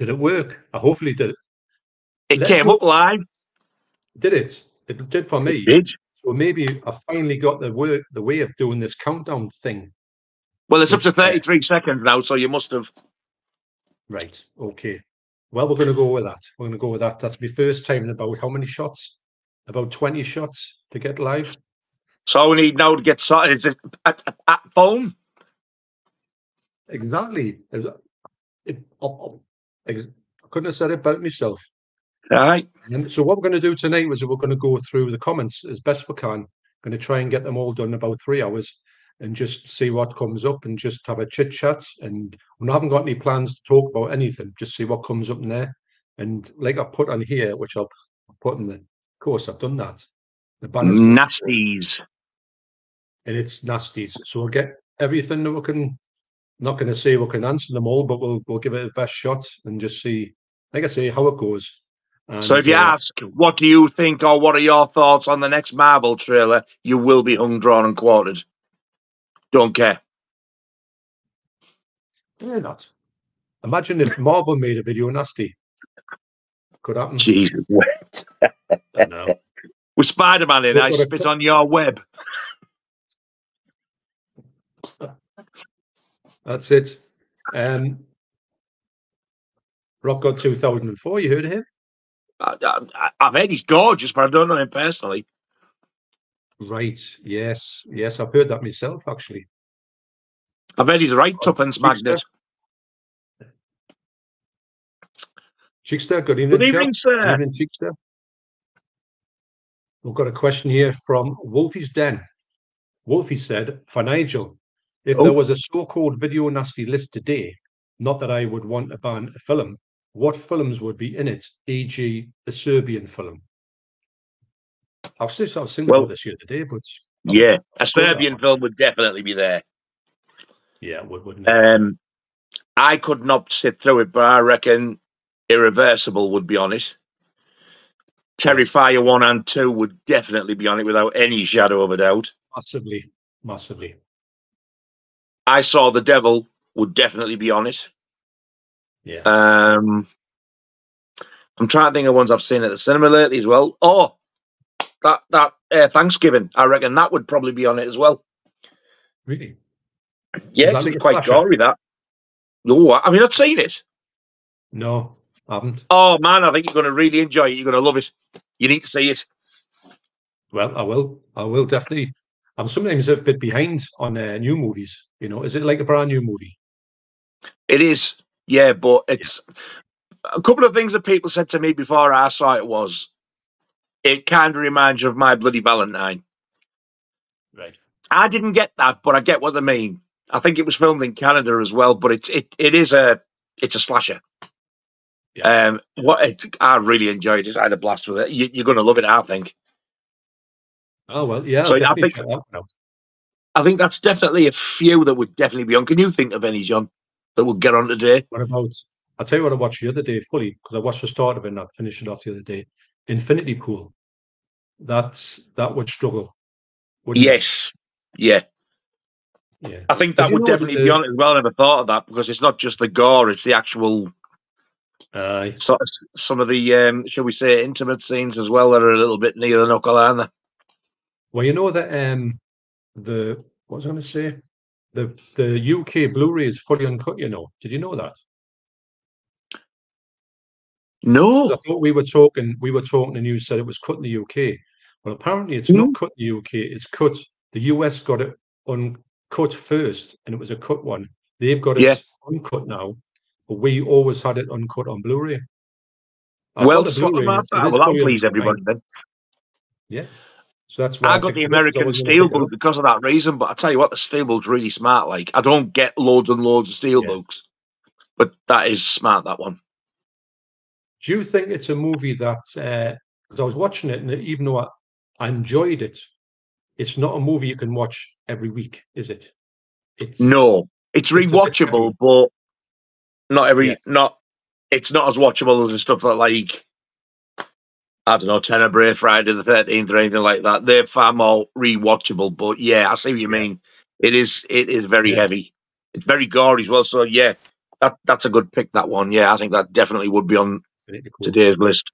Did it work? I hopefully did it. It Let's came look- up live. Did it? It did for me. It did. So maybe I finally got the work, the way of doing this countdown thing. Well, it's up to Which, uh, 33 seconds now, so you must have. Right. Okay. Well, we're going to go with that. We're going to go with that. That's my first time in about how many shots? About 20 shots to get live. So we need now to get started. Is it at, at, at phone? Exactly. It was- it- up- up- ex- I couldn't have said it better myself. All right. And so what we're going to do tonight was we're going to go through the comments as best we can. Going to try and get them all done in about three hours and just see what comes up and just have a chit chat. And we haven't got any plans to talk about anything. Just see what comes up in there. And like I've put on here, which I'll put in the course I've done that. The banners Nasties. and it's nasties. So we'll get everything that we can. Not going to say we can answer them all, but we'll we'll give it a best shot and just see, like I say, how it goes. And, So if you uh, ask, what do you think or what are your thoughts on the next Marvel trailer, you will be hung, drawn, and quartered. Don't care. Yeah, not. Imagine if Marvel made a video nasty. Could happen. Jesus. Wet. I know. With Spider Man in, I spit on your web. That's it. Um, Rock God 2004, you heard of him? I, I, I've heard he's gorgeous, but I don't know him personally. Right. Yes. Yes, I've heard that myself, actually. I've heard he's right tuppence Cheekster. magnet. Chickster, good evening. Good chap. evening, Good sir. evening, Chickster. We've got a question here from Wolfie's Den. Wolfie said, for Nigel, if Oh. there was a so-called video nasty list today, not that I would want to ban a film, what films would be in it, e.g. a Serbian film? I was, I was thinking Well- about this the other day, but Yeah, a Serbian film would definitely be there. yeah, would, wouldn't it? Um, I could not sit through it, but I reckon Irreversible would be on it. Terrifier 1 and 2 would definitely be on it without any shadow of a doubt. massively, massively. I Saw the Devil would definitely be on it. Yeah. Um, I'm trying to think of ones I've seen at the cinema lately as well. Oh, that that uh, Thanksgiving, I reckon that would probably be on it as well. really? Yeah, it's quite gory that. Oh, I mean, I've seen it. No, I haven't. Oh man, I think you're going to really enjoy it. You're going to love it. You need to see it. Well, I will. I will definitely. I'm sometimes a bit behind on uh, new movies. You know, is it like a brand new movie? It is, yeah, but it's a couple of things that people said to me before I saw it was it kind of reminds you of My Bloody Valentine. Right. I didn't get that, but I get what they mean. I think it was filmed in Canada as well, but it's it it is a it's a slasher. Yeah. Um, what it, I really enjoyed it. I had a blast with it. You, you're going to love it, I think. Oh well, yeah. So, I definitely think- check that one out. I think that's definitely a few that would definitely be on. Can you think of any, John, that would get on today? What about? I'll tell you what I watched the other day fully because I watched the start of it and I finished it off the other day. Infinity Pool. That's that would struggle. wouldn't it? Yes, yeah. Yeah. I think Did that you would know definitely be on it as well. I never thought of that because it's not just the gore; it's the actual Aye. sort of some of the, um, shall we say, intimate scenes as well that are a little bit near the knuckle, aren't they? Well, you know that um the what was I going to say? The the UK Blu-ray is fully uncut. You know, did you know that? No, I thought we were talking. We were talking, and you said it was cut in the UK. Well, apparently it's not cut in the UK. It's cut. The US got it uncut first, and it was a cut one. They've got it Yeah. uncut now, but we always had it uncut on Blu-ray. I've well, got the sort of Blu-ray, like it well, that'll please mate. then. Yeah. So that's why I got the it up, 'cause I American was gonna pick it steelbook because of that reason. But I tell you what, the steelbook's really smart. Like I don't get loads and loads of steelbooks, but that is smart. That one. Do you think it's a movie that uh because I was watching it and even though I, I enjoyed it, it's not a movie you can watch every week, is it? It's No, it's It's rewatchable, but not every Yeah. not. It's not as watchable as the stuff that like I don't know, Tenebrae, Friday the Thirteenth, or anything like that. They're far more rewatchable. But yeah, I see what you mean. It is it is very Yeah. heavy. It's very gory as well. So yeah, that that's a good pick. That one, yeah, I think that definitely would be on War. today's list.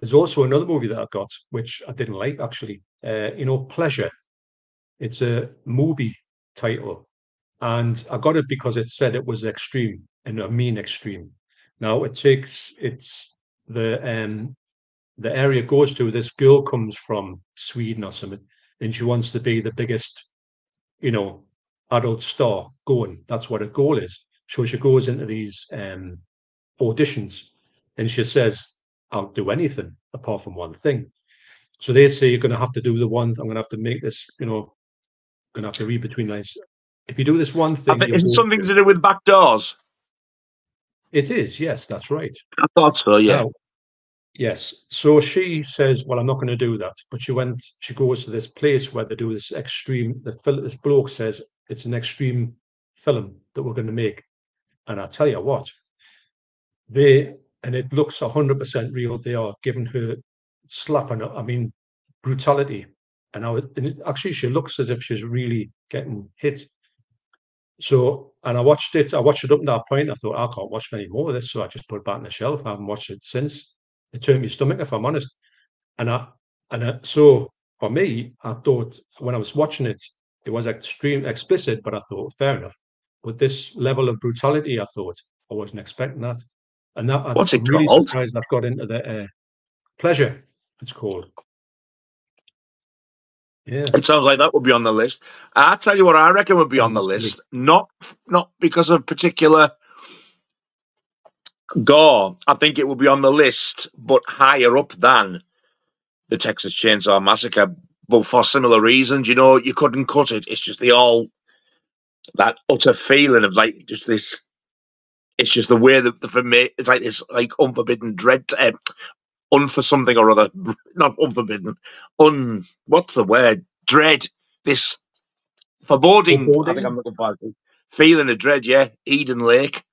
There's also another movie that I got, which I didn't like actually. Uh, you know, Pleasure. It's a movie title, and I got it because it said it was extreme, and I mean extreme. Now it takes it's the um the area goes to. This girl comes from Sweden or something, and she wants to be the biggest, you know, adult star going. That's what her goal is. So she goes into these um auditions, and she says, "I'll do anything apart from one thing." So they say you're going to have to do the one. I'm going to have to make this, you know, going to have to read between lines. If you do this one thing, think is it something to do with back doors? It is, yes, that's right. I thought so. Yeah. Now, yes. So she says, "Well, I'm not going to do that." But she went. She goes to this place where they do this extreme. The fil- this bloke says it's an extreme film that we're going to make, and I tell you what, they and it looks hundred percent real. They are giving her slapping. I mean, brutality, and I would, and actually she looks as if she's really getting hit. So, and I watched it. I watched it up to that point. I thought I can't watch any more of this, so I just put it back on the shelf. I haven't watched it since. It turned my stomach, if I'm honest. And I, and I, so for me, I thought when I was watching it, it was extreme, explicit, but I thought fair enough. But this level of brutality, I thought I wasn't expecting that. And that What's I'm it really called? surprised I've got into the uh, pleasure. It's called. Yeah. It sounds like that would be on the list. I tell you what, I reckon would be on the list. Not not because of particular gore. I think it would be on the list, but higher up than the Texas Chainsaw Massacre. But for similar reasons, you know, you couldn't cut it. It's just the all that utter feeling of like just this. It's just the way that the for me, it's like this like unforbidden dread, uh, un for something or other, not unforbidden, un what's the word? Dread. This foreboding. I think I'm looking for feeling of dread. Yeah, Eden Lake.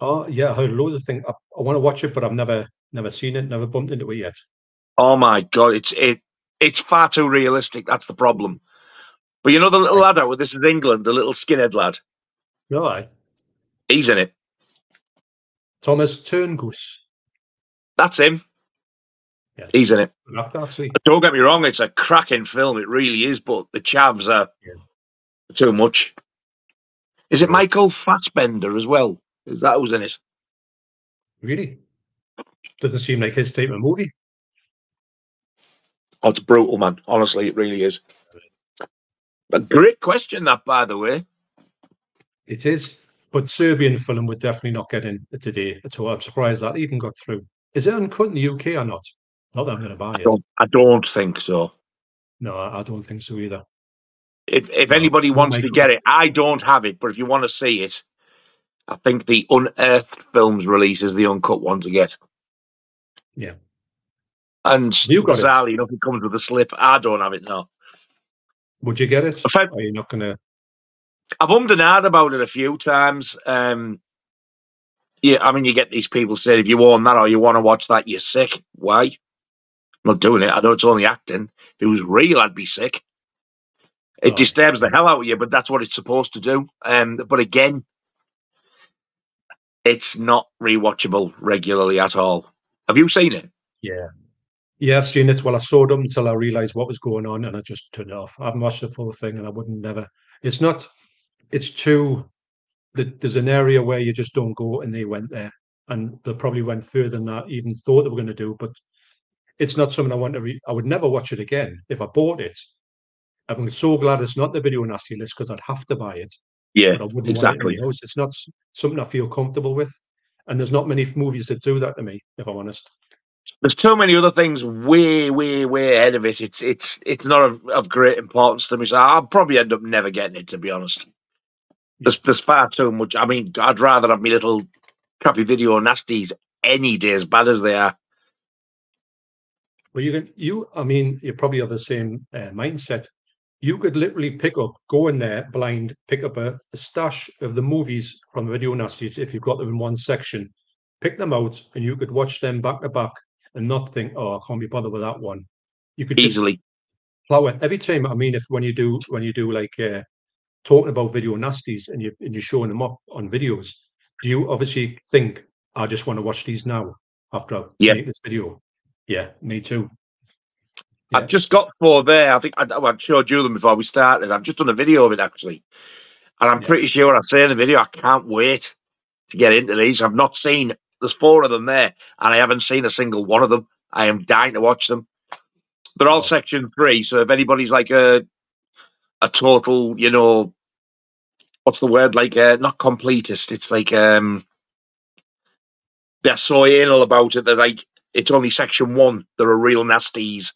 Oh yeah, I heard loads of things. I, I want to watch it, but I've never never seen it, never bumped into it yet. Oh my god, it's it it's far too realistic. That's the problem. But you know the little lad out with this is England, the little skinhead lad. No, I He's in it. Thomas Turgoose. That's him. Yeah. He's in it. Don't get me wrong, it's a cracking film. It really is, but the chavs are Yeah. too much. Is it Michael Fassbender as well? Is that was in it? Really? Doesn't seem like his type of movie. Oh, it's brutal, man. Honestly, it really is. A great question, that, by the way. It is. But Serbian film would definitely not get in today at all. I'm surprised that even got through. Is it uncut in the UK or not? Not that I'm going to buy I it. don't, I don't think so. No, I I don't think so either. If if No, anybody wants to get it, I don't have it. But if you want to see it, I think the Unearthed Films release is the uncut one to get. Yeah. And You got it. bizarrely enough, it comes with a slip. I don't have it now. Would you get it? Fact, are you not going to? I've ummed and ahed about it a few times. Um, yeah, I mean, you get these people saying if you want that or you want to watch that, you're sick. Why? I'm not doing it. I know it's only acting. If it was real, I'd be sick. It Oh. disturbs the hell out of you, but that's what it's supposed to do. Um, but again, it's not rewatchable regularly at all. Have you seen it? Yeah. Yeah, I've seen it. Well, I saw it up until I realized what was going on and I just turned it off. I haven't watched the full thing and I wouldn't never. It's not, it's too, the, there's an area where you just don't go and they went there. And they probably went further than I even thought they were going to do. But it's not something I want to read. I would never watch it again if I bought it. I'm so glad it's not the video nasty list because I'd have to buy it. Yeah, But I wouldn't want it exactly. house. It's not something I feel comfortable with. And there's not many movies that do that to me, if I'm honest. There's too many other things way, way, way ahead of it. It's it's it's not of, of great importance to me. So I'll probably end up never getting it, to be honest. There's there's far too much. I mean, I'd rather have my little crappy video nasties any day, as bad as they are. Well, you can, you, I mean, you probably have the same uh, mindset. You could literally pick up, go in there blind, pick up a, a stash of the movies from Video Nasties if you've got them in one section, pick them out, and you could watch them back to back and not think, oh, I can't be bothered with that one. You could Easily. plow it every time. I mean, if when you do when you do like uh, talking about video nasties and you and you're showing them off on videos, do you obviously think I just want to watch these now after I Yeah. make this video? Yeah, me too. I've just got four there. I think I, I showed you them before we started. I've just done a video of it actually, and I'm Yeah. pretty sure I say in the video I can't wait to get into these. I've not seen. There's four of them there, and I haven't seen a single one of them. I am dying to watch them. They're all Oh. section three, so if anybody's like a a total, you know, what's the word? Like uh, not completist. It's like um, they're so anal about it. They're like it's only section one. They're a real nasties.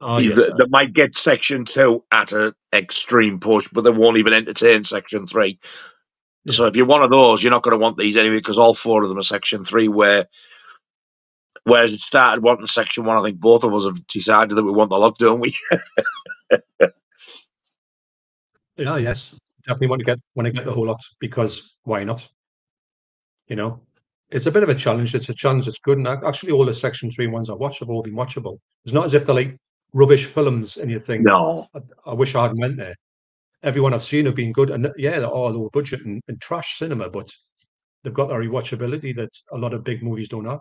Oh, yes, they, they might get section two at an extreme push, but they won't even entertain section three. So if you're one of those, you're not going to want these anyway because all four of them are section three. Where whereas it started wanting section one, I think both of us have decided that we want the lot, don't we? Yeah, yes, definitely want to get want to get the whole lot because why not? You know, it's a bit of a challenge. It's a challenge that's good, and actually, all the Section Three ones I watched have all been watchable. It's not as if they're like rubbish films, and you think, no, I, I wish I hadn't went there. Everyone I've seen have been good, and yeah, they're all low budget and, and trash cinema, but they've got their rewatchability that a lot of big movies don't have.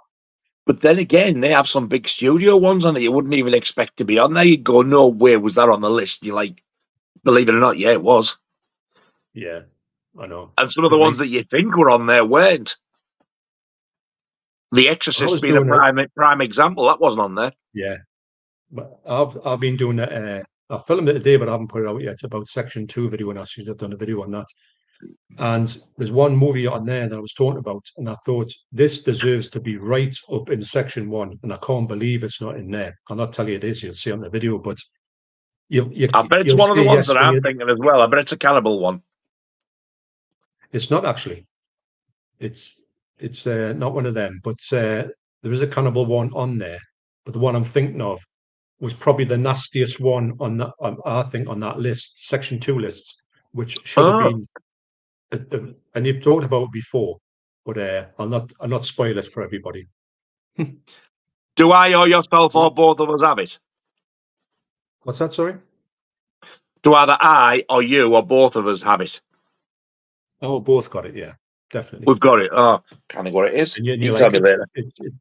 but then again, they have some big studio ones on it you wouldn't even expect to be on there. You'd go, no way was that on the list. You're like, believe it or not, yeah, it was. Yeah, I know. And some of the Agreed. ones that you think were on there weren't. The Exorcist being a prime prime example, that wasn't on there. Yeah, I've I've been doing that. Uh, I filmed it today, but I haven't put it out yet. It's about Section Two video analysis. I've done a video on that, and there's one movie on there that I was talking about, and I thought this deserves to be right up in Section One, and I can't believe it's not in there. I'll not tell you it is. You'll see on the video, but you, you I bet it's one of the ones yes that I'm thinking as well. I bet it's a cannibal one. It's not actually. It's it's uh, not one of them, but uh, there is a cannibal one on there. But the one I'm thinking of was probably the nastiest one on that. Um, I think on that list, section two lists, which should Oh. have been. uh, uh, and you've talked about it before, but uh, I'll not I'll not spoil it for everybody. Do I or yourself or both of us have it? What's that? Sorry. Do either I or you or both of us have it? Oh, both got it. Yeah, definitely. We've got it. Oh, can't think what it is. And you, You you tell me later. it, it,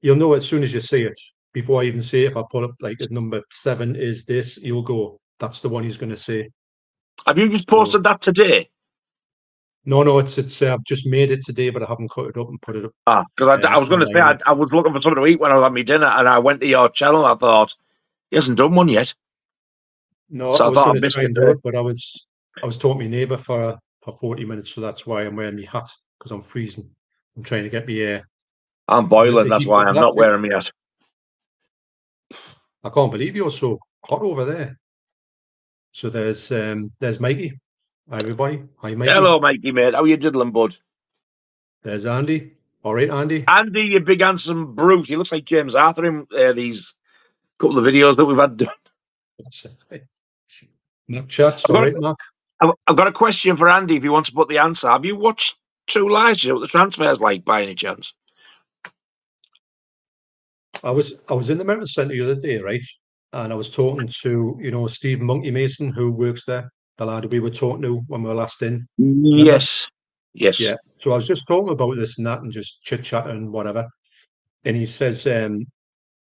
you'll know as soon as you see it. Before I even say if I pull up like number seven is this, you'll go, that's the one he's going to say. Have you just posted that today? No, no, it's it's. Uh, I've just made it today, but I haven't cut it up and put it up. Ah, because I, Yeah, I was going to say I. I was looking for something to eat when I was at my dinner, and I went to your channel. I thought he hasn't done one yet. No, So I I was thought I going to missed try it and do it, but I was I was talking to my neighbour for for forty minutes, so that's why I'm wearing my hat because I'm freezing. I'm trying to get me air. I'm boiling. That's why I'm not wearing me hat. I can't believe you're so hot over there. So there's um there's Mikey. Hi everybody. Hi Mikey. Hello, Mikey, mate. How you diddling, bud? There's Andy. All right, Andy. Andy, you big handsome brute. He looks like James Arthur in uh, these couple of videos that we've had done. Mark chats. I've got a- Mark. I've, got a question for Andy if he wants to put the answer. Have you watched True Lies? Do you know what the transfer's like by any chance? I was I was in the Metro Centre the other day, right? And I was talking to you know Steve Monkey Mason who works there, the lad we were talking to when we were last in. Yes. Yes. Yeah. So I was just talking about this and that and just chit chat and whatever. And he says, um,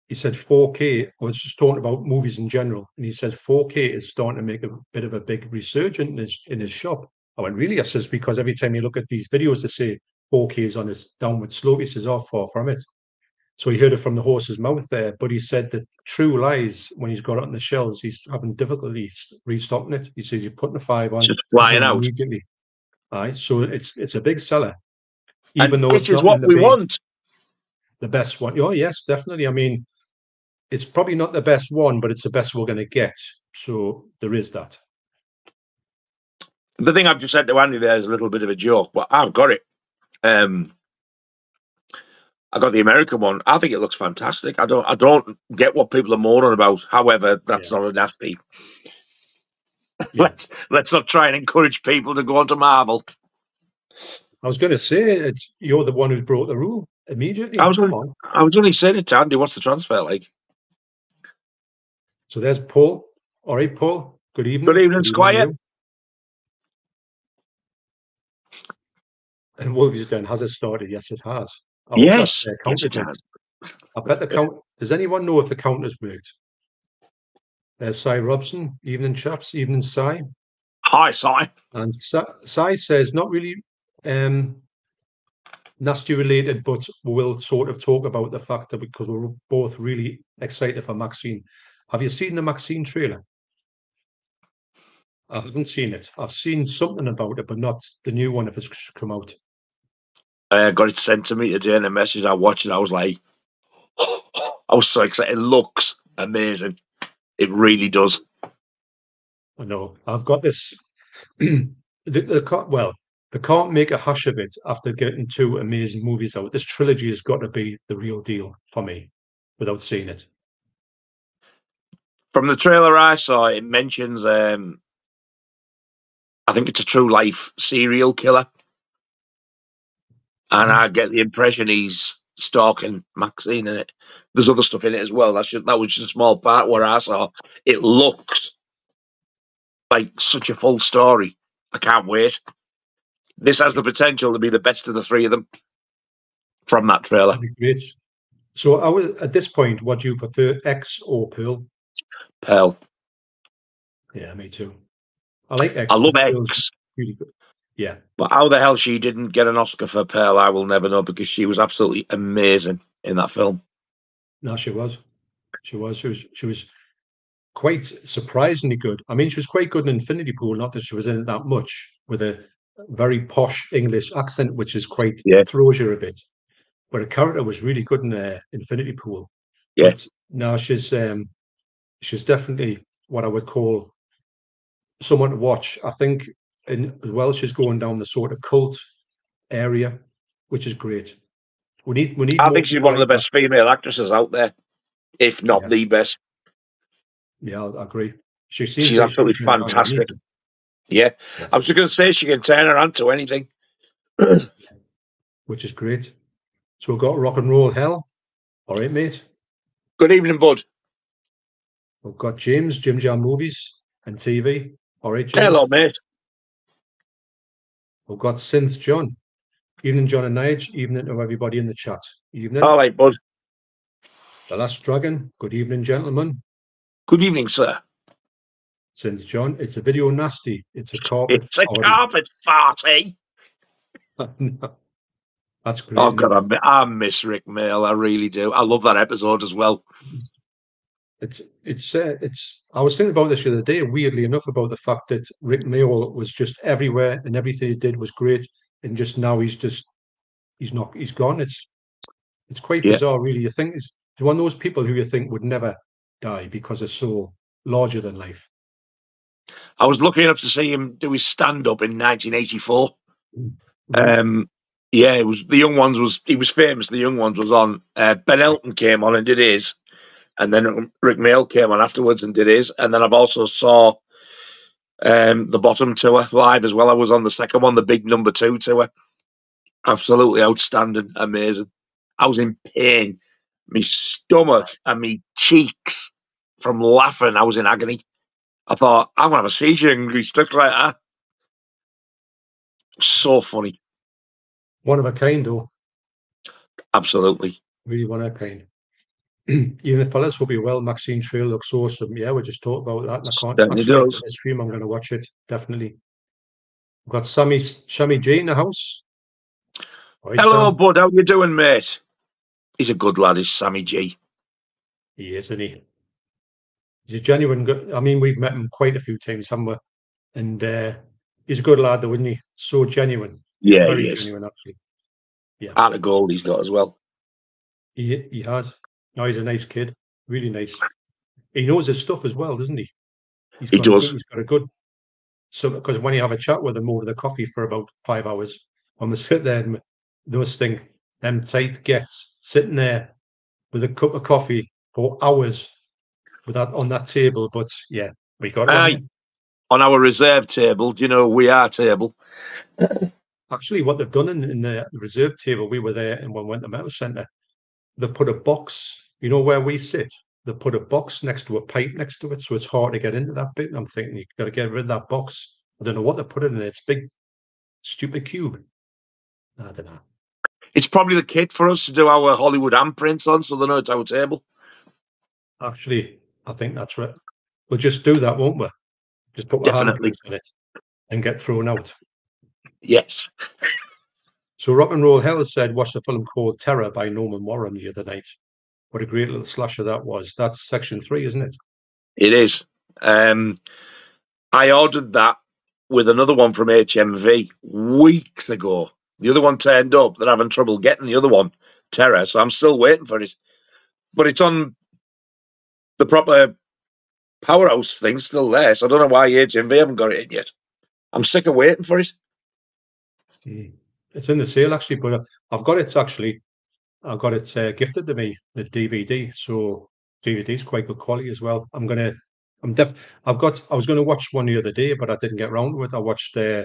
he said 4K. I was just talking about movies in general, and he says 4K is starting to make a bit of a big resurgence in his in his shop. I went, really? I says, because every time you look at these videos, they say 4K is on this downward slope. He says, oh, far from it. So he heard it from the horse's mouth there, but he said that True Lies, when he's got it on the shelves, he's having difficulty restocking it. He says you're putting a five on, just flying out. immediately. Aye, so it's it's a big seller, And even though this it's is what we big- want. the best one. Oh yes, definitely. I mean, it's probably not the best one, but it's the best we're going to get. So there is that. The thing I've just said to Andy there is a little bit of a joke, but I've got it. Um, I got the American one. I think it looks fantastic. I don't I don't get what people are moaning about. However, that's yeah. not a nasty. Yeah. let's let's not try and encourage people to go on to Marvel. I was going to say you're the one who broke the rule immediately. I was only, I was only saying it to Andy. What's the transfer like? So there's Paul. All right, Paul. Good evening. Good evening, Squire. And what have you done? Has it started? Yes, it has. I hope Yes, yes, it has. I bet the count. Does anyone know if the counters worked? Uh, Cy Robson, evening chaps, evening Cy. Hi, Si. And Cy Cy says not really um, nasty related, but we'll sort of talk about the fact that because we're both really excited for Maxine. Have you seen the Maxine trailer? I haven't seen it. I've seen something about it, but not the new one if it's come out. I got it sent to me today in a message. I watched it. I was like, I was so excited. It looks amazing. It really does. I know. I've got this. the, the, ca- well, they can't make a hush of it after getting two amazing movies out. This trilogy has got to be the real deal for me without seeing it. From the trailer I saw, it mentions, um, I think it's a true life serial killer. And mm. I get the impression he's stalking Maxine in it. There's other stuff in it as well. That's just, that was just a small part where I saw it looks like such a full story. I can't wait. This has the potential to be the best of the three of them from that trailer. Great. So, I would, at this point, what do you prefer, X or Pearl? Pearl. Yeah, me too. I like X. I love Pearl's X, Really. Yeah, but how the hell she didn't get an Oscar for Pearl, I will never know because she was absolutely amazing in that film. no, she was. She was. She was. She was quite surprisingly good. I mean, she was quite good in Infinity Pool. Not that she was in it that much, with a very posh English accent, which is quite Yeah. throws you a bit. But her character was really good in uh, Infinity Pool. Yeah. Now she's um, she's definitely what I would call someone to watch. I think, in as well, she's going down the sort of cult area, which is great. We need we need. I think she's one of the best female actresses out there, if not Yeah. the best. Yeah, I agree. She seems She's absolutely she can handle fantastic. Yeah. Yeah. I was just going to say she can turn her hand to anything. which is great. So we've got rock and roll hell. All right, mate. Good evening, bud. We've got James, Jim Jam Movies and TV. All right, James. Hello, mate. We've got Synth John. Evening, John and Nige. Evening to everybody in the chat. Evening. All right, bud. The Last Dragon. Good evening, gentlemen. Good evening, sir. Synth John. It's a video nasty. It's a carpet. It's a party. carpet party. That's great. Oh, God. I, I miss Rick Mayall. I really do. I love that episode as well. It's it's uh, it's. I was thinking about this the other day. Weirdly enough, about the fact that Rick Mayall was just everywhere and everything he did was great, and just now he's just he's not he's gone. It's it's quite Yeah. bizarre, really. You think he's one of those people who you think would never die because they're so larger than life. I was lucky enough to see him do his stand up in 1984. Um, yeah, it was the young ones was he was famous. The young ones was on. Uh, ben Elton came on and did his, and then Rick Mayall came on afterwards and did his. And then I've also saw um, the bottom tour live as well. I was on the second one, the big number two tour. Absolutely outstanding, amazing. I was in pain, my stomach and my cheeks from laughing. I was in agony. I thought I'm gonna have a seizure and be stuck like that. So funny, One of a kind, though. absolutely. Really one of a kind. Even if fellas hope you well, Maxine Trail looks awesome. Yeah, we just talked about that. I can't does. the stream. I'm going to watch it definitely. We've got Sammy Sammy J in the house. Right, Hello, Sam. bud. How you doing, mate? He's a good lad, is Sammy G. He is, isn't he? He's a genuine good. I mean, we've met him quite a few times, haven't we? And uh, he's a good lad, though, isn't he? So genuine, Yeah, very he is. genuine, actually. Out of gold, he's got as well. He he has. No, he's a nice kid, really nice. He knows his stuff as well, doesn't he? He's He got does. good- he's got a good. So, because when you have a chat with him over the coffee for about five hours, when we sit there and those thing, them tight gets sitting there with a cup of coffee for hours with that on that table. But yeah, we got. Aye. On our reserve table, do you know we are table? Actually, what they've done in, in the reserve table, we were there and when we went to the Metro Centre, they put a box, you know, where we sit, they put a box next to a pipe next to it. So it's hard to get into that bit. And I'm thinking, you've got to get rid of that box. I don't know what they put it in. It's big, stupid cube. I don't know. It's probably the kit for us to do our Hollywood handprints on, so they know it's our table. Actually, I think that's right. We'll just do that, won't we? Just put our Definitely. on it and get thrown out. Yes. So Rock and Roll Hell said, watch the film called Terror by Norman Warren the other night. What a great little slasher that was. That's section three, isn't it? It is. Um, I ordered that with another one from HMV weeks ago. The other one turned up. They're having trouble getting the other one, Terror. So I'm still waiting for it. But it's on the proper powerhouse thing still there. So I don't know why HMV haven't got it in yet. I'm sick of waiting for it. Mm. It's in the sale actually, but uh, I've got it actually. I got it uh, gifted to me, the DVD. So DVD is quite good quality as well. I'm gonna, I'm def. I've got. I was going to watch one the other day, but I didn't get round to it. I watched. Uh,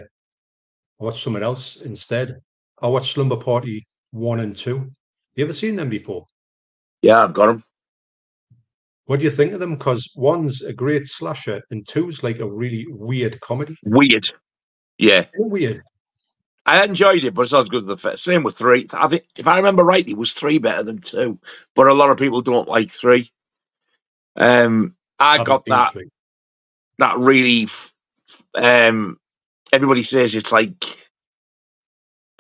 I watched someone else instead. I watched Slumber Party one and two. You ever seen them before? Yeah, I've got them. What do you think of them? Because one's a great slasher and two's like a really weird comedy. Weird. Yeah. Weird. I enjoyed it, but it's not as good as the first. Same with three. I think, if I remember rightly, it was three better than two? But a lot of people don't like three. Um, I got that three. that really. Um, everybody says it's like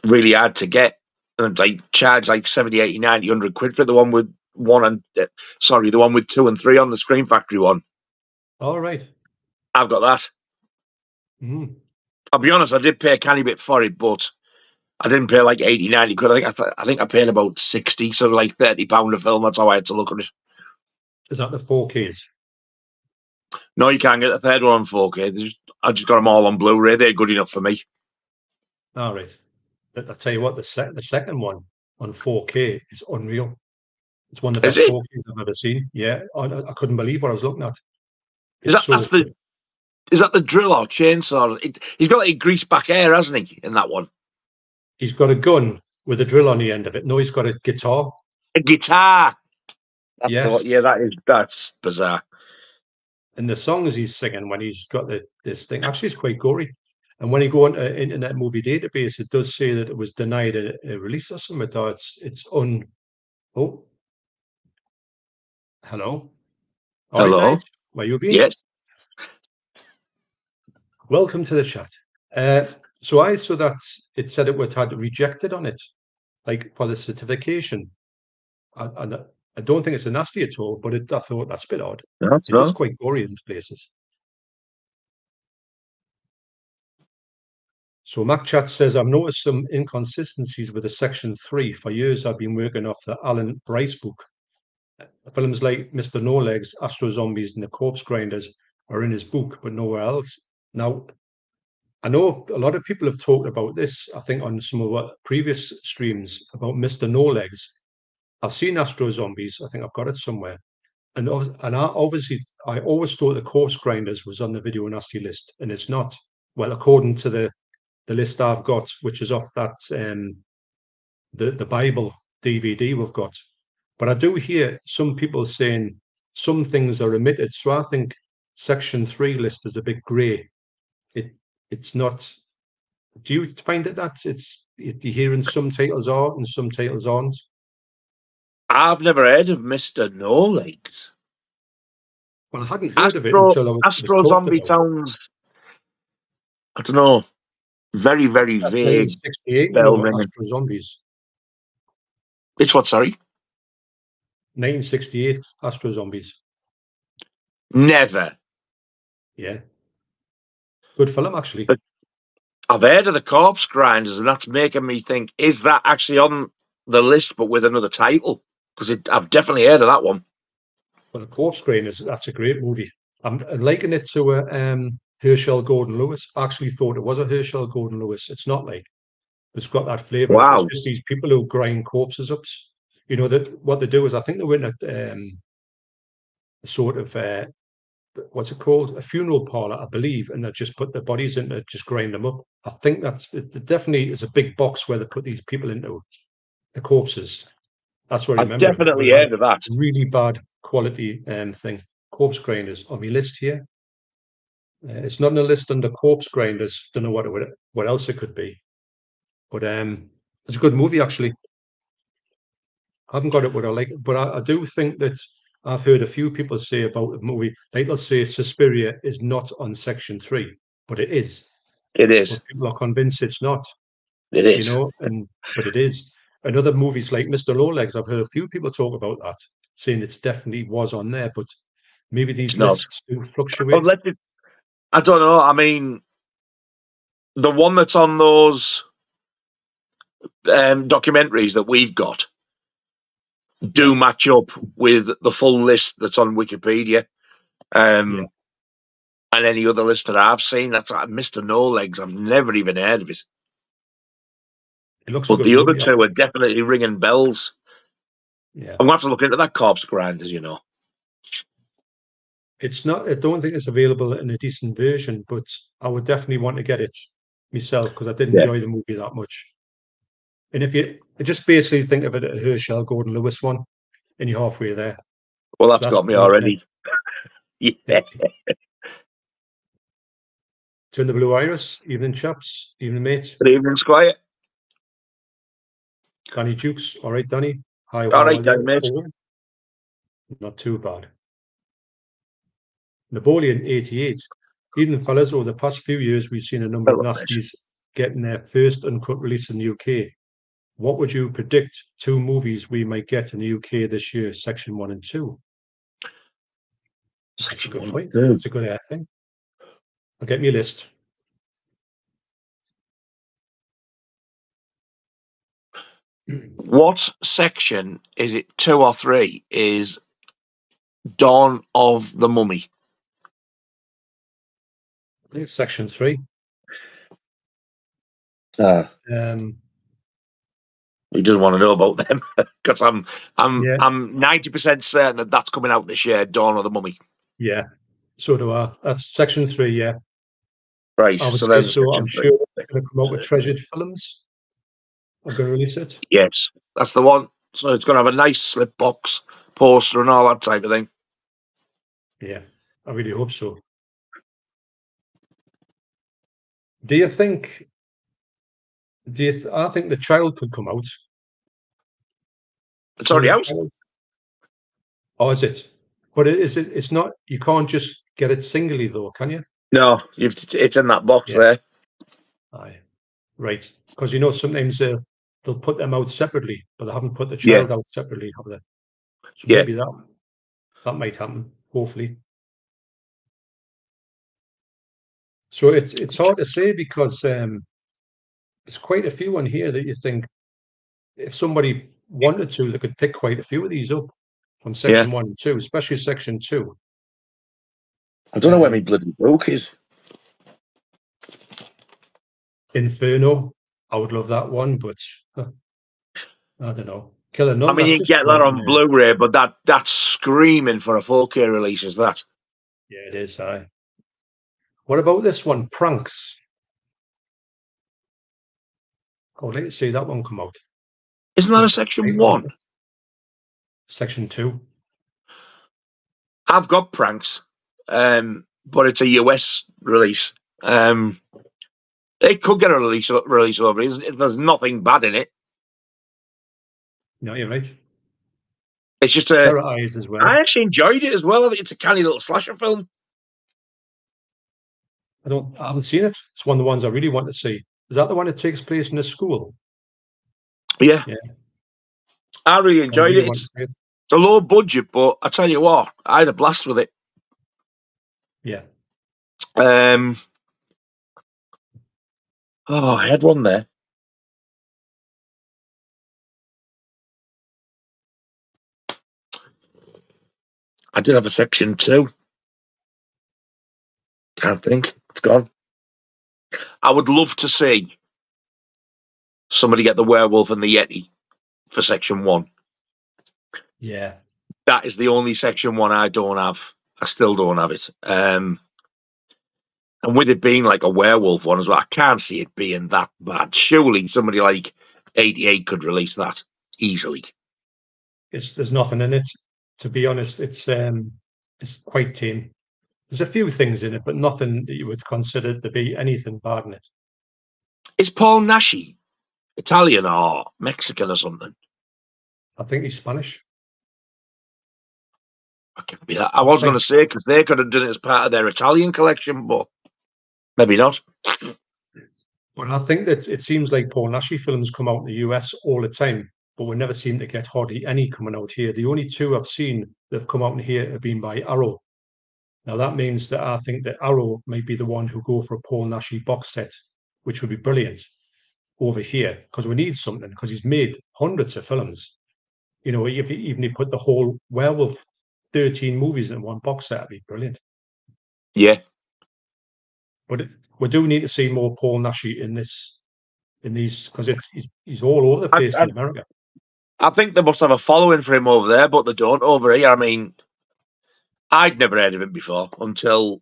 really hard to get, and like charge like 70, 80, 90, 100 quid for the one with one and uh, sorry, the one with two and three on the Scream Factory one. All right. I've got that. Mm. I'll be honest, I did pay a canny bit for it, but I didn't pay like 80, 90 quid. I think I, th- I think I paid about 60, so like 30 pound a film. That's how I had to look at it. Is that the four Ks? No, you can't get the third one on 4K. Just- I just got them all on Blu-ray. They're good enough for me. All right. But I tell you what, the sec- the second one on 4K is unreal. It's one of the best it? 4Ks I've ever seen. Yeah, I, I couldn't believe what I was looking at. Is that that's the. Is that the drill or chainsaw? It, he's got like greased back hair, hasn't he? In that one, He's got a gun with a drill on the end of it. No, he's got a guitar. a guitar. That's Yes. what- yeah, that is that's bizarre. And the songs he's singing when he's got the, this thing actually is quite gory. And when you go on to Internet Movie Database, it does say that it was denied a, a release or something. Though it's it's un. Oh, hello. All Hello. Where you been? Yes, Welcome to the chat. Uh, so I saw that it said it would had rejected on it, like for the certification. I, I, I don't think it's a nasty at all, but it, I thought that's a bit odd. that's It is quite gory in places. So Mac Chat says, I've noticed some inconsistencies with the section three. For years, I've been working off the Alan Bryce book. Films like Mr. No Legs, Astro Zombies, and The Corpse Grinders are in his book, but nowhere else. Now, I know a lot of people have talked about this, I think, on some of our previous streams about Mr. No Legs. I've seen Astro Zombies, I think I've got it somewhere. And, and I obviously, I always thought the Corpse Grinders was on the video nasty list, and it's not. Well, according to the the list I've got, which is off that um, the the Bible DVD we've got. But I do hear some people saying some things are omitted. So I think section three list is a bit grey. It it's not. Do you find it that it's it, you're hearing some titles are and some titles aren't? I've never heard of Mister No Legs. Well, I hadn't heard of it until I was, was Astro talked Zombie about. sounds. I don't know. Very very That's vague. 1968, bell know. Astro Zombies. It's what? Sorry. 1968 Astro Zombies. Never. Yeah. Good film, actually. But- I've heard of the Corpse Grinders, and that's making me think: is that actually on the list, but with another title? Because I've definitely heard of that one. Well, the Corpse Grinders, that's a great movie. I'm liking it to a um, Herschell Gordon Lewis. I actually thought it was a Herschell Gordon Lewis. It's not like it's got that flavour. Wow. It's just these people who grind corpses up. You know that what they do is I think they went at um, a sort of uh, what's it called a funeral parlor, I believe, and they just put their bodies in to just grind them up. I think that's it it definitely is a big box where they put these people into the corpses. That's what I I've remember. definitely heard of that. really bad quality um, thing. Corpse grinders on my list here. Uh, it's not on the list under corpse grinders. Don't know what it would, what else it could be. But um, It's a good movie, actually. I haven't got it what I like, but I, I do think that I've heard a few people say about the movie, like let's say Suspiria is not on section three, but it is. It is. But people are convinced it's not. It is. You know, and but it is. And other movies like Mr. No Legs, I've heard a few people talk about that, saying it's definitely was on there, but maybe these not. lists do fluctuate. Well, let I don't know. I mean, the one that's on those um, documentaries that we've got do match up with the full list that's on Wikipedia. Um, Yeah. And any other list that I've seen, that's like Mr. No Legs. I've never even heard of it. it looks But the other movie, two are definitely ringing bells. Yeah. I'm going to have to look into that Corpse as you know. It's not. I don't think it's available in a decent version, but I would definitely want to get it myself because I did Yeah. enjoy the movie that much. And if you just basically think of it as a Herschell Gordon Lewis one, and you're halfway there. Well, that's, that's got me already. yeah. Turn the Blue Iris, evening chaps, evening mates. Good evening, Squire. Danny Jukes, all right, Danny. Hi, All right, Danny, mate. Not too bad. Napoleon 88. Evening, fellas. Over the past few years, we've seen a number of Hello, mate. nasties getting their first uncut release in the UK. What would you predict two movies we might get in the UK this year, section one and two? That's a Section good one, point. two. That's a good uh, thing. I'll get me a list. What section is it? Two or three is Dawn of the Mummy. I think it's section three. Uh, Um, we didn't want to know about them because I'm I'm Yeah. I'm ninety percent certain that that's coming out this year. Dawn of the Mummy. yeah, so do I. That's section three, yeah. Right. I would so say so. I'm sure they're going to come out with treasured films. I'm going to release it. Yes, that's the one. So it's going to have a nice slip box poster and all that type of thing. Yeah, I really hope so. Do you think? Do you th- I think the child could come out? It's already out. Oh, is it? But it- is it? It's not. You can't just get it singly, though, can you? No, you've, it's in that box Yeah. there. Aye, right. Because you know sometimes uh, they'll put them out separately, but they haven't put the Yeah. child out separately, have they? So Yeah. maybe that that might happen. Hopefully. So it's it's hard to say because um, there's quite a few on here that you think if somebody wanted to, they could pick quite a few of these up from section one and two, especially section two. I don't know where my bloody book is. Inferno, I would love that one, but huh, I don't know. Killer Nun. I mean, you get that one, on Blu-ray, but that that's screaming for a 4K release. Is that? Yeah, it is. Aye. What about this one, Pranks? I would like to see that one come out. Isn't that a section one? Section two. I've got pranks, um, but it's a US release. Um, it could get a release release over. here. There's nothing bad in it. No, you're right. It's just a. Eyes as well. I actually enjoyed it as well. I think it's a canny little slasher film. I don't. I haven't seen it. It's one of the ones I really want to see. Is that the one that takes place in a school? Yeah, Yeah. I really I enjoyed really it. It's, it. it's a low budget, but I tell you what, I had a blast with it. Yeah. Um, oh, I had one there. I did have a section two. Can't think. It's gone. I would love to see somebody get the werewolf and the yeti for section one. Yeah. That is the only section one I don't have. I still don't have it. Um, and with it being like a werewolf one as well, I can't see it being that bad. Surely somebody like 88 could release that easily. It's there's nothing in it. To be honest, it's um it's quite tame. There's a few things in it, but nothing that you would consider to be anything it. Is Paul Naschy Italian or Mexican or something. I think he's Spanish. I could be that. I was going to say because they could have done it as part of their Italian collection, but maybe not. Well, I think that it seems like Paul Naschy films come out in the US all the time, but we never seem to get hardly any coming out here. The only two I've seen that have come out in here have been by Arrow. Now that means that I think that Arrow may be the one who go for a Paul Naschy box set, which would be brilliant over here because we need something because he's made hundreds of films. You know, if he, even he put the whole werewolf 13 movies in one box set, it'd be brilliant. Yeah, But it, we do need to see more Paul Naschy in this, in these, because he's, he's all over the I- place I- in America. I think they must have a following for him over there, but they don't over here. I mean, I'd never heard of him before until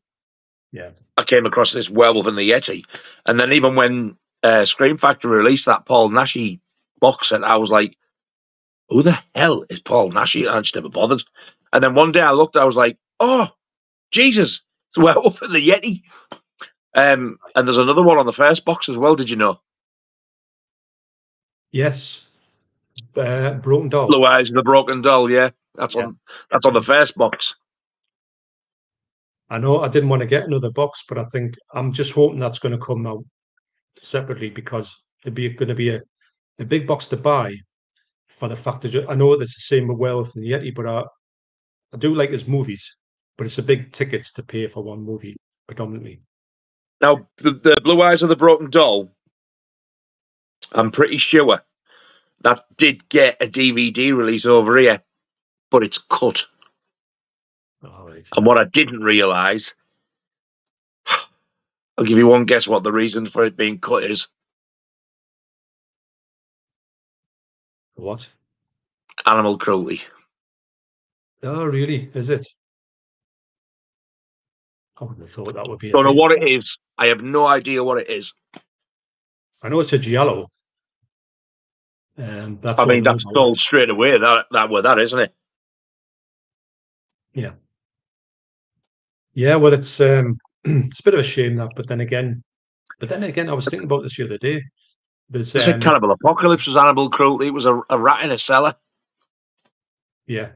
Yeah. I came across this Werewolf and the Yeti, and then even when uh, Scream Factory released that Paul Naschy box set, I was like, "Who the hell is Paul Naschy?" I just never bothered. And then one day I looked, I was like, "Oh, Jesus, it's Werewolf and the Yeti." Um, and there's another one on the first box as well. Did you know? Yes. Uh, Broken Doll. Blue Eyes the Broken Doll. Yeah, that's Yeah. on that's on the first box. I know I didn't want to get another box, but I think I'm just hoping that's going to come out separately because it'd be going to be a, a big box to buy for the fact that I know that's the same with Werewolf and Yeti, but I, I do like his movies, but it's a big tickets to pay for one movie predominantly. Now, the, the Blue Eyes of the Broken Doll, I'm pretty sure that did get a DVD release over here, but it's cut. All right. And what I didn't realise, I'll give you one guess what the reason for it being cut is What? animal cruelty. Oh, really? Is it? I wouldn't have thought that would be. Don't know what it is. I have no idea what it is. I know it's a giallo. Um, that's I mean, that's it. straight away. That that were that, isn't it? Yeah, well, it's um, it's a bit of a shame that, but then again, but then again, I was thinking about this the other day. There's It's um, a Cannibal Apocalypse was animal cruelty. It was a, a rat in a cellar. yeah,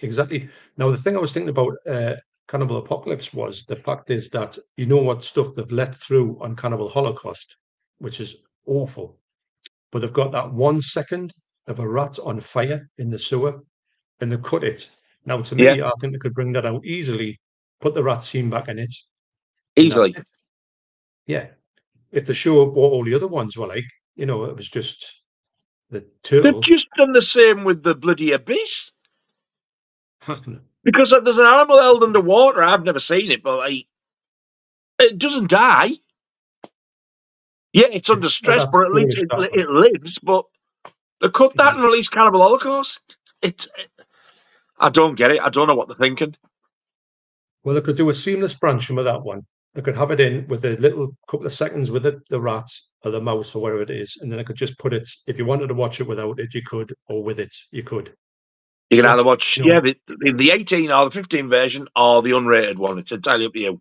exactly. Now the thing I was thinking about uh, Cannibal Apocalypse was the fact is that you know what stuff they've let through on Cannibal Holocaust, which is awful, but they've got that one second of a rat on fire in the sewer, and they cut it. Now to me, I think they could bring that out easily. Put the rat scene back in it, Easily. it. Yeah. If the show what all the other ones were like, you know, it was just the turtle. They've just done the same with the bloody abyss. Because there's an animal held underwater. I've never seen it, but like, it doesn't die. Yeah, it's under It's- stress, but at least it, it lives. But they cut that and released Cannibal Holocaust. It, it, I don't get it. I don't know what they're thinking. Well, they could do a seamless branching with that one. They could have it in with a little couple of seconds with it, the rat or the mouse or whatever it is, and then I could just put it. If you wanted to watch it without it, you could, or with it, you could. You can either watch you know- yeah the, the, the 18 or the 15 version or the unrated one. It's entirely up to you.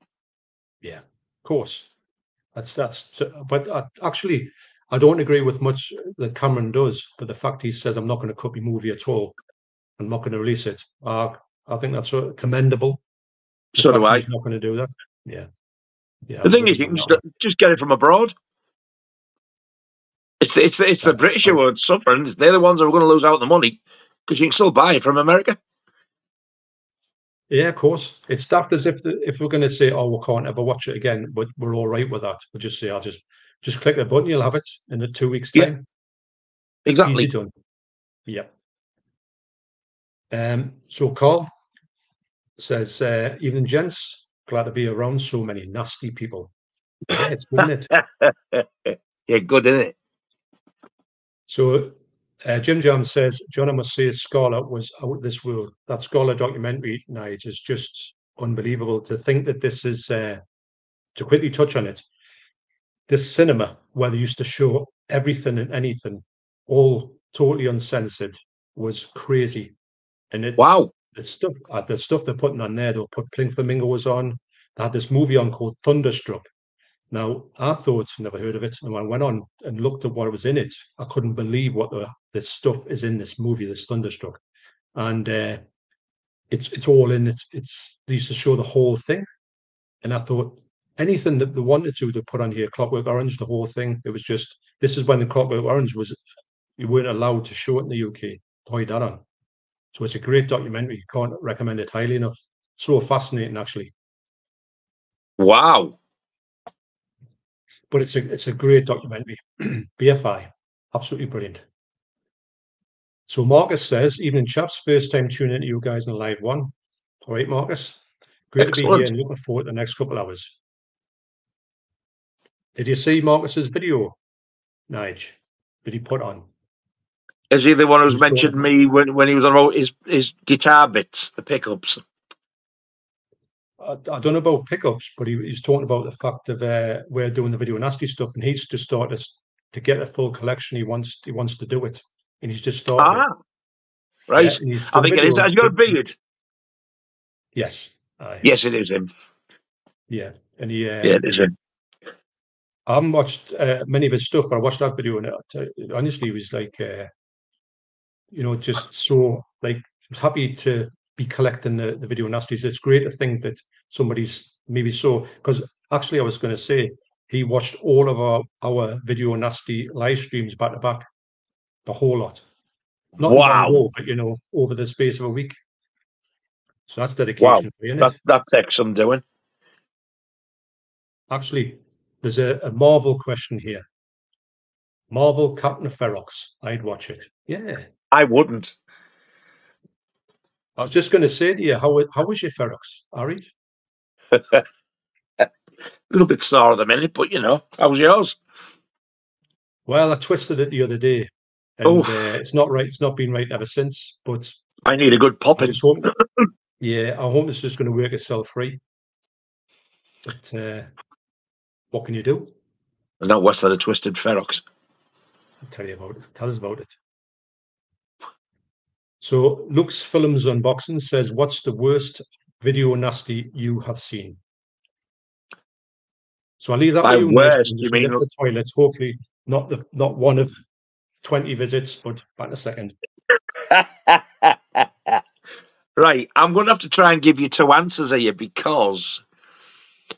Yeah, of course. That's that's. But I, actually, I don't agree with much that Cameron does. But the fact he says I'm not going to copy movie at all, I'm not going to release it. Uh, I think that's commendable. So do I. He's not going to do that. Yeah. Yeah. The I'm thing is, you can just, just get it from abroad. It's it's it's the British who are suffering. They're the ones who are going to lose out the money because you can still buy it from America. Yeah, of course. It's daft as if the, if we're going to say, "Oh, we can't ever watch it again," but we're all right with that. We'll just say, "I'll just just click the button, you'll have it in the two weeks' Yeah, time." Exactly. Easy done. Yep. Um, so Carl says, uh, evening gents, glad to be around so many nasty people. Yeah, it's good, isn't it? yeah, good, isn't it? So uh, Jim Jam says, John, I must say Scala was out this world. That Scala documentary night is just unbelievable to think that this is, uh, to quickly touch on it, this cinema where they used to show everything and anything, all totally uncensored, was crazy. And it, Wow. The stuff uh, the stuff they're putting on there, they'll put Pink Flamingos on. They had this movie on called Thundercrack, Now, I thought, never heard of it. And when I went on and looked at what was in it, I couldn't believe what the, this stuff is in this movie, this Thundercrack. And uh, it's it's all in it's it's they used to show the whole thing. And I thought anything that they wanted to to put on here, Clockwork Orange, the whole thing, it was just this is when the Clockwork Orange was you weren't allowed to show it in the UK. Toy that on. So it's a great documentary. You can't recommend it highly enough. So fascinating, actually. Wow. But it's a it's a great documentary. BFI, absolutely brilliant. So Marcus says, evening chaps, first time tuning into you guys in the live one. All right, Marcus. Great Excellent. to be here and looking forward to the next couple hours. Did you see Marcus's video, Nige? Did he put on? Is he the one who's mentioned me when, when he was on his his guitar bits, the pickups? I, I don't know about pickups, but he, he's talking about the fact of uh, we're doing the video nasty stuff, and he's just started to get a full collection. He wants he wants to do it, and he's just started. Ah, right. Yeah, I think it is. Has he got a beard? Yes. Yes, it is him. Yeah, and he. Uh, yeah, it is him. I haven't watched uh, many of his stuff, but I watched that video, and it, honestly, it was like, uh, you know, just so like I was happy to be collecting the, the video nasties. It's great to think that somebody's maybe so because actually I was going to say he watched all of our our video nasty live streams back to back, the whole lot. Not wow, go, but you know, over the space of a week. So that's dedication. Wow, you, that, that takes some doing. Actually, there's a, a Marvel question here. Marvel Captain Ferox. I'd watch it. Yeah. I wouldn't. I was just going to say to you, how how was your Ferox, Ari? a little bit sore at the minute, but you know, how was yours? Well, I twisted it the other day, and uh, it's not right. It's not been right ever since. But I need a good pop popping. yeah, I hope it's just going to work itself free. But uh, what can you do? There's no worse than a twisted ferox. I'll tell you about it. Tell us about it. So Lux Films Unboxing says, what's the worst video nasty you have seen? So I'll leave that By worst, you mean the toilets. Hopefully not the not one of 20 visits, but back in a second. right. I'm gonna have to try and give you two answers here because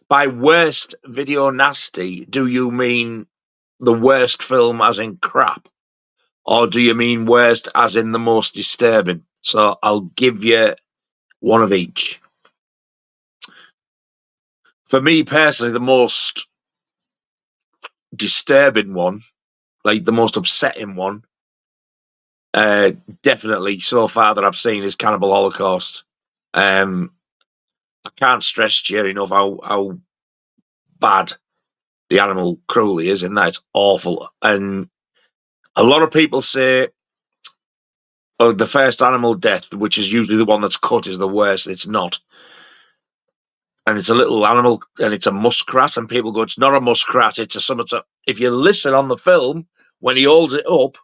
by worst video nasty, do you mean the worst film as in crap? Or do you mean worst as in the most disturbing? So I'll give you one of each. For me personally, the most disturbing one, like the most upsetting one, uh, definitely so far that I've seen is Cannibal Holocaust. Um, I can't stress to you enough how how bad the animal cruelty is, in and that's awful. And a lot of people say oh, the first animal death, which is usually the one that's cut, is the worst. It's not. And it's a little animal, and it's a muskrat, and people go, "It's not a muskrat. It's a something." If you listen on the film, when he holds it up,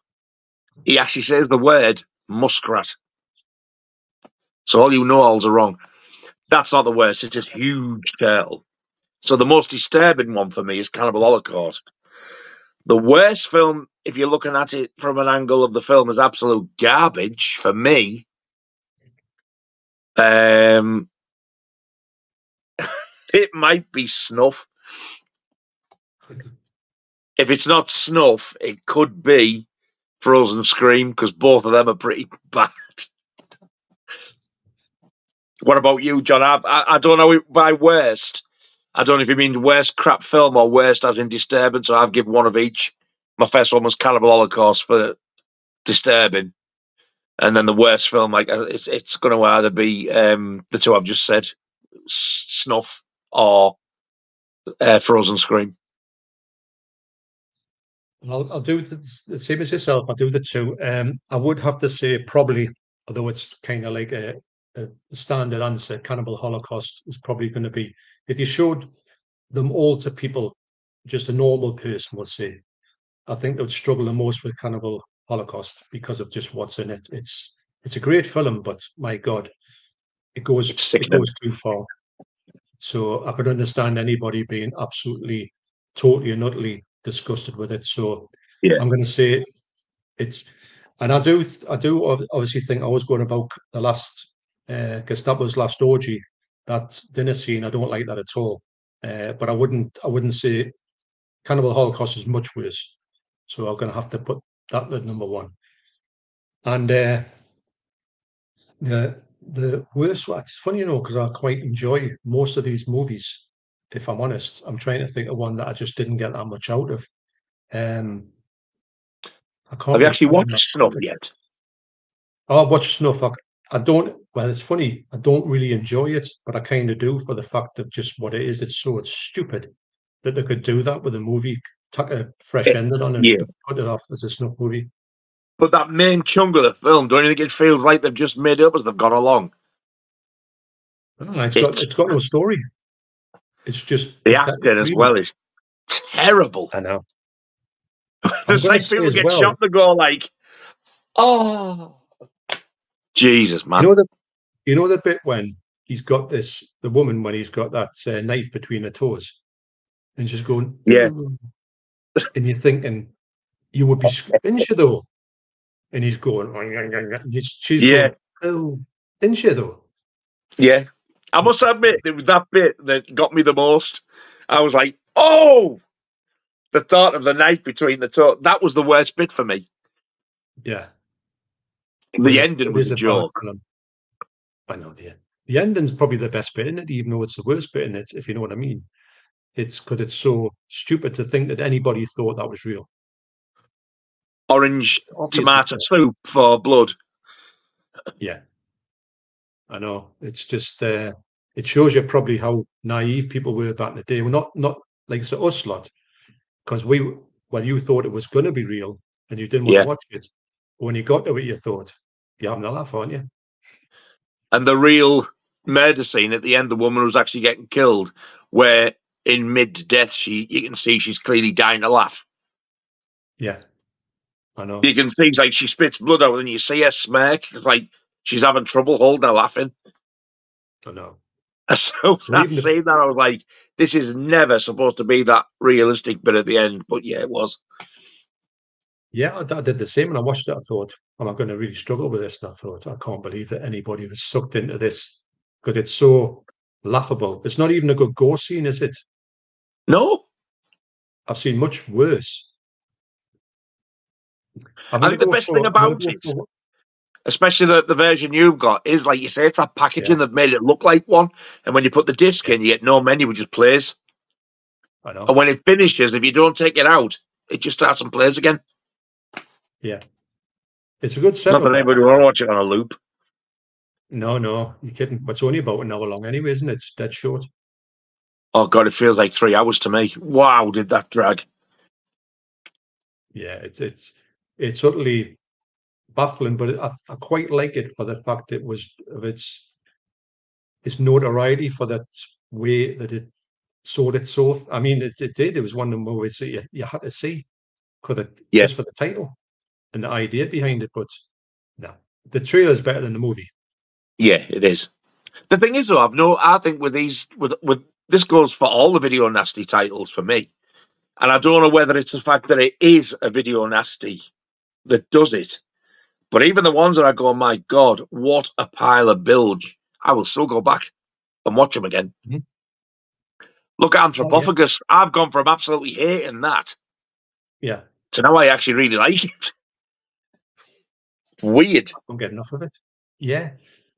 he actually says the word muskrat. So all you know alls are wrong. That's not the worst. It's a huge turtle. So the most disturbing one for me is Cannibal Holocaust. The worst film, if you're looking at it from an angle of the film as absolute garbage for me, um, it might be Snuff. If it's not Snuff, it could be Frozen Scream because both of them are pretty bad. What about you, John? I, I, I don't know by worst. I don't know if you mean worst crap film or worst as in disturbing. So I've given one of each. My first one was Cannibal Holocaust for disturbing, and then the worst film, like uh, it's it's going to either be um, the two I've just said, Snuff or uh, Frozen Scream. I'll, I'll do the, the, same as yourself. I'll do the two. Um, I would have to say probably, although it's kind of like a, a standard answer, Cannibal Holocaust is probably going to be if you showed them all to people, just a normal person would say, I think they would struggle the most with Cannibal Holocaust because of just what's in it. It's it's a great film, but my God, it goes it goes too far. So I could understand anybody being absolutely totally and utterly disgusted with it. So Yeah. I'm going to say it's, and I do, I do obviously think I was going about the last uh, Gestapo's last orgy, that dinner scene. I don't like that at all. Uh, but I wouldn't, I wouldn't say Cannibal Holocaust is much worse. So I'm going to have to put that at number one. And uh, the the worst one. It's funny, you know, because I quite enjoy most of these movies. If I'm honest, I'm trying to think of one that I just didn't get that much out of. Um, I can't. Have you actually watched Snuff yet? Oh, I watched Snuff. I, I don't. Well, it's funny. I don't really enjoy it, but I kind of do for the fact of just what it is. It's so it's stupid that they could do that with a movie, tuck a fresh Eh, ending on it, yeah. put it off as a snuff movie. But that main chunk of the film, don't you think it feels like they've just made it up as they've gone along? Oh, it's got It's- it's got no story. It's just The pathetic, acting as well is terrible. I know. There's gonna like people get well- shot and go like, oh, Jesus, man. You know the you know the bit when he's got this the woman when he's got that uh, knife between her toes, and she's going Yeah. And you're thinking you would be didn't though, and he's going and he's, she's Yeah. going oh didn't though yeah. I must admit, it was that bit that got me the most. I was like, oh, the thought of the knife between the toe. That was the worst bit for me. yeah The ending was a joke. I know the the ending's probably the best bit in it, even though it's the worst bit in it, if you know what I mean. It's because it's so stupid to think that anybody thought that was real. Orange Obviously, tomato soup for blood. Yeah. I know. It's just uh it shows you probably how naive people were back in the day. Well not not like it's us lot. Because we well you thought it was gonna be real and you didn't want Yeah. to watch it. When you got to it you thought, you're having a laugh, aren't you? And the real murder scene at the end, the woman was actually getting killed, where in mid death, she you can see she's clearly dying to laugh. Yeah. I know. You can see it's like she spits blood out, and you see her smirk. It's like she's having trouble holding her laughing. I know. So that the- scene that I was like, this is never supposed to be that realistic bit at the end, but yeah, it was. Yeah, I, I did the same. And I watched it. I thought, am I going to really struggle with this? And I thought, I can't believe that anybody was sucked into this because it's so laughable. It's not even a good gore scene, is it? No, I've seen much worse. I'm think the best thing about it- for- especially the, the version you've got is like you say, it's that packaging that made it look like one. And when you put the disc in, you get no menu, it just plays. I know. And when it finishes, if you don't take it out, it just starts and plays again. Yeah, it's a good Not setup. that anybody will watch it on a loop. No, no, you're kidding. It's only about an hour long anyway, isn't it? It's dead short. Oh god, it feels like three hours to me. Wow, did that drag? Yeah, it's it's it's utterly baffling, but I, I quite like it for the fact it was of its its notoriety for that way that it sold itself. I mean, it, it did. It was one of the movies that you, you had to see because it Yeah. just for the title and the idea behind it. But no, the trailer is better than the movie. Yeah, it is. The thing is, though, I've no. I think with these, with with this goes for all the video nasty titles for me, and I don't know whether it's the fact that it is a video nasty that does it, but even the ones that I go, my god, what a pile of bilge! I will still go back and watch them again. Mhm. Look at Anthropophagus. I've gone from absolutely hating that Yeah, to now I actually really like it. Weird. I don't get enough of it. Yeah.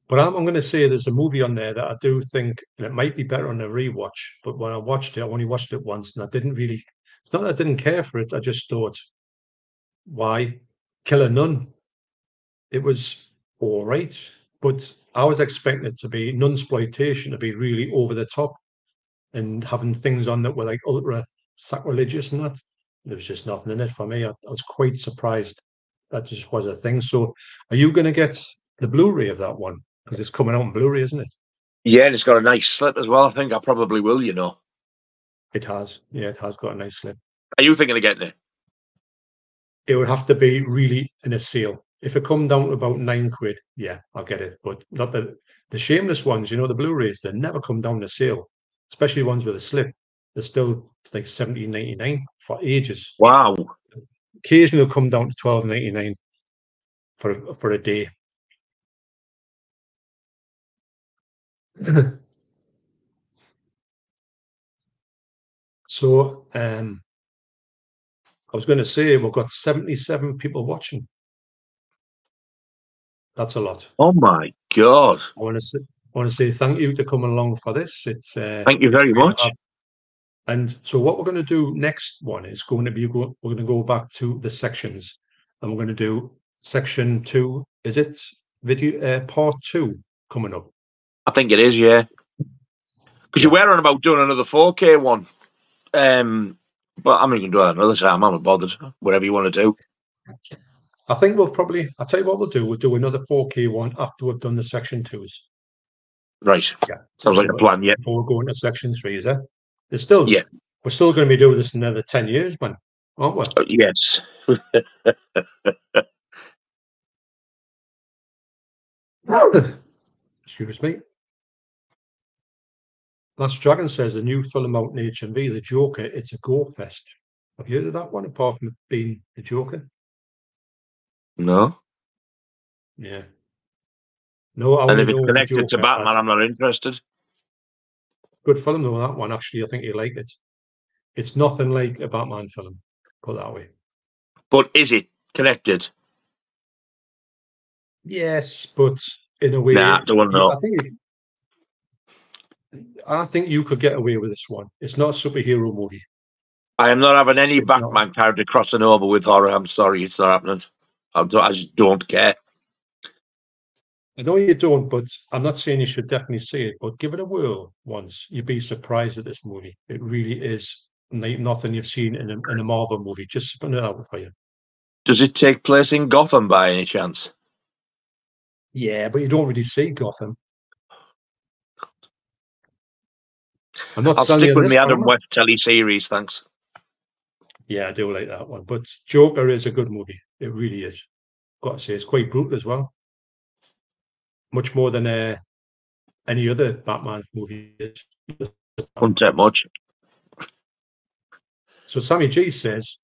But I'm, I'm going to say there's a movie on there that I do think and it might be better on a rewatch. But when I watched it, I only watched it once and I didn't really, it's not that I didn't care for it. I just thought, why Killer Nun? It was all right. But I was expecting it to be nun exploitation, to be really over the top and having things on that were like ultra sacrilegious and that. There was just nothing in it for me. I, I was quite surprised that just was a thing. So are you going to get the Blu-ray of that one? Because it's coming out on Blu-ray, isn't it? Yeah, and it's got a nice slip as well. I think I probably will, you know. It has. Yeah, it has got a nice slip. Are you thinking of getting it? It would have to be really in a sale. If it come down to about nine quid, yeah, I'll get it. But not the the shameless ones, you know, the Blu-rays, they never come down to sale, especially ones with a slip. they're still it's like seventeen ninety nine for ages. Wow. Occasionally, they'll come down to twelve ninety nine for for a day. so, um, I was going to say we've got seventy seven people watching. That's a lot. Oh my god! I want to say, I want to say thank you to coming along for this. It's uh, Thank you very much. And so what we're going to do next one is going to be we're going to go back to the sections, and we're going to do section two. Is it video uh, part two coming up? I think it is, yeah. Because you were on about doing another 4K one. Um, but I mean, you can do that another time. I'm not bothered. Whatever you want to do. I think we'll probably. I'll tell you what we'll do. We'll do another four K one after we've done the section twos. Right. Yeah. Sounds like a plan, yeah. Before we go into section three, is it? It's still. Yeah. We're still going to be doing this another ten years, man, aren't we? Uh, yes. Excuse me. Last Dragon says a new film out in HMV, The Joker, it's a gore fest. Have you heard of that one apart from being The Joker? No. Yeah. No, I And if it's connected to Batman, I'm not interested. Good film though, that one. Actually, I think you like it. It's nothing like a Batman film, put that way. But is it connected? Yes, but in a way, Nah, don't wanna know. I think it- I think you could get away with this one. It's not a superhero movie. I am not having any It's not. Batman character crossing over with horror. I'm sorry, it's not happening. I, I just don't care. I know you don't, but I'm not saying you should definitely see it. But give it a whirl once. You'd be surprised at this movie. It really is like nothing you've seen in a, in a Marvel movie. Just spin it out for you. Does it take place in Gotham by any chance? Yeah, but you don't really see Gotham. I'm not I'll stick with the Adam am West telly series, thanks. Yeah, I do like that one. But Joker is a good movie. It really is. Got to say, it's quite brutal as well. Much more than uh, any other Batman movie. is. Wouldn't take much. So Sammy G says,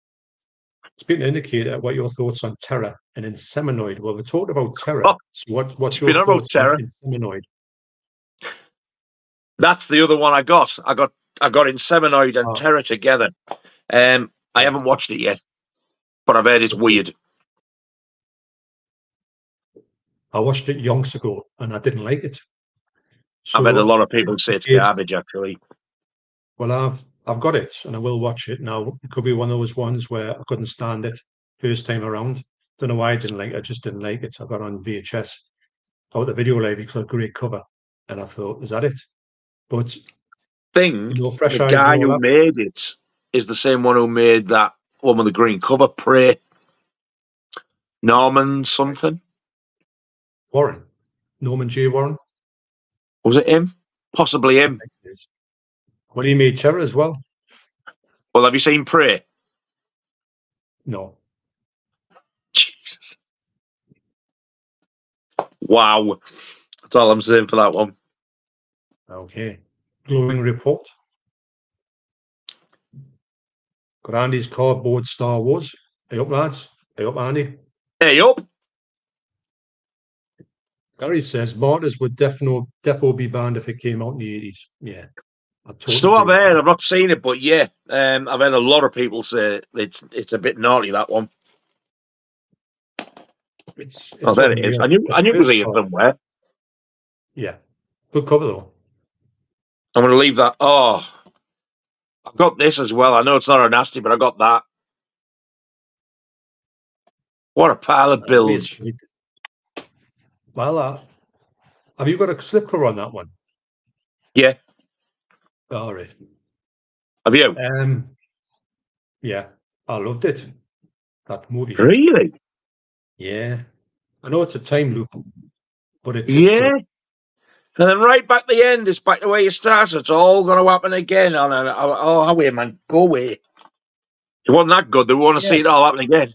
speaking of indicator, what your thoughts on Terror and Inseminoid? Well, we talked about Terror. Oh, so what, what's your about thoughts on Terror. Inseminoid? That's the other one I got. I got I got Inseminoid and Oh. Terror together. Um, I haven't watched it yet, but I've heard it's weird. I watched it yonks ago and I didn't like it. So, I've heard a lot of people say it's garbage. Actually, Well, I've I've got it and I will watch it now. It could be one of those ones where I couldn't stand it first time around. Don't know why I didn't like it. I just didn't like it. I got on VHS out the video library because a great cover, and I thought, is that it? But thing you know, fresh the guy who that. made it is the same one who made that one with the green cover, Prey. Norman something Warren, Norman J. Warren. was it him? Possibly him. think it is. Well, he made Terror as well. Well, have you seen Prey? No, Jesus. Wow. That's all I'm saying for that one. okay. Glowing report. Got Andy's cardboard Star Wars. Hey up, lads. Hey up, Andy. Hey up. Gary says martyrs would definitely defo be banned if it came out in the eighties. Yeah. I totally So I've heard. I've not seen it, but yeah, um, I've heard a lot of people say it's it's a bit naughty that one. It's, I it's bet it is. I knew I knew it was here somewhere. Yeah. Good cover though. I'm going to leave that. Oh, I've got this as well. I know it's not a nasty, but I got that. What a pile of bilge. Well, uh, have you got a slip cover on that one? Yeah. All right. Have you? Um, yeah, I loved it. That movie. Really? Yeah. I know it's a time loop, but it, Yeah. good. And then right back the end, it's back the way you start. So it's all going to happen again. And, oh, away, man. Go away. It wasn't that good. They want to see it all happen again.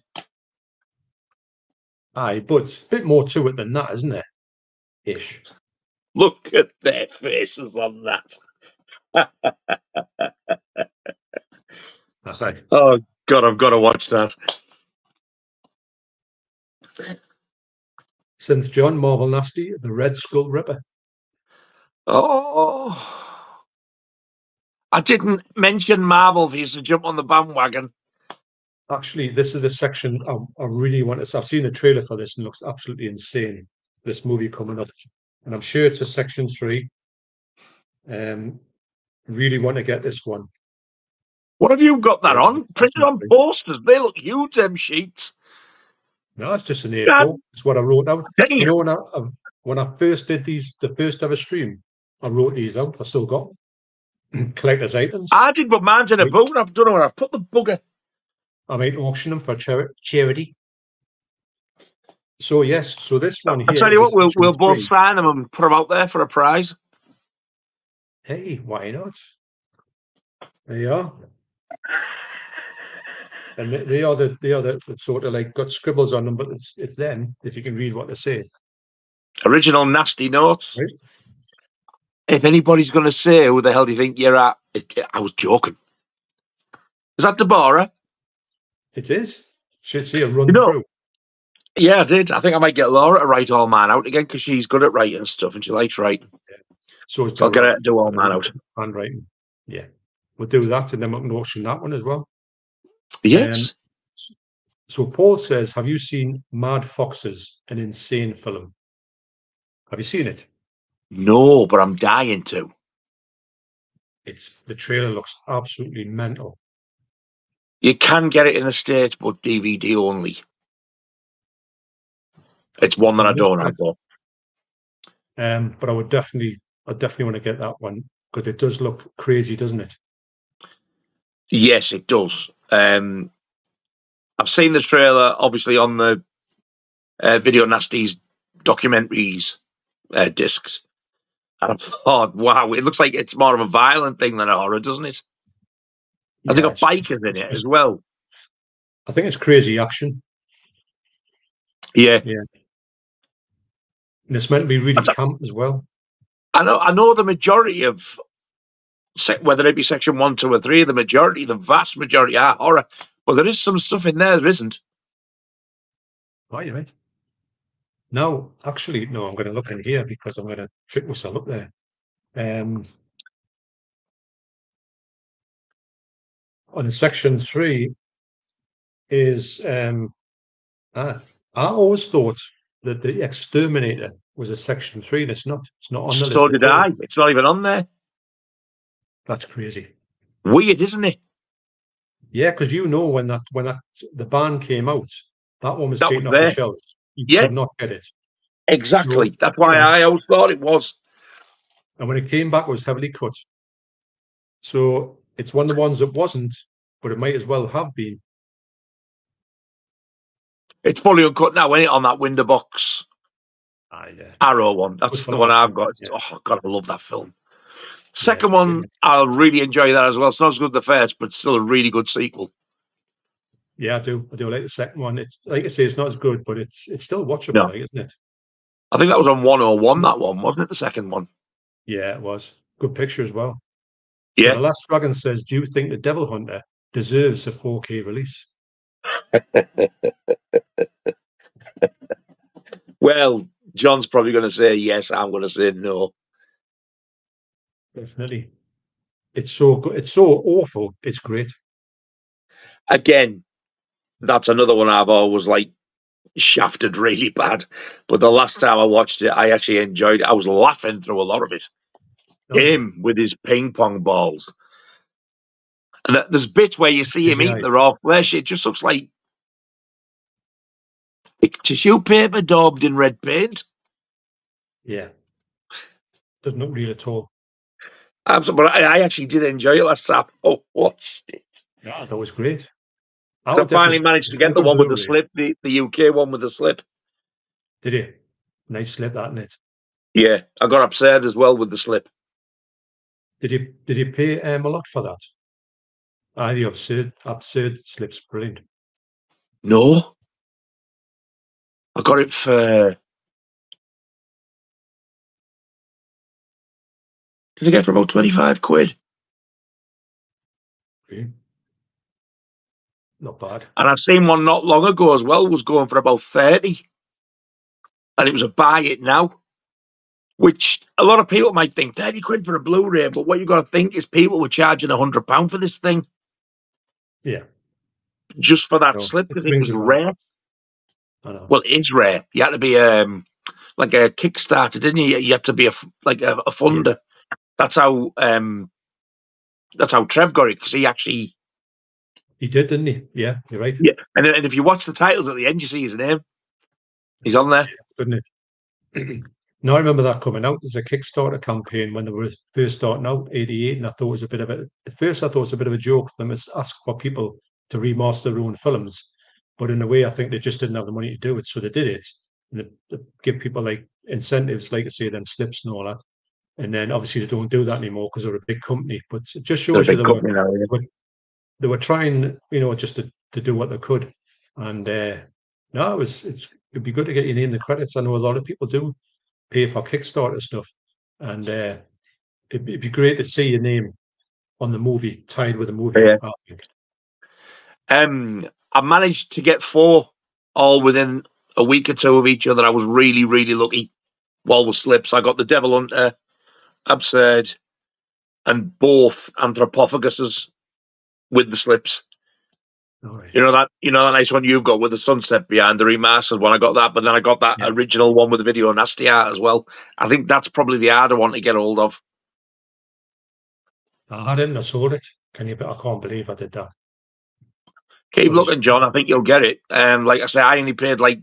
Aye, but a bit more to it than that, isn't there? Ish. Look at their faces on that. Oh God, I've got to watch that. Synth John, Marvel Nasty, the Red Skull Ripper. Oh, I didn't mention Marvel for you to jump on the bandwagon. Actually, this is a section I, I really want to. I've seen the trailer for this and it looks absolutely insane. This movie coming up, and I'm sure it's a section three. Um, really want to get this one. What have you got that on? Printed on posters. They look huge, them sheets. No, it's just an God. A4. It's what I wrote out. You know, when I, I when I first did these, the first ever stream, I wrote these out. I still got collector's items. I did, but mine's in a boot. I don't know where I've put the bugger. I might auction them for chari- charity. So yes, so this one here. I tell you what, we'll we'll both sign them and put them out there for a prize. Hey, why not? There you are. And they, they are the they are the the sort of like got scribbles on them, but it's it's them if you can read what they say. Original nasty notes. Right. If anybody's going to say who the hell do you think you're at, it, I was joking. Is that Deborah? It is. Should see a run You know- through. Yeah, I did. I think I might get Laura to write all man out again because she's good at writing stuff and she likes writing. So So I'll get her to do all man out. handwriting. Yeah, we'll do that, and then we can auction that one as well. Yes. Um, so Paul says, "Have you seen Mad Foxes? An insane film. Have you seen it? no, but I'm dying to. It's the trailer looks absolutely mental. You can get it in the States, but DVD only. It's one that I don't have though. Um, but I would definitely, I definitely want to get that one because it does look crazy, doesn't it? Yes, it does. Um, I've seen the trailer, obviously, on the uh, Video Nasties documentaries uh, discs. And I thought, wow, it looks like it's more of a violent thing than a horror, doesn't it? Has it Yeah, got bikers in it as well? I think it's crazy action, Yeah. and it's meant to be really That's a- camp as well. I know I know the majority of whether it be section one, two, or three, the majority, the vast majority are horror. Well, there is some stuff in there, there isn't. Right, you right. No, actually, no. I'm going to look in here because I'm going to trick myself up there. Um, on section three is um, ah, I always thought that the exterminator was a section three, and it's not. It's not on the list. So at did. I. It's not even on there. That's crazy. Weird, isn't it? Yeah, because you know when that when that the band came out, that one was That taken was off there. the shelves. You Yeah. could not get it. Exactly. So- That's why I always thought it was. And when it came back, it was heavily cut. So it's one of the ones that wasn't, but it might as well have been. It's fully uncut now, ain't it, on that window box Ah, yeah. arrow one. That's Which the one one I've got. Yeah. Oh God, I love that film. Second it's one, brilliant. I'll really enjoy that as well. It's not as good as the first, but still a really good sequel. Yeah, I do. I do like the second one. It's like I say, it's not as good, but it's it's still watchable, No. like, isn't it? I think that was on 101, that one, wasn't it? The second one. Yeah, it was. Good picture as well. So the last dragon says, Do you think the Devil Hunter deserves a 4K release? Well, John's probably going to say yes. I'm going to say no. Definitely. It's so good. It's so awful. It's great. Again, that's another one I've always like shafted really bad. But the last time I watched it, I actually enjoyed it. I was laughing through a lot of it. Him with his ping pong balls. And there's bits where you see him eat the raw flesh. It just looks like tissue paper daubed in red paint. Yeah. Doesn't look real at all. Absolutely. But I, I actually did enjoy it last time. Oh, watched it. Yeah, that was great. I I finally managed to get the one with the slip, the, the UK one with the slip. Did you? Nice slip that in it. Yeah, I got upset as well with the slip. Did you did you pay um, a lot for that? Ah, the absurd absurd slips, brilliant. No. I got it for Did I get for about 25 quid? Okay. Not bad. And I've seen one not long ago as well, was going for about 30. And it was a buy it now. Which a lot of people might think 30 quid for a Blu-ray, but what you've gotta think is people were charging a hundred pound for this thing Yeah. just for that slip because it was rare. I know. Well, it is rare. You had to be um like a Kickstarter, didn't you? You had to be a like a, a funder. That's how um that's how Trev got it because he actually he did, didn't he? Yeah, you're right. yeah. And, and if you watch the titles at the end, you see his name. He's on there. Couldn't it? no, I remember that coming out as a Kickstarter campaign when they were first starting out, 88, and I thought it was a bit of a at first I thought it was a bit of a joke for them to ask for people to remaster their own films. But in a way, I think they just didn't have the money to do it, so they did it. And they, they give people like incentives, like I say, them slips and all that. And then obviously they don't do that anymore because they're a big company. But it just shows you they were, now, yeah. they were trying, you know, just to, to do what they could. And uh, no, it was it's, it'd be good to get your name in the credits. I know a lot of people do pay for Kickstarter stuff, and uh, it'd, it'd be great to see your name on the movie tied with the movie. Yeah. I. Um, I managed to get four all within a week or two of each other. I was really, really lucky. Wall with slips. I got the Devil Hunter, Absurd, and both Anthropophaguses with the slips. All right. You know that you know that nice one you've got with the sunset behind the remastered one. I got that, but then I got that Yeah. original one with the video nasty art as well. I think that's probably the harder one to get hold of. I hadn't. and I sold it. Can you? I can't believe I did that. Keep Well, looking, John. I think you'll get it. Um, like I say, I only paid like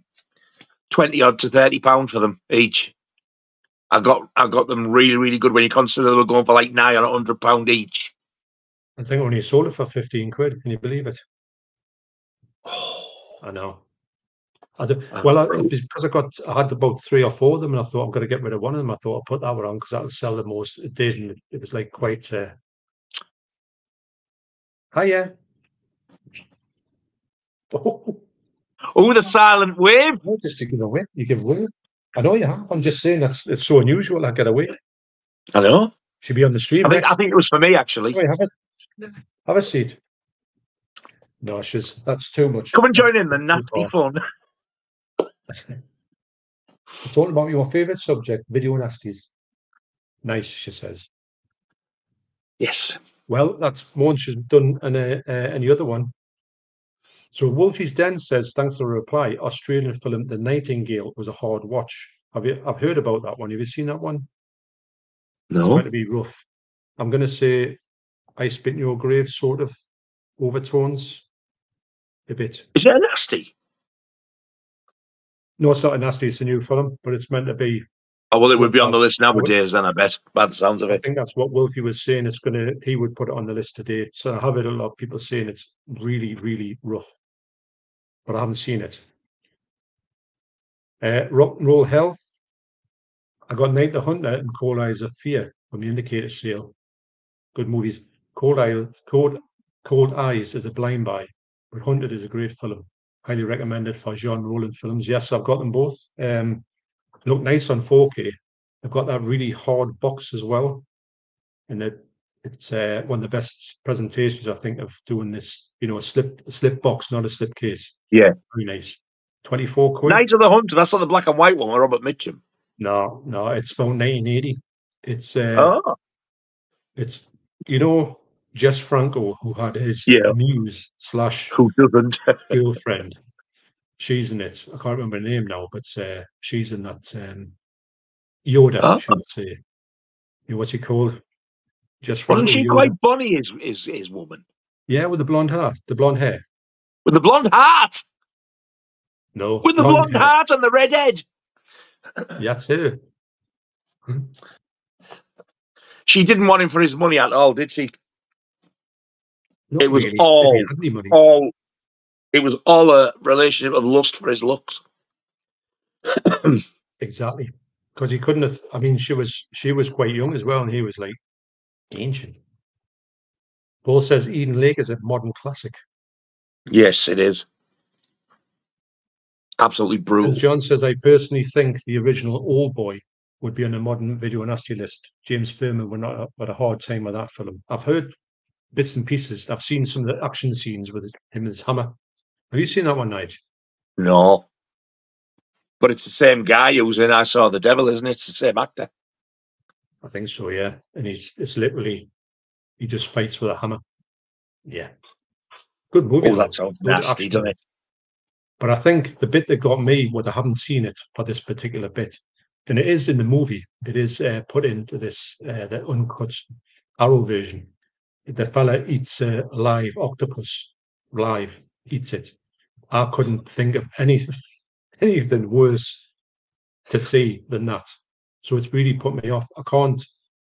twenty odd to thirty pound for them each. I got I got them really really good when you consider they were going for like nine or a hundred pound each. I think I only sold it for fifteen quid. Can you believe it? I know. I do, well, I, because I got, I had about three or four of them, and I thought I'm going to get rid of one of them. I thought I'll put that one on because that'll sell the most. It did, and it was like quite. Uh... Hiya. Oh, Oh, the silent wave! no, just to give away. You give away. I know you have. I'm just saying that's it's so unusual. I get away. I know. Should be on the street. I think I think it was for me actually. Wait, have a have a seat. No, she's that's too much. Come and join in the nasty far. fun. Talking about your favourite subject, video nasties. Nice, she says. Yes. Well, that's one she's done, and uh, uh, any other one. So Wolfie's Den says, thanks for the reply. Australian film The Nightingale was a hard watch. Have you? I've heard about that one. Have you seen that one? No. It's going to be rough. I'm going to say, I spit in your grave, sort of overtones, a bit. Is it a nasty? No, it's not a nasty. It's a new film, but it's meant to be. Oh well, it would be on the list nowadays. Then I bet. By the sounds of it, I think that's what Wolfie was saying. It's going to. He would put it on the list today. So I have it a lot of people saying it's really, really rough, but I haven't seen it. Uh, Rock and Roll Hell. I got Night the Hunter and Cold Eyes of Fear from the Indicator sale. Good movies. Cold Eye, Cold, Cold Eyes is a blind buy, Hunted is a great film. Highly recommended for Jean Rollin films. Yes, I've got them both. Um, look nice on 4K. I've got that really hard box as well, and it, it's uh, one of the best presentations I think of doing this. You know, a slip a slip box, not a slip case. Yeah. very nice. Twenty four quid. Night of the Hunter. That's not the black and white one with Robert Mitchum. No, no, it's from 1980. It's uh, Oh. it's you know Jess Franco who had his Yeah. muse slash Who doesn't? girlfriend. She's in it. I can't remember her name now, but uh, she's in that um, Yoda. Oh. Should I say? You know what's she called? Jess Franco. Wasn't she Yoda. quite bunny? Is is his woman Yeah, with the blonde hair, the blonde hair. with the blonde heart, No, with the blonde heart and the red head. Yeah, that's her. She didn't want him for his money at all, did she? Not It was really. all- Didn't have any money. All it was all a relationship of lust for his looks. Exactly. Because he couldn't have I mean she was she was quite young as well, and he was like ancient. Paul says Eden Lake is a modern classic. Yes, it is. Absolutely And brutal. John says I personally think the original Old Boy would be on a modern video nasty list. James Ferman would not have had a hard time with that film. I've heard bits and pieces. I've seen some of the action scenes with him and his hammer. Have you seen that one, Nigel? No. But it's the same guy who's in I Saw the Devil, isn't it? It's the same actor. I think so, yeah. And he's it's literally he just fights with a hammer. Yeah. Good movie. Oh, that sounds nasty, doesn't it? But I think the bit that got me was I haven't seen it for this particular bit, and it is in the movie. It is uh, put into this uh, the uncut Arrow version. The fella eats a live octopus, live eats it. I couldn't think of anything anything worse to see than that. So it's really put me off. I can't.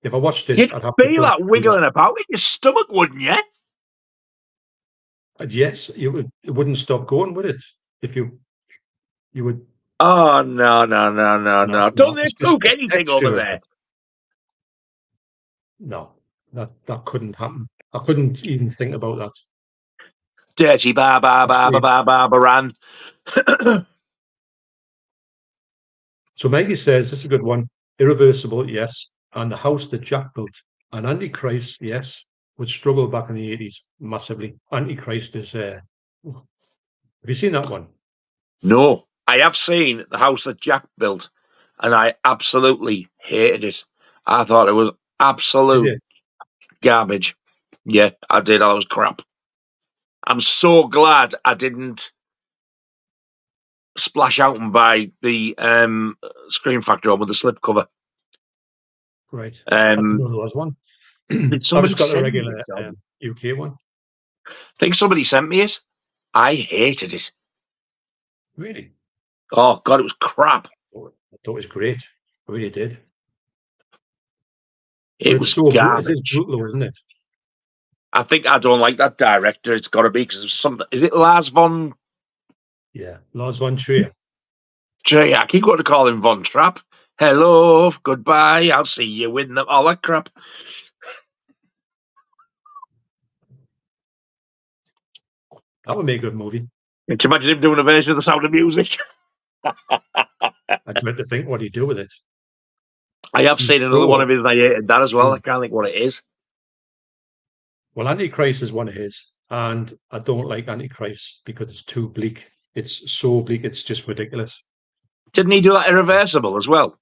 If I watched it, You'd I'd have feel that wiggling about in your stomach, wouldn't you? And yes, it would. It wouldn't stop going, would it? If you, you would. Oh no no no no no! Don't no, they cook anything over there? No, that that couldn't happen. I couldn't even think about that. Dirty bar bar bar bar bar bar So Maggie says this is a good one. Irreversible, yes. And the house that Jack built. And Antichrist, yes, would struggle back in the 80s massively. Antichrist is uh have you seen that one? No. I have seen the house that Jack built and I absolutely hated it. I thought it was absolute garbage. Yeah, I did. I was crap. I'm so glad I didn't splash out and buy the um, Scream Factory with the slipcover. Right. Um, there was one. Did somebody got the regular um, UK one. I think somebody sent me it. I hated it. Really? Oh God, it was crap. I thought it was great. I really did. It was so garbage. It's brutal, isn't it? I think I don't like that director. It's got to be because of something. Is it Lars von yeah, Lars von Trier. Trier, I keep going to call him Von Trapp. Hello, goodbye, I'll see you in the all that crap. That would be a good movie. Can you imagine him doing a version of the Sound of Music? I'd like to think what he'd do with it. I have seen another one of his. I hated that as well. Mm. I can't think what it is. Well, Antichrist is one of his, and I don't like Antichrist because it's too bleak. It's so bleak. It's just ridiculous. Didn't he do that irreversible as well?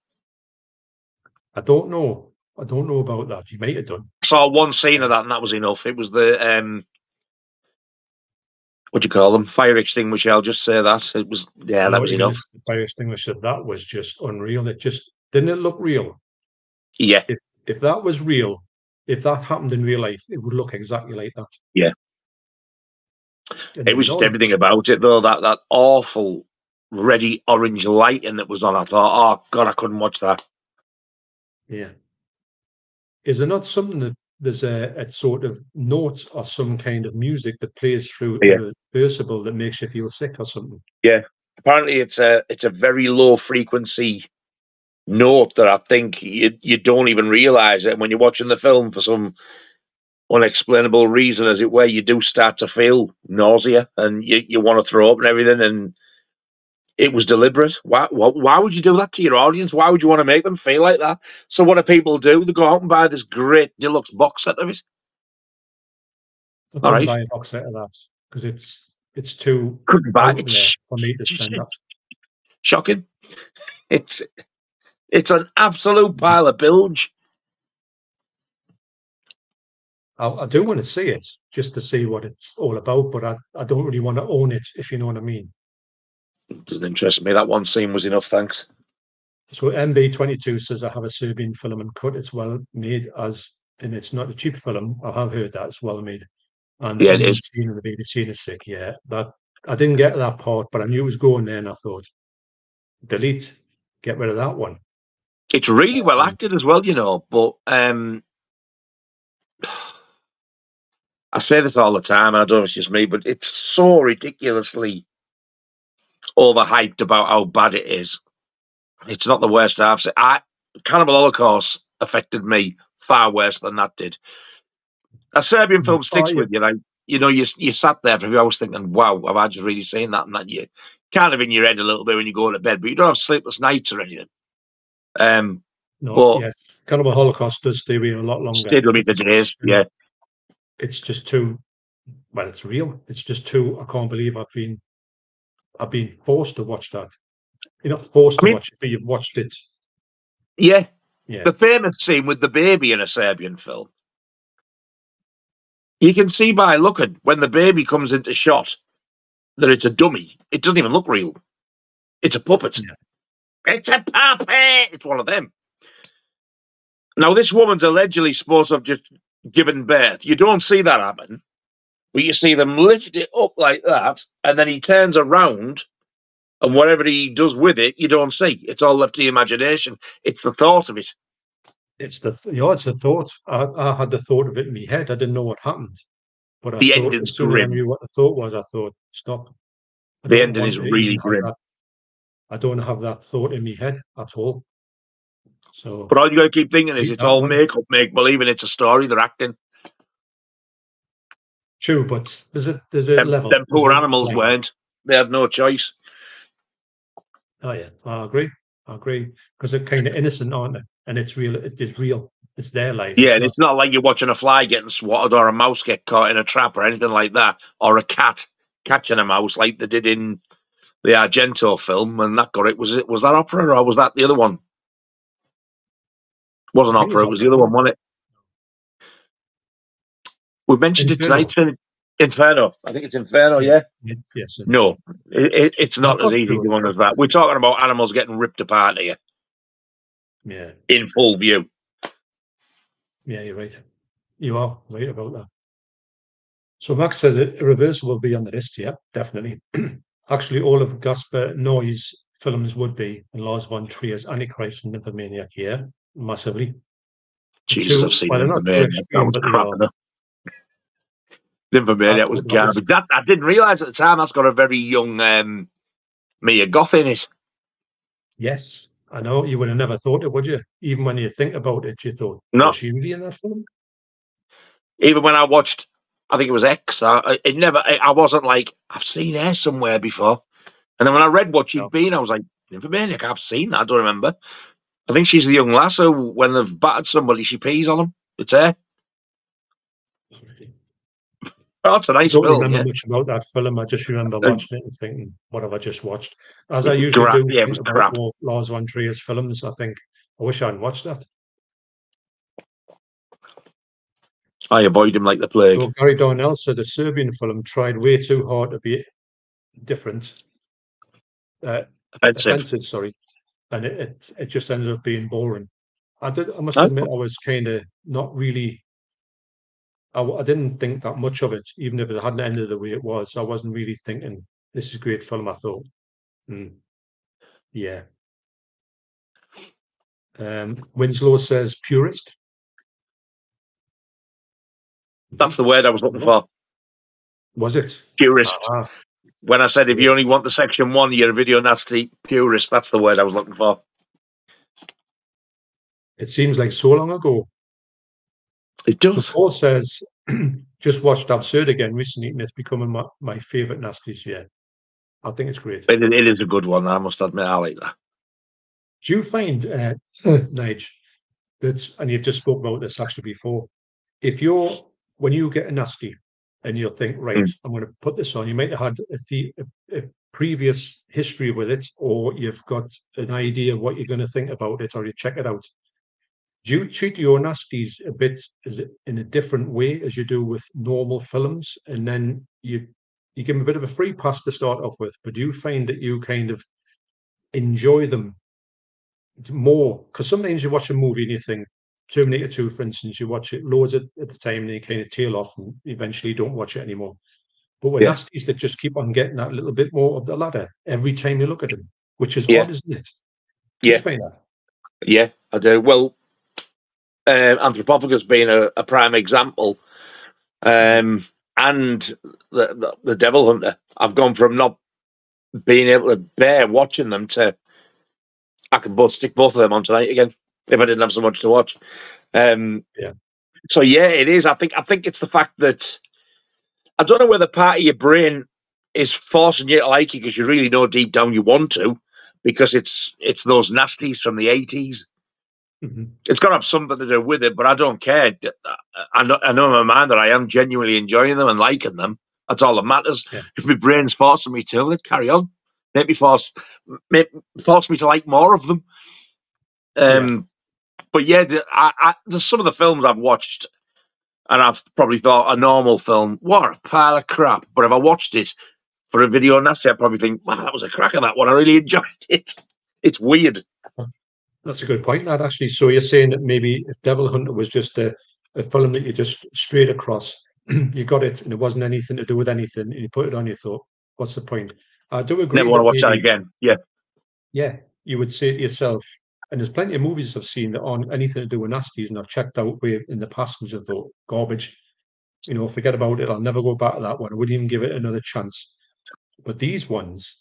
I don't know. I don't know about that. He might have done. Saw one scene of that, and that was enough. It was the um, what do you call them? Fire extinguisher. I'll just say that it was. Yeah, that was enough. Fire extinguisher. That was just unreal. It just didn't it look real. Yeah. If if that was real, if that happened in real life, it would look exactly like that. Yeah. It was just everything about it, though. That that awful ready orange lighting that was on. I thought, oh god, I couldn't watch that. Yeah. Is there not something that there's a, a sort of note or some kind of music that plays through yeah. the reversible that makes you feel sick or something? Yeah. Apparently, it's a it's a very low frequency note that I think you you don't even realize it when you're watching the film for some unexplainable reason, as it were, you do start to feel nausea and you, you want to throw up and everything. And it was deliberate. Why, why, why would you do that to your audience? Why would you want to make them feel like that? So what do people do? They go out and buy this great deluxe box set of it. All right, buy a box set of that because it's it's too couldn't buy it for me to spend that. Shocking. It's it's an absolute pile of bilge. I, I, do want to see it just to see what it's all about, but I, I don't really want to own it, if you know what I mean. It doesn't interest me. That one scene was enough, thanks. So MB22 says I have a Serbian film and cut. It's well made as, and it's not a cheap film. I have heard that it's well made. And yeah, it is. Scene the baby scene is sick. Yeah, that I didn't get that part, but I knew it was going there, and I thought, delete, get rid of that one. It's really well um, acted as well, you know. But um, I say this all the time, I don't know if it's just me, but it's so ridiculously overhyped about how bad it is. It's not the worst I've seen. I, Cannibal Holocaust affected me far worse than that did. A Serbian film sticks with you, like you know, you you sat there for a few hours thinking, "Wow, have I just really seen that?" And that you kind of in your head a little bit when you go to bed, but you don't have sleepless nights or anything. Um, No, But- yes, Cannibal Holocaust does stay with you a lot longer. Stayed with me days. Yeah. it's just too well it's real it's just too i can't believe i've been i've been forced to watch that you're not forced I mean- to watch it but you've watched it Yeah. yeah The famous scene with the baby in a Serbian film. You can see by looking when the baby comes into shot that it's a dummy. It doesn't even look real. It's a puppet. Yeah. It's a puppet. It's one of them. Now, this woman's allegedly supposed to have just given birth. You don't see that happen, but you see them lift it up like that, and then he turns around, and whatever he does with it, you don't see. It's all left to the imagination. It's the thought of it. it's the th- yeah it's the thought I, I had the thought of it in my head i didn't know what happened but I The ending's as I knew what the thought was i thought stop I The ending is really grim. that- i don't have that thought in my head at all so But all you got to keep thinking is it's all one. make up, make believe, and it's a story they're acting. true but there's a there's a Them, level them poor animals line. weren't. They had no choice. Oh yeah, I agree. I agree because they're kind of innocent, aren't they? And it's real. It is real. It's their life. Yeah, It's and not- it's not like you're watching a fly getting swatted or a mouse get caught in a trap or anything like that, or a cat catching a mouse like they did in the Argento film. And that got it. Was it was that opera or was that the other one? wasn't it opera. was It was the other one, wasn't it? We mentioned it Inferno. tonight. in Inferno. I think it's Inferno. Yeah. It's, yes. it- No, it, it, it's not as easy to one as that. We're talking about animals getting ripped apart here Yeah. in full view. Yeah. You're right. You are right about that. So Max says it, a reversal will be on the list. Yeah, definitely. Actually, all of Gaspar Noé's films would be, and Lars von Trier's Antichrist and Nymphomaniac. Yeah, massively. Jesus, I've seen well, they're not too Nymphomaniac. That was crap. enough. Nymphomaniac was- garbage. That I didn't realise at the time. That's got a very young um, Mia Goth in it. Yes, I know. You would have never thought it, would you? Even when you think about it, you thought, No. was she really in that film? Even when I watched, I think it was X. I, I- it never. I, I wasn't like I've seen her somewhere before. And then when I read what she'd No. been, I was like, Nymphomaniac. I've seen that. I don't remember. I think she's the young lass who, when they've battered somebody, she pees on them. It's her. Oh, it's a I nice don't film. remember Yeah. much about that film. I just remember watching it and thinking, "What have I just watched?" As I usually crap. do. Yeah, it was crap. Lars von Trier's films. I think I wish I hadn't watched that. I avoid him like the plague. So Gary Darnell said the Serbian film tried way too hard to be different, uh, Offensive. offensive. Sorry, and it, it it just ended up being boring. I did. I must admit, I was kind of not really. I, I didn't think that much of it, even if it hadn't ended the way it was. I wasn't really thinking this is great film. I thought, Hmm. yeah. Um, Winslow says purist. That's the word I was looking for. Was it? Purist. Ah, When I said if you only want the section one, you're a video nasty purist. That's the word I was looking for. it seems like so long ago. It So does. Paul says, just watched Absurd again recently, and it's becoming my, my favorite nasties. Yeah, I think it's great. It, it is a good one. I must admit, I like that. Do you find, uh, Nige, that, and you've just spoke about this actually before, if you're, when you get a nasty and you'll think, right, Mm. I'm going to put this on, you might have had a, the, a, a previous history with it, or you've got an idea of what you're going to think about it, or you check it out. Do you treat your nasties a bit it in a different way as you do with normal films, and then you you give them a bit of a free pass to start off with, but do you find that you kind of enjoy them more? Because sometimes you watch a movie and you think Terminator 2, for instance, you watch it loads at, at the time and you kind of tail off and eventually you don't watch it anymore. But with Yeah. nasties that just keep on getting that little bit more of the ladder every time you look at them, which is Yeah. odd, isn't it? Yeah. Yeah, I do. Well, uh, Anthropophagus being a, a prime example, um, and the, the the Devil Hunter. I've gone from not being able to bear watching them to I can both stick both of them on tonight again if I didn't have so much to watch. Um, Yeah. So yeah, it is. I think I think it's the fact that I don't know whether part of your brain is forcing you to like it because you really know deep down you want to, because it's it's those nasties from the eighties hmm It's got to have something to do with it, but I don't care. I know, I know in my mind that I am genuinely enjoying them and liking them. That's all that matters. Yeah. If my brain's forcing me to, then carry on. Make me force, make, force me to like more of them. Um, But yeah, the, I, I, there's some of the films I've watched, and I've probably thought a normal film, what a pile of crap. But if I watched it for a video nasty, I'd probably think, wow, that was a crack of that one. I really enjoyed it. It's weird. That's a good point, That actually. So you're saying that maybe if Devil Hunter was just a, a film that you just straight across, you got it, and it wasn't anything to do with anything, and you put it on, you thought, what's the point? I do agree. Never want to watch that again. Yeah. yeah, you would say to yourself, and there's plenty of movies I've seen that aren't anything to do with nasties, and I've checked out way in the past and just thought, garbage. You know, forget about it. I'll never go back to that one. I wouldn't even give it another chance. But these ones,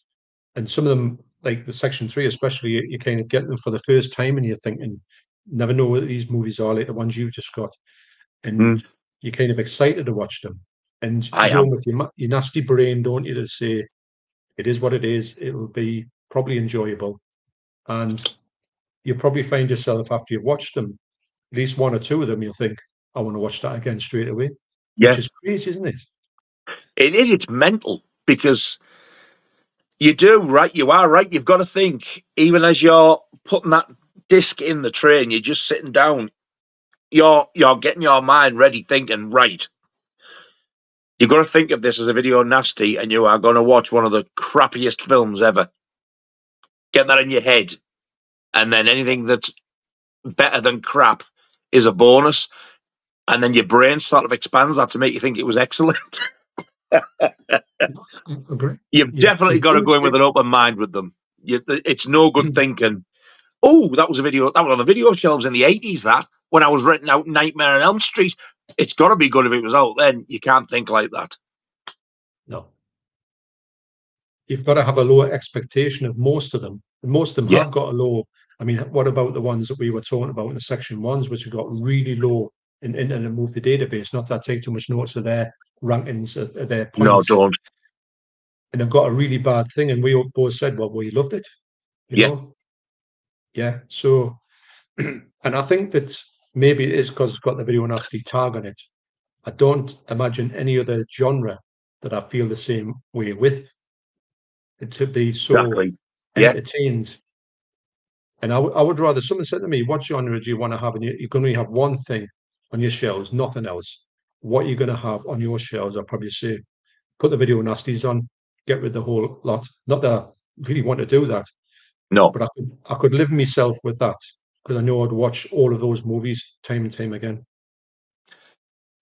and some of them, like the section three, especially, you, you kind of get them for the first time, and you're thinking, never know what these movies are like the ones you've just got, and Mm. you're kind of excited to watch them. And I you with your, your nasty brain, don't you, to say, it is what it is. It will be probably enjoyable. And you'll probably find yourself after you've watched them, at least one or two of them, you'll think, I want to watch that again straight away. Yeah. Which is crazy, isn't it? It is. It's mental because you do right. You are right. You've got to think even as you're putting that disc in the train. You're just sitting down. You're you're getting your mind ready, thinking right. You've got to think of this as a video nasty, and you are going to watch one of the crappiest films ever. Get that in your head, and then anything that's better than crap is a bonus, and then your brain sort of expands that to make you think it was excellent. You've Yeah, definitely got to go in with an open mind with them. You, it's no good Mm. thinking, oh, that was a video, that was on the video shelves in the 80s, that, when I was renting out Nightmare on Elm Street. It's got to be good if it was out then. You can't think like that. No. You've got to have a lower expectation of most of them. And most of them Yeah. have got a low. I mean, what about the ones that we were talking about in the section ones, which have got really low in Internet Movie Database? Not that I take too much notes of their rankings, of, of their No, don't. and they've got a really bad thing. And we all both said, well, we loved it. You Yeah. Know? Yeah. So, and I think that maybe it is because it's got the video nasty tag on it. I don't imagine any other genre that I feel the same way with. It to be so Exactly. Entertained. And I, w- I would rather someone said to me, "What genre do you want to have?" And you, you're going to have one thing on your shelves, nothing else. What you're going to have on your shelves, I'll probably say, put the video nasties on, get rid of the whole lot. Not that I really want to do that, No. but I could I could live myself with that because I know I'd watch all of those movies time and time again.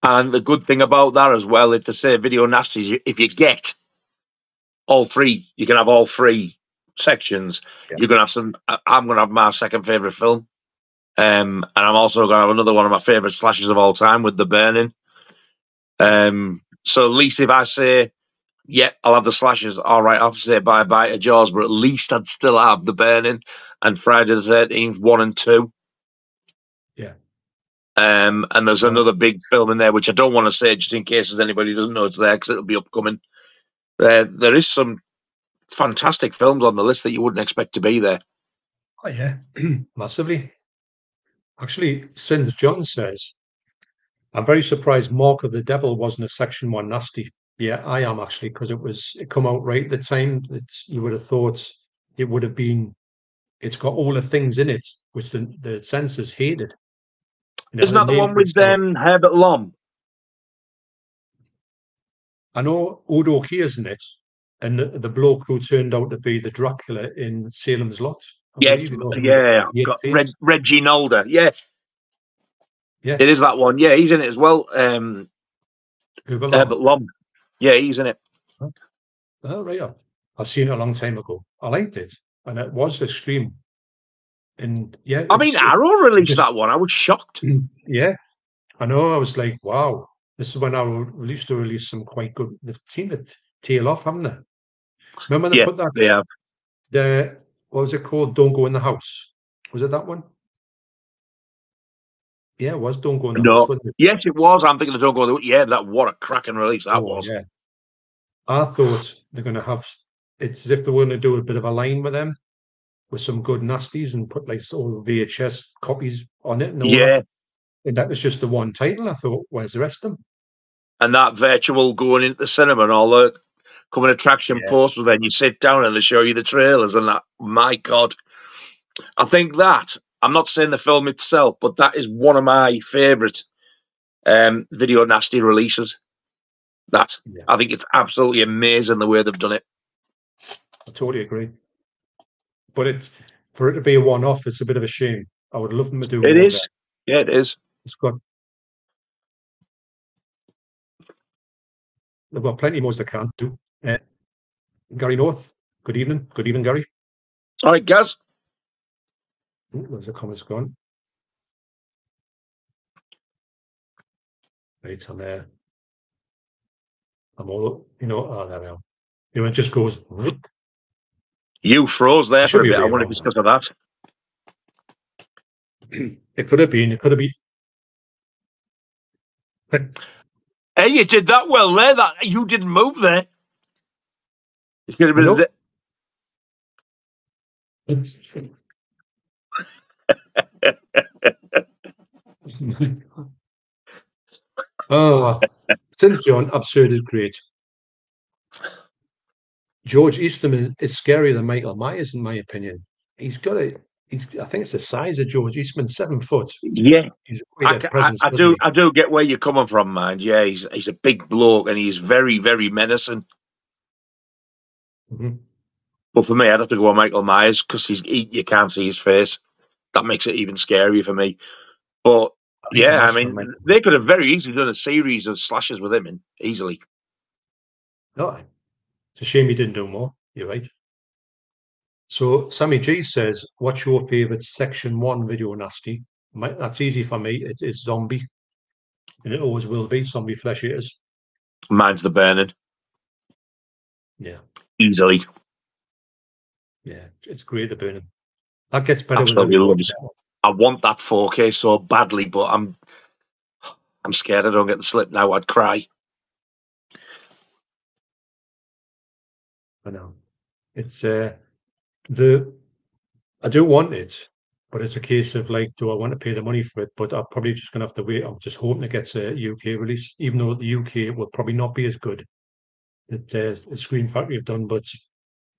And the good thing about that as well, if they say video nasties, if you get all three, you can have all three sections. Yeah. You're gonna have some. I'm gonna have my second favorite film, um, and I'm also gonna have another one of my favorite slashes of all time with The Burning. Um, so at least if I say, yeah, I'll have the slashes. All right, I'll say bye bye to Jaws, but at least I'd still have The Burning and Friday the Thirteenth one and two. Yeah. Um, and there's another big film in there which I don't want to say just in case there's anybody who doesn't know it's there because it'll be upcoming. Uh, there is some fantastic films on the list that you wouldn't expect to be there. Oh yeah, massively. Actually, since John says, I'm very surprised Mark of the Devil wasn't a section one nasty. Yeah, I am actually because it was it come out right at the time that you would have thought it would have been. It's got all the things in it which the the censors hated. You know, Isn't that the one with itself. um, Herbert Lom? I know Odo Udo Kier's in it, and the, the bloke who turned out to be the Dracula in Salem's Lot. I Yes, believe, you know, who- yeah, got. Reg, Reggie Nalder. Yeah, Yeah. it is that one. Yeah, he's in it as well. Um, Herbert Lom. Yeah, he's in it. Oh, right. yeah. I've seen it a long time ago. I liked it, and it was extreme. And yeah, I mean, Arrow released just- that one. I was shocked. yeah, I know. I was like, wow, this is when I used to release some quite good. They've seen it tail off, haven't they? Remember they Yeah, put that They have. the what was it called? Don't go in the house. Was it that one? Yeah, it was. Don't go in the No. house. It? Yes, it was. I'm thinking of Don't Go. in the Yeah, that what a cracking release that Oh, was. Yeah. I thought they're going to have. It's as if they were going to do a bit of a line with them, with some good nasties and put like all VHS copies on it. And all Yeah, that. and that was just the one title. I thought, where's the rest of them? and that virtual going into the cinema and all the coming attraction Yeah. posters. Then you sit down and they show you the trailers, and that. My God, I think that I'm not saying the film itself, but that is one of my favourite um, video nasty releases. That Yeah. I think it's absolutely amazing the way they've done it. I totally agree. But it's for it to be a one-off, it's a bit of a shame. I would love them to do. It is, yeah, it is. It's got. They've got plenty more they can't do. Uh, Gary North. Good evening. Good evening, Gary. All right, Gaz. Ooh, hmm, there's a comments gone. Right, I'm there. I'm all, you know, oh, there we are. You know, it just goes, whoop. You froze there for a bit. I want to wrong. discuss of that. it could have been, it could have been. Hey, you did that well there. That you didn't move there. It's going to be Nope. the- oh, uh, since John, absurd is great. George Eastman is, is scarier than Michael Myers, in my opinion. He's got a, he's, I think it's the size of George Eastman, seven foot. yeah. He's a great I, at I, I do. he? I do get where you're coming from, man. Yeah, he's he's a big bloke and he's very, very menacing. Mhm. But for me, I'd have to go on Michael Myers because he's he, you can't see his face. That makes it even scarier for me. But yeah, I mean, they could have very easily done a series of slashes with him in easily. No, it's a shame he didn't do more. You're right. So Sammy G says, "What's your favorite Section One video nasty?" My, that's easy for me. It is zombie, and it always will be. Zombie flesh eaters. Mine's the burning Yeah, easily. yeah, it's great. The burning that gets better. Absolutely loves I want that 4K so badly, but I'm I'm scared I don't get the slip now. I'd cry. I know. It's uh the I do want it, but it's a case of like, do I want to pay the money for it? But I'm probably just gonna have to wait. I'm just hoping it gets a UK release, even though the UK will probably not be as good that uh, the Scream Factory have done. But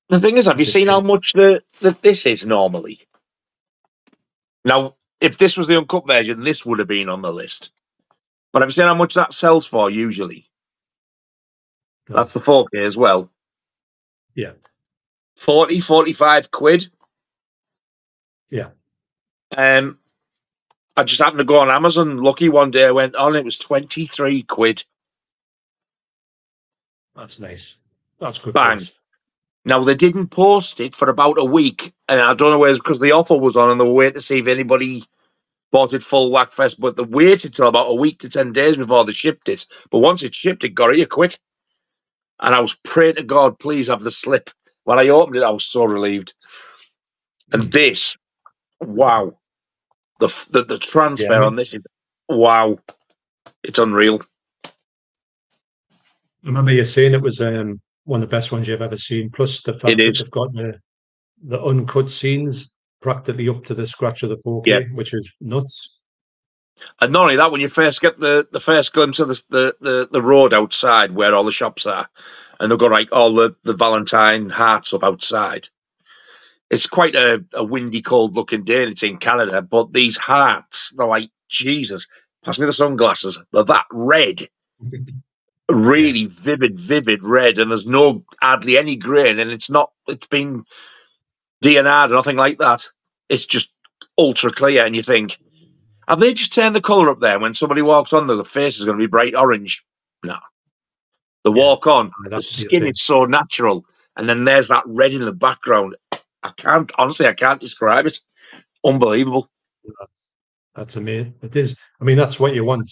The thing is, have you seen how much the that this is normally? Now, if this was the uncut version, this would have been on the list. But have you seen how much that sells for usually? no, That's the 4K as well. Yeah. 40, 45 quid. Yeah. Um, I just happened to go on Amazon. Lucky one day I went on, it was 23 quid. That's nice. That's good. Bang. price. Now, they didn't post it for about a week, and I don't know whether it's because the offer was on and they were waiting to see if anybody bought it full Whackfest, but they waited till about a week to 10 days before they shipped it. But once it shipped, it got here quick. And I was praying to God, please have the slip. When I opened it, I was so relieved. And hmm. this, wow. The, the, the transfer Yeah, on this is, wow. It's unreal. I remember you saying it was um, one of the best ones you've ever seen. Plus the fact It that is. they've got the the uncut scenes practically up to the scratch of the 4K, Yeah. which is nuts. And not only that, when you first get the, the first glimpse of the, the, the, the road outside where all the shops are, and they've got like all the, the Valentine hearts up outside, it's quite a, a windy, cold looking day, and it's in Canada. But these hearts, they're like, Jesus, pass me the sunglasses. They're that red, really vivid, vivid red, and there's no hardly any grain, and it's not, it's been DNR'd or nothing like that. It's just ultra clear, and you think, have they just turned the colour up there? When somebody walks on, the face is going to be bright orange. No. The Yeah. walk on, the the skin thing. is so natural, and then there's that red in the background. I can't honestly, I can't describe it. Unbelievable. That's that's amazing. It is. I mean, that's what you want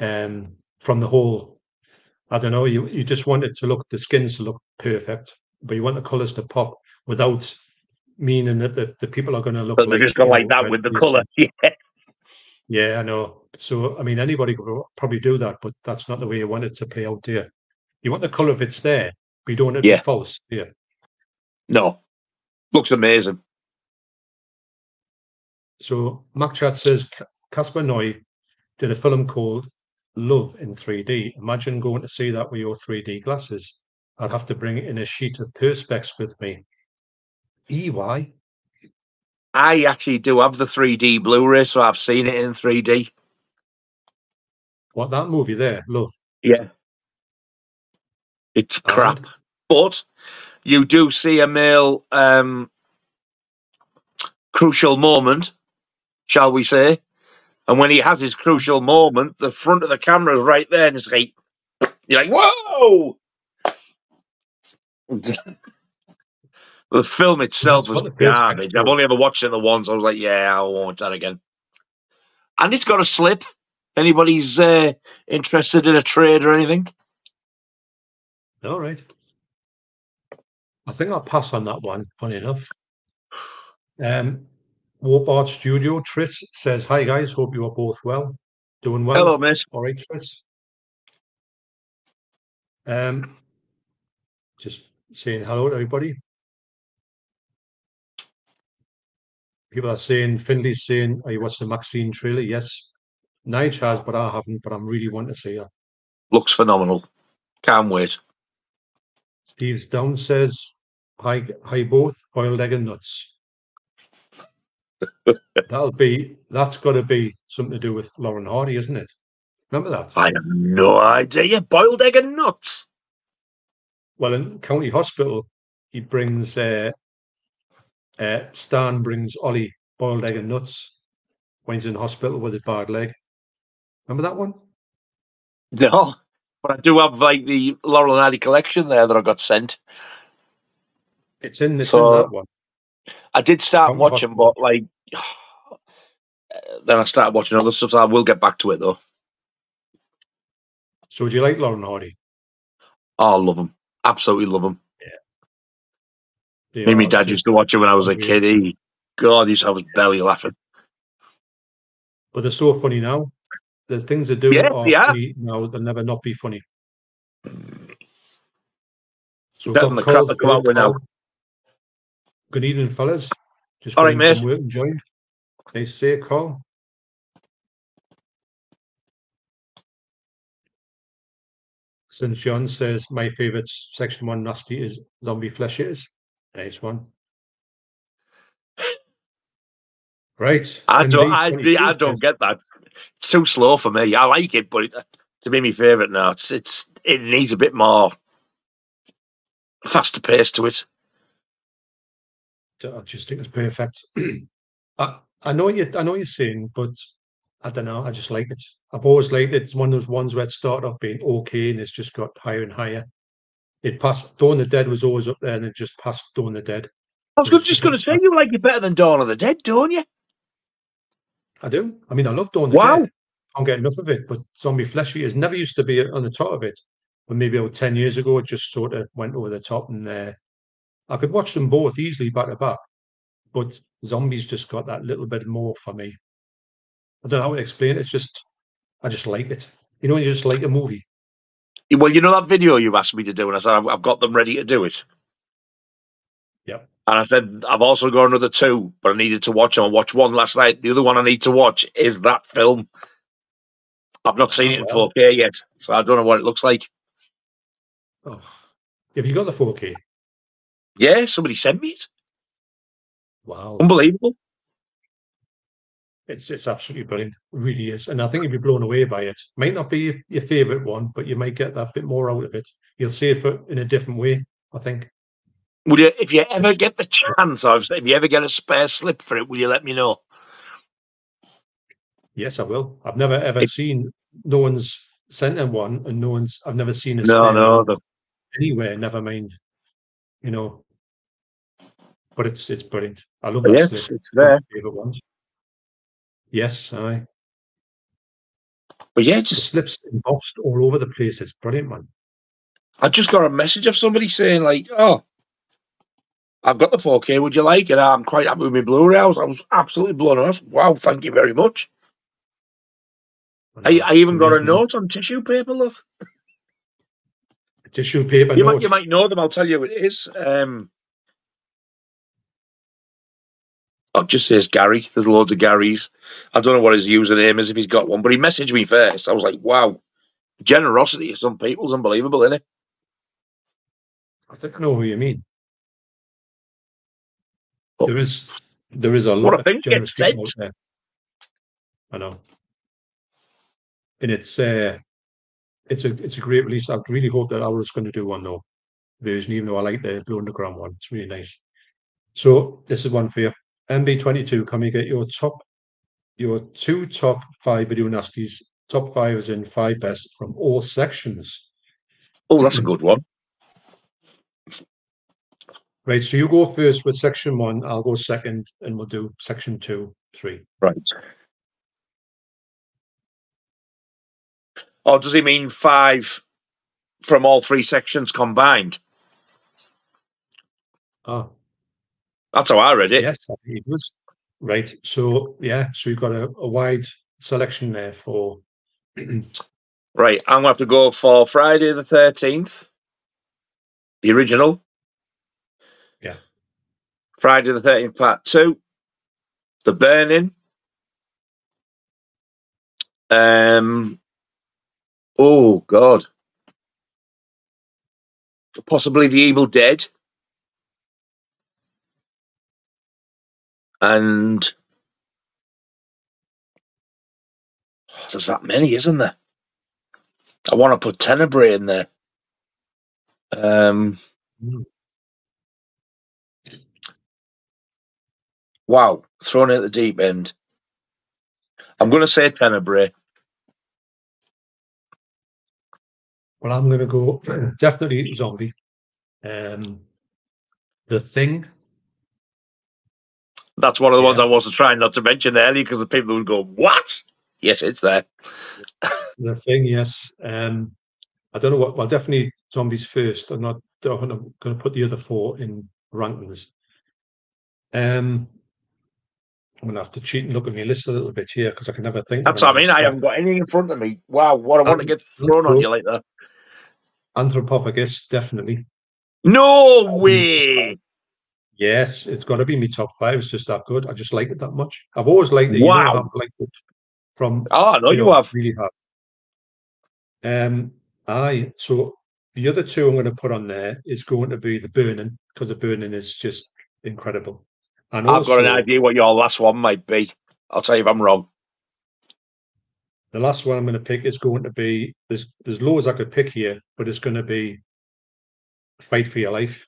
um, from the whole. I don't know. You you just want it to look the skins to look perfect, but you want the colours to pop without meaning that the, the people are going to look. But they just go like that with the colour. Yeah. Yeah, I know. So I mean, anybody could probably do that, but that's not the way you want it to play out there. You want the colour if it's there, but you don't want it to Yeah. be false. Yeah, No. Looks amazing. So Mac Chat says "Ca- Caspar Noy did a film called Love in 3D. Imagine going to see that with your 3D glasses. I'd have to bring in a sheet of perspex with me. EY. I actually do have the 3D Blu-ray, so I've seen it in 3D. What that movie there? Love. Yeah. It's crap. And But you do see a male um, crucial moment, shall we say. And when he has his crucial moment, the front of the camera is right there, and it's like, you're like, whoa! the film itself That's was garbage. I've only ever watched it the once. I was like, yeah, I won't watch that again. And it's got a slip. Anybody's uh, interested in a trade or anything? All right. I think I'll pass on that one, funny enough. Um, Warp Art Studio, Tris says, Hi guys, hope you are both well. Doing well. Hello, miss. All right, Tris. Um, just saying hello to everybody. People are saying, Finley's saying, Are you watching the MaXXXine trailer? Yes. Nige has, but I haven't, but I'm really wanting to see her. Looks phenomenal. Can't wait. Steve's down says, Hi, hi both, boiled egg and nuts. That'll be, that's got to be something to do with Lauren Hardy, isn't it? Remember that? I have no idea. Boiled egg and nuts. Well, in County Hospital, he brings uh, uh, Stan brings Ollie boiled egg and nuts when he's in hospital with his bad leg. Remember that one? No, but I do have like the Laurel and Hardy collection there that I got sent. It's in. It's So- in that one. I did start watching, but like then I started watching other stuff. So I will get back to it though. So, do you like Lauren Hardy? Oh, I love them. Absolutely love them. They Me and my dad used to watch it when I was a kid. He, God, he used to have his belly laughing. but they're so funny now. There's things they do Yeah, are funny now. They'll never not be funny. So, Better than the crap they come out with now. Good evening, fellas. Just All right, mate. work and joined. Nice to see you, Carl. St. John says, my favourite section one nasty is zombie flesh eaters. Nice one. Right. I don't, I, MD22 I don't get that. It's too slow for me. I like it, but it, to be my favourite now, it's, it's it needs a bit more faster pace to it. I just think it's perfect. I, I know you I know you're saying, but I don't know. I just like it. I've always liked it. It's one of those ones where it started off being okay and it's just got higher and higher. It passed Dawn of the Dead was always up there and it just passed Dawn of the Dead. I was just going to say you like it better than Dawn of the Dead, don't you? I do. I mean I love Dawn of the Wow. Dead. Can't get enough of it, but Zombie Flesh Eaters never used to be on the top of it. But maybe about 10 years ago it just sort of went over the top and uh, I could watch them both easily back to back. But zombies just got that little bit more for me. I don't know how to explain it. It's just I just like it. You know, when you just like a movie. Well, you know that video you've asked me to do, and I said I've, I've got them ready to do it. Yep. And I said I've also got another two, but I needed to watch them. I watched one last night. The other one I need to watch is that film. I've not seen it in well. 4K yet, so I don't know what it looks like. Oh, have you got the 4K? Yeah, somebody sent me it. Wow, Unbelievable. it's it's absolutely brilliant. It really is, and I think you'll be blown away by it. Might not be your, favorite one, but you might get that bit more out of it. You'll see it in a different way. I think. Would you, if you ever get the chance, I've said, if you ever get a spare slip for it, will you let me know? Yes, I will. I've never ever It- seen. No one's sent in one, and no one's. I've never seen a No, no. one The, anywhere. Never mind. You know. But it's it's brilliant. I love that yeah, it's, there. Yes, I. But yeah, The just slips embossed all over the place. It's brilliant, man. I just got a message of somebody saying like, "Oh, I've got the 4K. Would you like it? I'm quite happy with my Blu-ray." I was, I was absolutely blown off. Wow, thank you very much. I, I even got a note on tissue paper. Look, Tissue paper you might you might know them. I'll tell you who it is. Um, I'll just say it's Gary. There's loads of Garys. I don't know what his username is if he's got one, but he messaged me first. I was like, wow, the generosity of some people is unbelievable, isn't it? I think I know who you mean. Oh. There is there is a lot thing of gets people sent. I know. And it's uh it's a it's a great release. I really hope that Arrow's going to do one though version, even though I like the Blue Underground one. It's really nice. So this is one for you. MB22, can we get your top your two top five video nasties, top five is in five best from all sections. Oh, that's a good one. Right, so you go first with section one, I'll go second, and we'll do section two, three. Right. Or does he mean five from all three sections combined? Ah, That's how I read it. yes, it was. Right, so yeah, so you've got a, a wide selection there for Right, I'm gonna have to go for Friday the thirteenth, the original. Yeah. Friday the thirteenth part two, the burning. Um. Oh God. Possibly the Evil Dead. And there's that many, isn't there? I want to put Tenebrae in there. Um, wow, thrown at the deep end. I'm going to say Tenebrae. Well, I'm gonna go definitely zombie. Um the thing, That's one of the ones I was trying not to mention earlier because the people would go, "What?" Yes, it's there. the thing, yes. Um I don't know what well definitely zombies first. I'm not I'm gonna put the other four in rankings. Um I'm gonna have to cheat and look at my list a little bit here because I can never think. That's what I mean. I haven't got anything in front of me. Wow, what I want to Um, get thrown on you like that. Anthropophagus, definitely. No way! Yes, it's got to be my top five. It's just that good. I just like it that much. I've always liked it. You know, I've liked it from Oh, no, you know, have. really have. Um, aye. So the other two I'm going to put on there is going to be the burning because the burning is just incredible. And I've got an idea what your last one might be. I'll tell you if I'm wrong. The last one I'm going to pick is going to be there's there's loads I could pick here, but it's going to be fight for your life.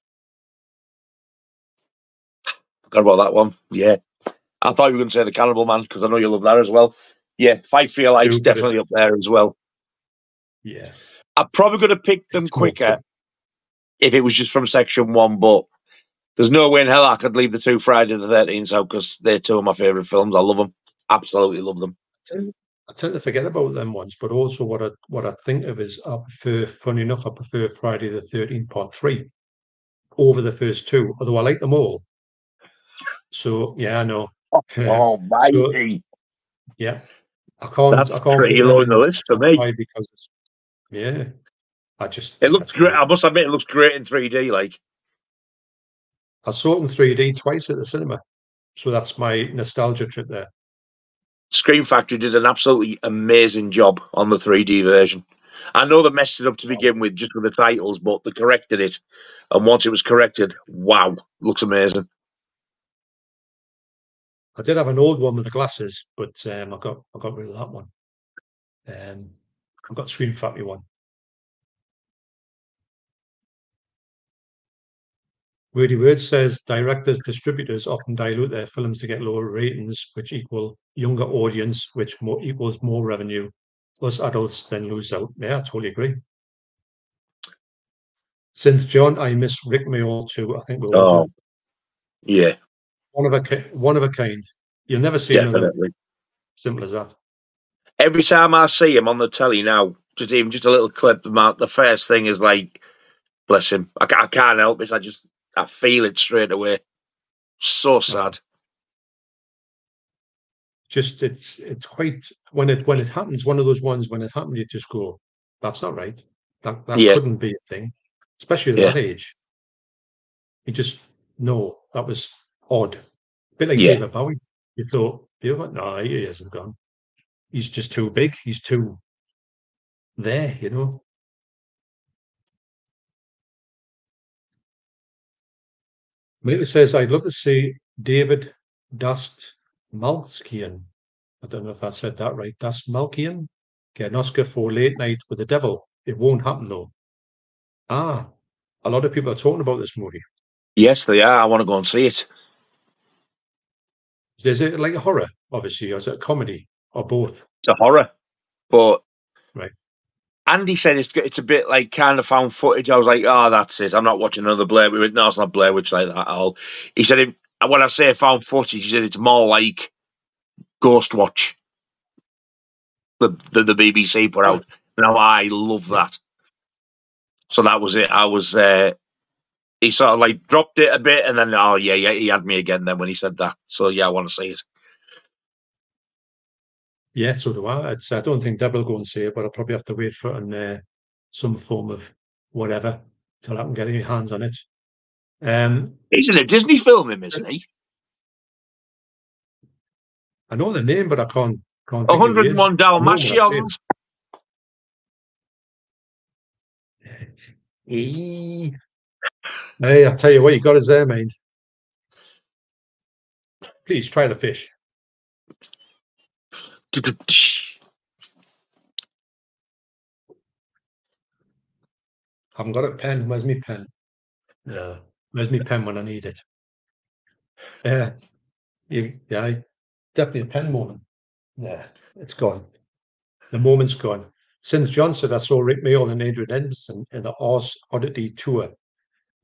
Forgot about that one. Yeah. I thought you were going to say the Cannibal Man because I know you love that as well. Yeah, Fight for Your life Do, but it- definitely up there as well. Yeah. I'm probably going to pick them It's more quicker if it was just from section one, but there's no way in hell I could leave the two Friday the 13th out because they're two of my favourite films. I love them. Absolutely love them. Tend- I tend to forget about them ones, but also what I what I think of is I prefer. Funny enough, I prefer Friday the Thirteenth Part Three over the first two, although I like them all. So yeah, I know. Uh, yeah. Oh, mighty. Yeah, I can't. That's I can't pretty them low in the list for me. because yeah, I just It looks great. me. I must admit, it looks great in 3D. Like, I saw it in 3D twice at the cinema, so that's my nostalgia trip there. Scream Factory did an absolutely amazing job on the 3D version. I know they messed it up to begin with just with the titles, but they corrected it. And once it was corrected, wow, looks amazing. I did have an old one with the glasses, but um, I got I got rid of that one. Um, I've got Scream Factory one. Wordy Word says directors, distributors often dilute their films to get lower ratings, which equal younger audience, which more equals more revenue. Us adults then lose out. Yeah, I totally agree. Since John, I miss Rick Mayall too. I think we're all Oh, yeah, one of a one of a kind. You'll never see another. definitely. Simple as that. Every time I see him on the telly now, just even just a little clip, the the first thing is like, bless him. I, I can't help it. I just, I feel it straight away. So sad. just it's it's quite when it when it happens one of those ones when it happens you just go that's not right that that Yeah. couldn't be a thing especially at Yeah. that age you just no that was odd bit like Yeah. David Bowie. You thought, you no, he hasn't gone. He's just too big. He's too there, you know. Maybe says, I'd love to see David Dust Malkian. I don't know if I said that right. Dastmalchian get an Oscar for Late Night with the Devil. It won't happen though. Ah, a lot of people are talking about this movie. Yes, they are. I want to go and see it. Is it like a horror, obviously, or is it a comedy, or both? It's a horror, but Right. Andy said it's it's a bit like kind of found footage. I was like, oh, that's it. I'm not watching another Blair Witch. No, it's not Blair Witch like that at all. He said, it, when I say found footage, he said it's more like Ghostwatch, the the, the BBC put out. Now I love that. So that was it. I was. uh He sort of like dropped it a bit, and then oh yeah, yeah, he had me again. Then when he said that, so yeah, I want to see it. Yeah, so do I. It's, I don't think Deb will go and see it, but I'll probably have to wait for it on uh, some form of whatever till I can get any hands on it. Um, He's in a Disney film, him, isn't he? I know the name, but I can't. can't think who he is. 101 I know what Dalmatians. Hey, I'll tell you what, you got us there, mind. Please try the fish. Haven't got a pen. Where's my pen? Yeah. Where's my pen when I need it? Yeah. You, yeah, definitely a pen moment. Yeah, it's gone. The moment's gone. Since John said I saw Rick Mayall and Adrian Edmondson in the Oz Oddity tour,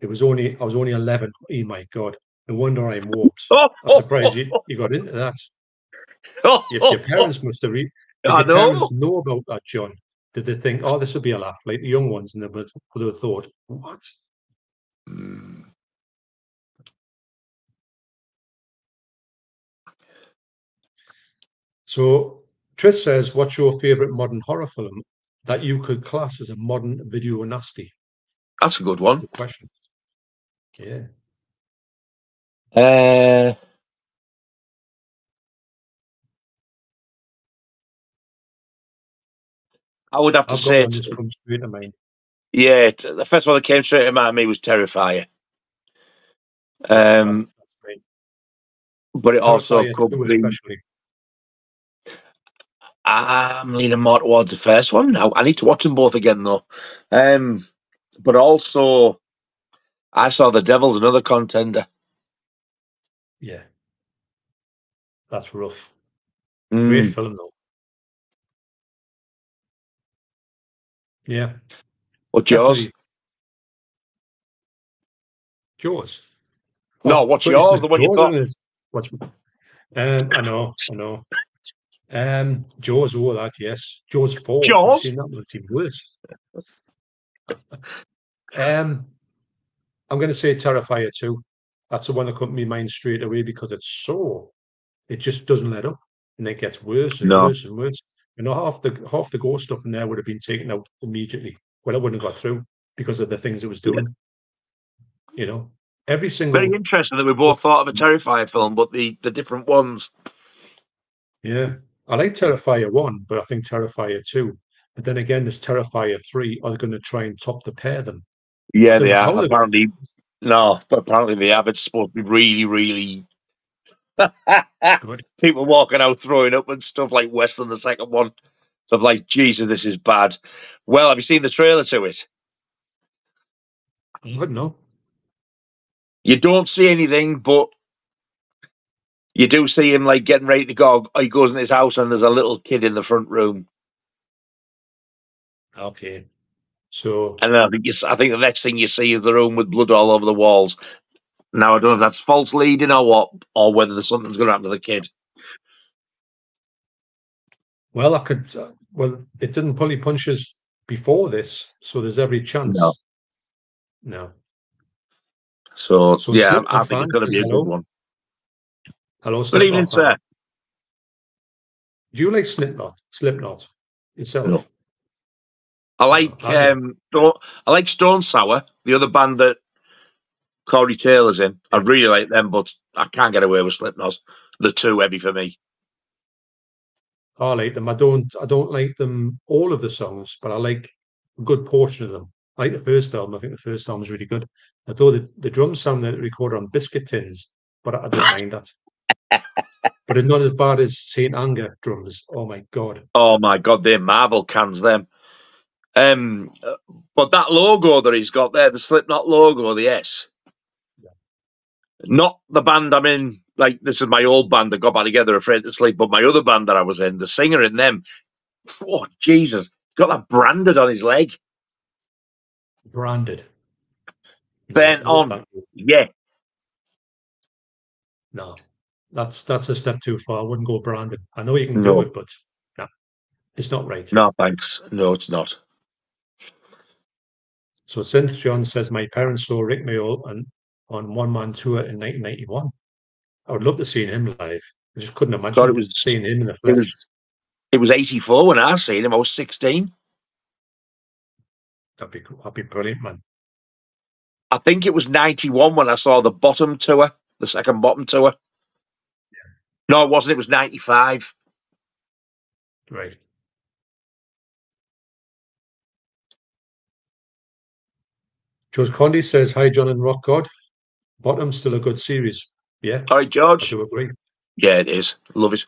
it was only I was only eleven. Oh my god! No wonder I'm warped. I'm surprised you, you got into that. Oh, Your, your parents must have. read. did I your know. parents know about that, John? Did they think, oh, this will be a laugh, like the young ones, and they would, would have thought, what? Mm. So Tris says, what's your favorite modern horror film that you could class as a modern video nasty? That's a good one. Good question. Yeah. Uh, I would have to I've say, got one it's, just come straight to mind. yeah, the first one that came straight to mind me was Terrifier. Um, but it also could be. especially. I'm leaning more towards the first one now. I need to watch them both again though. Um, but also, I saw The Devil's another contender. Yeah. That's rough. Great Mm. film though. Yeah. Or yours? definitely. Jaws. No, Oh, what's yours? The one you Jaws thought? it's- What's, um, I know, I know. Um, Jaws, all that, yes. Jaws 4. I've Jaws? seen that one, it's even worse. um, I'm going to say Terrifier 2. That's the one that come to my mind straight away because it's so, it just doesn't let up and it gets worse and No. worse and worse. You know, half the half the ghost stuff in there would have been taken out immediately. Well, it wouldn't have got through because of the things it was Yeah. doing. You know, every single Very interesting that we both thought of a Terrifier film, but the, the different ones. Yeah, I like Terrifier 1, but I think Terrifier 2. But then again, this Terrifier 3 are going to try and top the pair them. Yeah, Don't they are. Apparently, no, but apparently they have. It's supposed to be really, really. Good. People walking out throwing up and stuff like West than the second one. So I'm like, Jesus, this is bad. Well, have you seen the trailer to it? I don't know. You don't see anything, but you do see him like getting ready to go. He goes in his house and there's a little kid in the front room. Okay. So, And then I think I think the next thing you see is the room with blood all over the walls. Now I don't know if that's false leading or what, or whether there's something's going to happen to the kid. well, I could, uh, well, it didn't pull any punches before this, so there's every chance. No. No. So, So yeah, Slipknot I think it's going to be a hello. good one. Hello, Good evening, sir. Do you like Slipknot? Slipknot itself? No. I like I um, I like Stone Sour, the other band that Corey Taylor's in. I really like them, but I can't get away with Slipknot. They're too heavy for me. I like them. I don't. I don't like them all of the songs, but I like a good portion of them. I like the first album. I think the first album is really good. I thought the, the drum sound that recorded on Biscuit Tins, but I, I don't mind that. But it's not as bad as Saint Anger drums. Oh my god! Oh my god, they're Marvel cans. Them. Um, uh, but that logo that he's got there, the Slipknot logo, the S, not the band I'm in. Like this is my old band that got back together, Afraid to Sleep, but my other band that I was in, the singer in them. Oh Jesus, got that branded on his leg. Branded. Bent Yeah, on. Yeah, No, that's that's a step too far. I wouldn't go branded. I know you can No. do it, but no, it's not right. no thanks. No, it's not. So since John says my parents saw Rick Mayall on on one man tour in 1991. I would love to see him live. I just couldn't imagine God, it was- seeing him in the It was it was 84 when I seen him. I was 16. That'd be that'd be brilliant, man. I think it was 91 when I saw the bottom tour, the second bottom tour. No, it wasn't. It was 95. Right. George Condy says, Hi, John and Rock God. Bottom's still a good series. Yeah, All right, I George. do agree. Yeah, it is. Love it.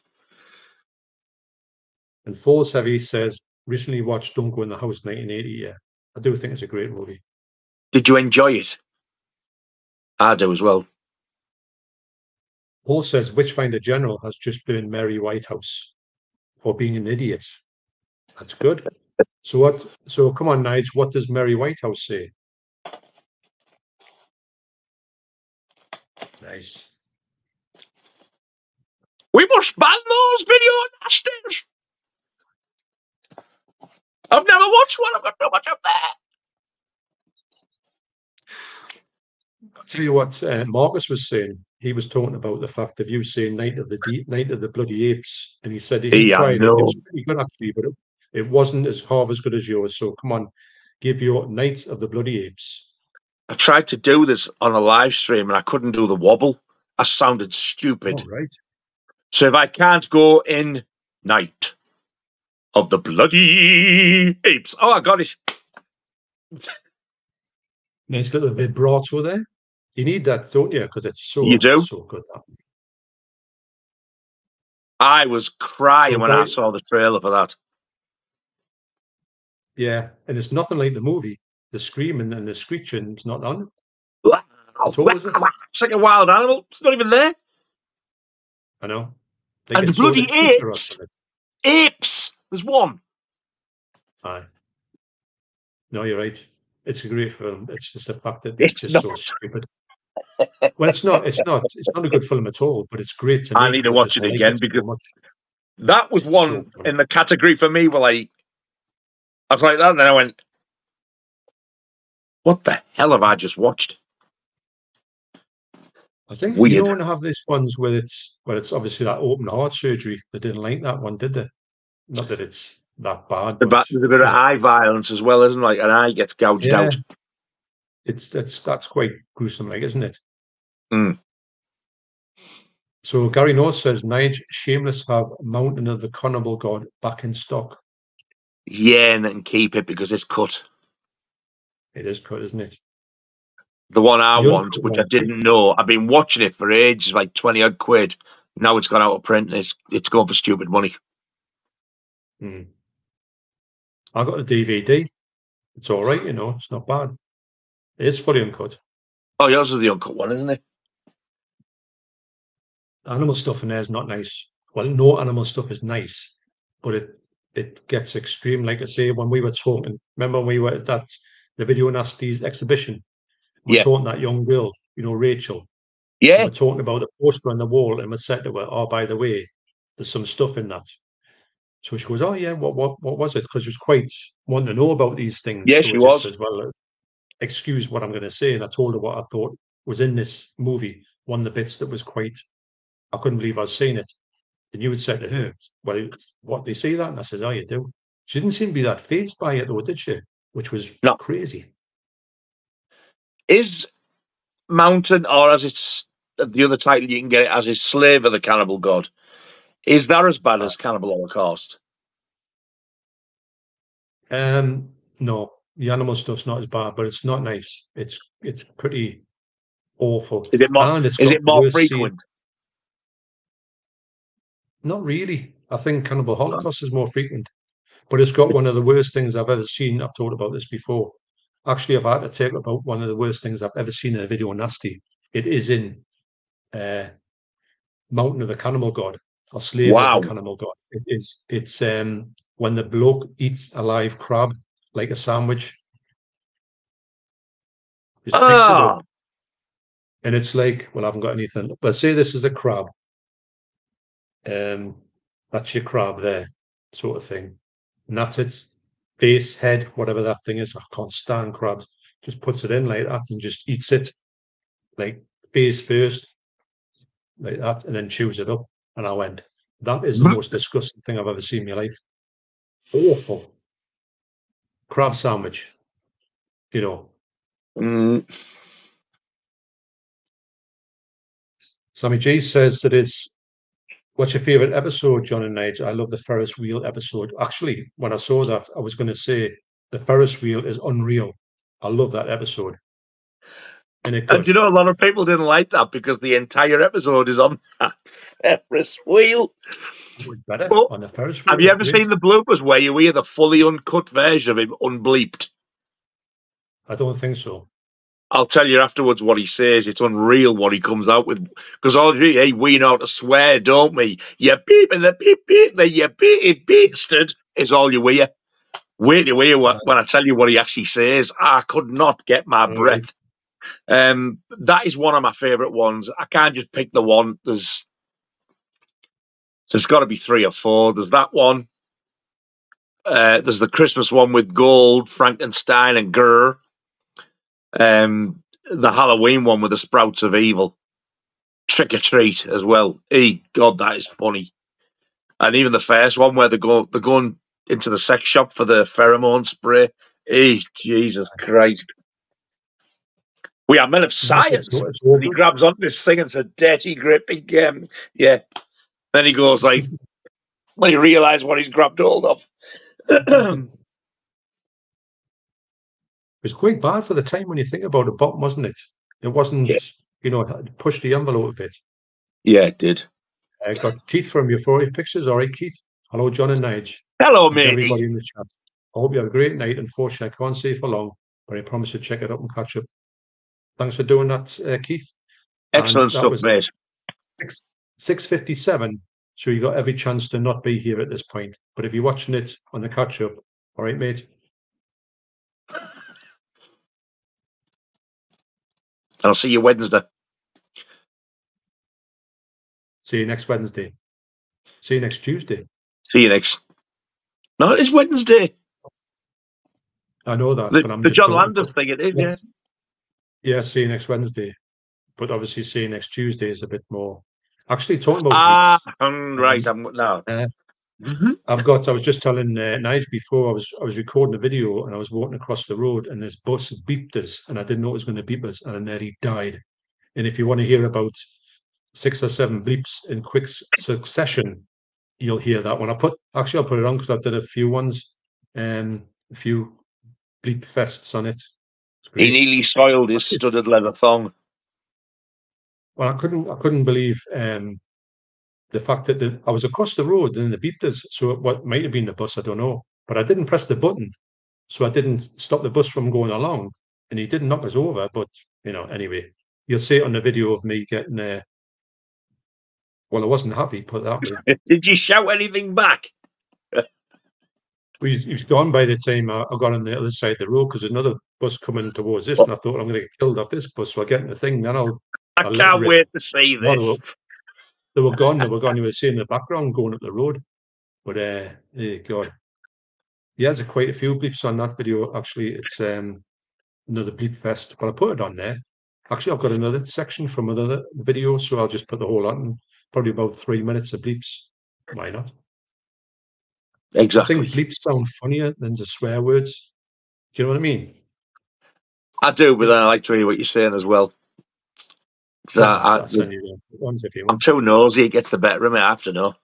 And Falls Heavy says, recently watched Don't Go in the House 1980. Yeah, I do think it's a great movie. Did you enjoy it? I do as well. Paul says, Witchfinder General has just burned Mary Whitehouse for being an idiot. That's good. So what? So come on, Nige. What does Mary Whitehouse say? Nice. We must ban those video nasties. I've never watched one. I've got too much up there. I'll tell you what uh, Marcus was saying. He was talking about the fact of you saying Night of the Deep, Night of the Bloody Apes, and he said he Yeah, tried it. It was pretty good actually, but it, it wasn't as half as good as yours. So come on, give your Night of the Bloody Apes. I tried to do this on a live stream and I couldn't do the wobble. I sounded stupid. All right. So if I can't go in night of the bloody apes, oh, I got it. Nice little vibrato there. You need that, don't you? Because it's so You do. so good. I was crying So when I saw the trailer for that. Yeah, and it's nothing like the movie. The screaming and the screeching is not on. Wow, all, is it? It's like a wild animal. It's not even there. I know. And the bloody apes. Apes. There's one. Aye. No, you're right. It's a great film. It's just the fact that it's, It's just so stupid. well, it's not. It's not. It's not a good film at all. But it's great to. I need to watch it again because-. That was It's one so in the category for me where like I was like that, and then I went, "What the hell have I just watched?" I think Weird. don't have these ones where it's where it's obviously that open heart surgery. They didn't like that one, did they? Not that it's that bad. There's But a bit of eye violence as well, isn't it? like an eye gets gouged Yeah. out. it's that's that's quite gruesome, like, isn't it? Mm. So Gary North says Nige Shameless have Mountain of the Cannibal God back in stock. Yeah, and then keep it because it's cut. It is cut, isn't it? The one I The want, which I didn't know. I've been watching it for ages, like twenty odd quid. Now it's gone out of print. And it's it's going for stupid money. Hmm. I got a DVD. It's all right, you know. It's not bad. It is fully uncut. Oh, yours is the uncut one, isn't it? Animal stuff in there is not nice. Well, no animal stuff is nice, but it it gets extreme. Like I say, when we were talking, remember when we were at that the video nasties exhibition? We Yeah. talking that young girl, you know, Rachel. Yeah, We're talking about the poster on the wall, and we said to her, "Oh, by the way, there's some stuff in that." So she goes, "Oh yeah, what what what was it?" Because she was quite wanting to know about these things. Yeah, So she was. As well, excuse what I'm going to say, and I told her what I thought was in this movie. One of the bits that was quite, I couldn't believe I was seeing it. And you would say to her, "Well, what they see that?" And I says, "Oh, you do." She didn't seem to be that phased by it, though, did she? Which was No. crazy. is Mountain, or as it's the other title you can get it as is Slave of the Cannibal God. Is that as bad as Cannibal Holocaust? Um, no, the animal stuff's not as bad, but it's not nice. It's it's pretty awful. Is it more, is it more worse scene- frequent? Not really. I think Cannibal Holocaust is more frequent, but it's got one of the worst things I've ever seen. I've talked about this before. Actually, I've had to take about one of the worst things I've ever seen in a video nasty. It is in uh, Mountain of the Cannibal God or Slave Wow. of the Cannibal God. It is. It's um, when the bloke eats a live crab like a sandwich. Just it Ah, up, and it's like, well, I haven't got anything. But say this is a crab. Um, that's your crab there, sort of thing. And that's its face, head, whatever that thing is. I can't stand crabs. Just puts it in like that and just eats it, like face first, like that, and then chews it up. And I went, that is the most disgusting thing I've ever seen in my life. Awful. Crab sandwich. You know, mm, Sammy G says that it's what's your favorite episode, John and Nigel? I love the Ferris wheel episode. Actually, when I saw that, I was going to say the Ferris wheel is unreal. I love that episode. And it and you know, a lot of people didn't like that because the entire episode is on that Ferris wheel. it was better Well, on the Ferris wheel. Have you ever seen the bloopers where you hear the fully uncut version of him unbleeped? I don't think so. I'll tell you afterwards what he says. It's unreal what he comes out with. Because all you, hey, we know how to swear, don't we? You beep and the beep beep, the you beat it beasted is all you hear. Wait you hear what, when I tell you what he actually says. I could not get my All breath. Um, that is one of my favourite ones. I can't just pick the one. There's there's got to be three or four. There's that one. Uh, there's the Christmas one with Gold, Frankenstein, and Gurr. Um, the Halloween one with the Sprouts of Evil. Trick or Treat as well. Hey, God, that is funny. And even the first one where they go they're going into the sex shop for the pheromone spray. Hey, Jesus Christ. We are men of science. It's, it's all And he grabs onto this thing and it's a dirty, big um, yeah. Then he goes like when he realised what he's grabbed hold of. It was quite bad for the time when you think about it, bottom, wasn't it? It wasn't, Yeah. you know, it pushed the envelope a bit. yeah, it did. I got Keith from Euphoria Pictures. All right, Keith. Hello, John and Nige. Hello, and mate. everybody in the chat. I hope you have a great night. Unfortunately, I can't stay for long, but I promise to check it up and catch up. Thanks for doing that, uh, Keith. Excellent stuff, mate. Six six fifty seven. So you got every chance to not be here at this point. But if you're watching it on the catch up, all right, mate. I'll see you Wednesday. See you next Wednesday. See you next Tuesday. See you next. No, it's Wednesday. I know that, The, but I'm the John talking Landis about- thing, it is, yeah. Yes. Yeah, see you next Wednesday. But obviously, see you next Tuesday is a bit more. Actually, talking about Ah, weeks, um, right. I'm no. Uh, Mhm. I've got. I was just telling uh, Nige before. I was I was recording a video and I was walking across the road and this bus beeped us and I didn't know it was going to beep us and then he died. And if you want to hear about six or seven bleeps in quick succession, you'll hear that one. I put actually I'll put it on because I've done a few ones, um, a few bleep fests on it. He nearly soiled his studded leather thong. Well, I couldn't I couldn't believe um, the fact that the, I was across the road and the beeped us. So what might have been the bus, I don't know. But I didn't press the button, so I didn't stop the bus from going along, and he didn't knock us over. But you know, anyway, you'll see it on the video of me getting there. well, I wasn't happy. Put that way. Did you shout anything back? We he was gone by the time I, I got on the other side of the road because another bus coming towards this, and I thought I'm going to get killed off this bus. So I get in the thing, then I'll I I'll let can't wait to see this. They were gone. They were gone. You were seeing the background going up the road. But uh, eh, God, yeah, there's quite a few bleeps on that video. Actually, it's um another bleep fest. But I put it on there. Actually, I've got another section from another video, so I'll just put the whole on. Probably about three minutes of bleeps. Why not? Exactly. I think bleeps sound funnier than the swear words. Do you know what I mean? I do, but then I like to hear what you're saying as well. I, I'll send you the ones if you I'm too nosy. It gets the better of me. I have to know.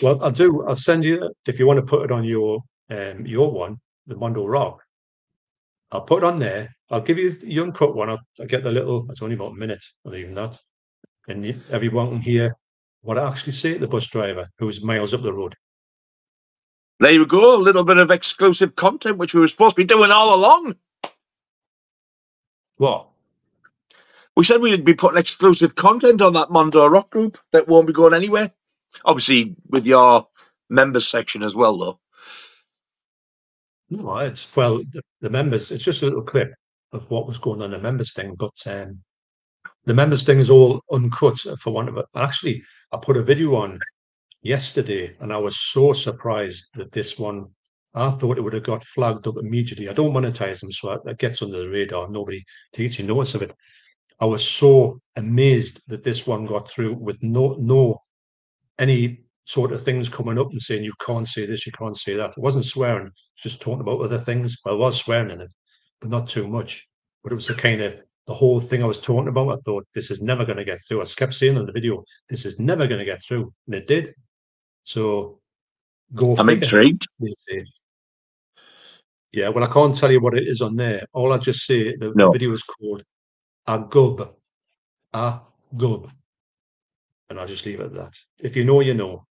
Well, I'll do. I'll send you if you want to put it on your um your one, the Mondo Rock. I'll put it on there. I'll give you the uncut one. I'll, I'll get the little. It's only about a minute, not even that, and you, everyone can hear what I actually say to the bus driver who's miles up the road. There you go. A little bit of exclusive content, which we were supposed to be doing all along. What? We said we'd be putting exclusive content on that Mondo Rock group that won't be going anywhere. Obviously, with your members section as well, though. No, it's well the, the members. It's just a little clip of what was going on in the members thing, but um, the members thing is all uncut for one of it. Actually, I put a video on yesterday, and I was so surprised that this one. I thought it would have got flagged up immediately. I don't monetize them, so it gets under the radar. Nobody takes any notice of it. I was so amazed that this one got through with no no any sort of things coming up and saying you can't say this, you can't say that. It wasn't swearing, just talking about other things. Well, I was swearing in it, but not too much. But it was the kind of the whole thing I was talking about. I thought this is never going to get through. I kept saying in the video, this is never going to get through, and it did. So go. I'm intrigued. Yeah, well, I can't tell you what it is on there. All I just say the, the video is called a gub, a gub, and I'll just leave it at that. If you know, you know.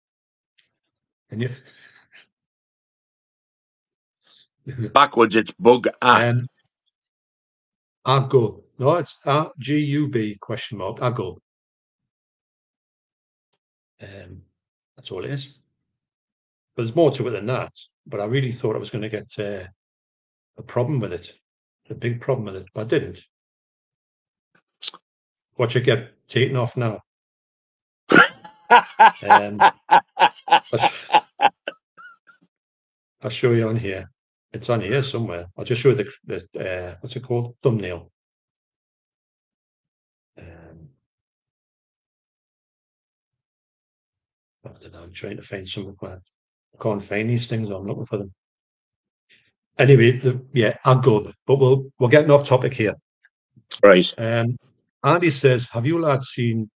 And you. Backwards, it's bug. Ah, Um, Agub. No, it's A G U B question mark. Agub. Um, that's all it is. But there's more to it than that. But I really thought I was going to get uh, a problem with it, a big problem with it, but I didn't. Watch it get taken off now. Um, I'll, show you on here. It's on here somewhere. I'll just show you the, the uh, what's it called? Thumbnail. Um, I don't know. I'm trying to find something. I can't find these things. I'm looking for them. Anyway, the, yeah, I'm good. But we'll we're getting off topic here. right. Um, Andy says, "Have you lads seen?"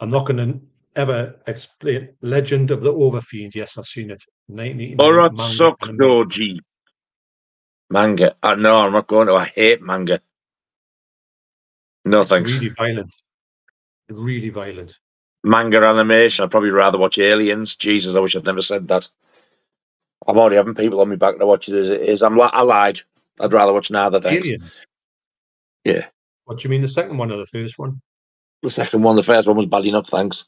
I'm not going to ever explain Legend of the Overfiend. Yes, I've seen it. 1989 Alright, manga suck animation. doji. Manga. Uh, no, I'm not going to. I hate manga. No, It's thanks. really violent. Really violent. Manga animation. I'd probably rather watch Aliens. Jesus, I wish I'd never said that. I'm already having people on me back to watch it as it is. I'm li- I lied. I'd rather watch neither. Aliens. Yeah. What do you mean, the second one or the first one? The second one, the first one was bad enough, thanks.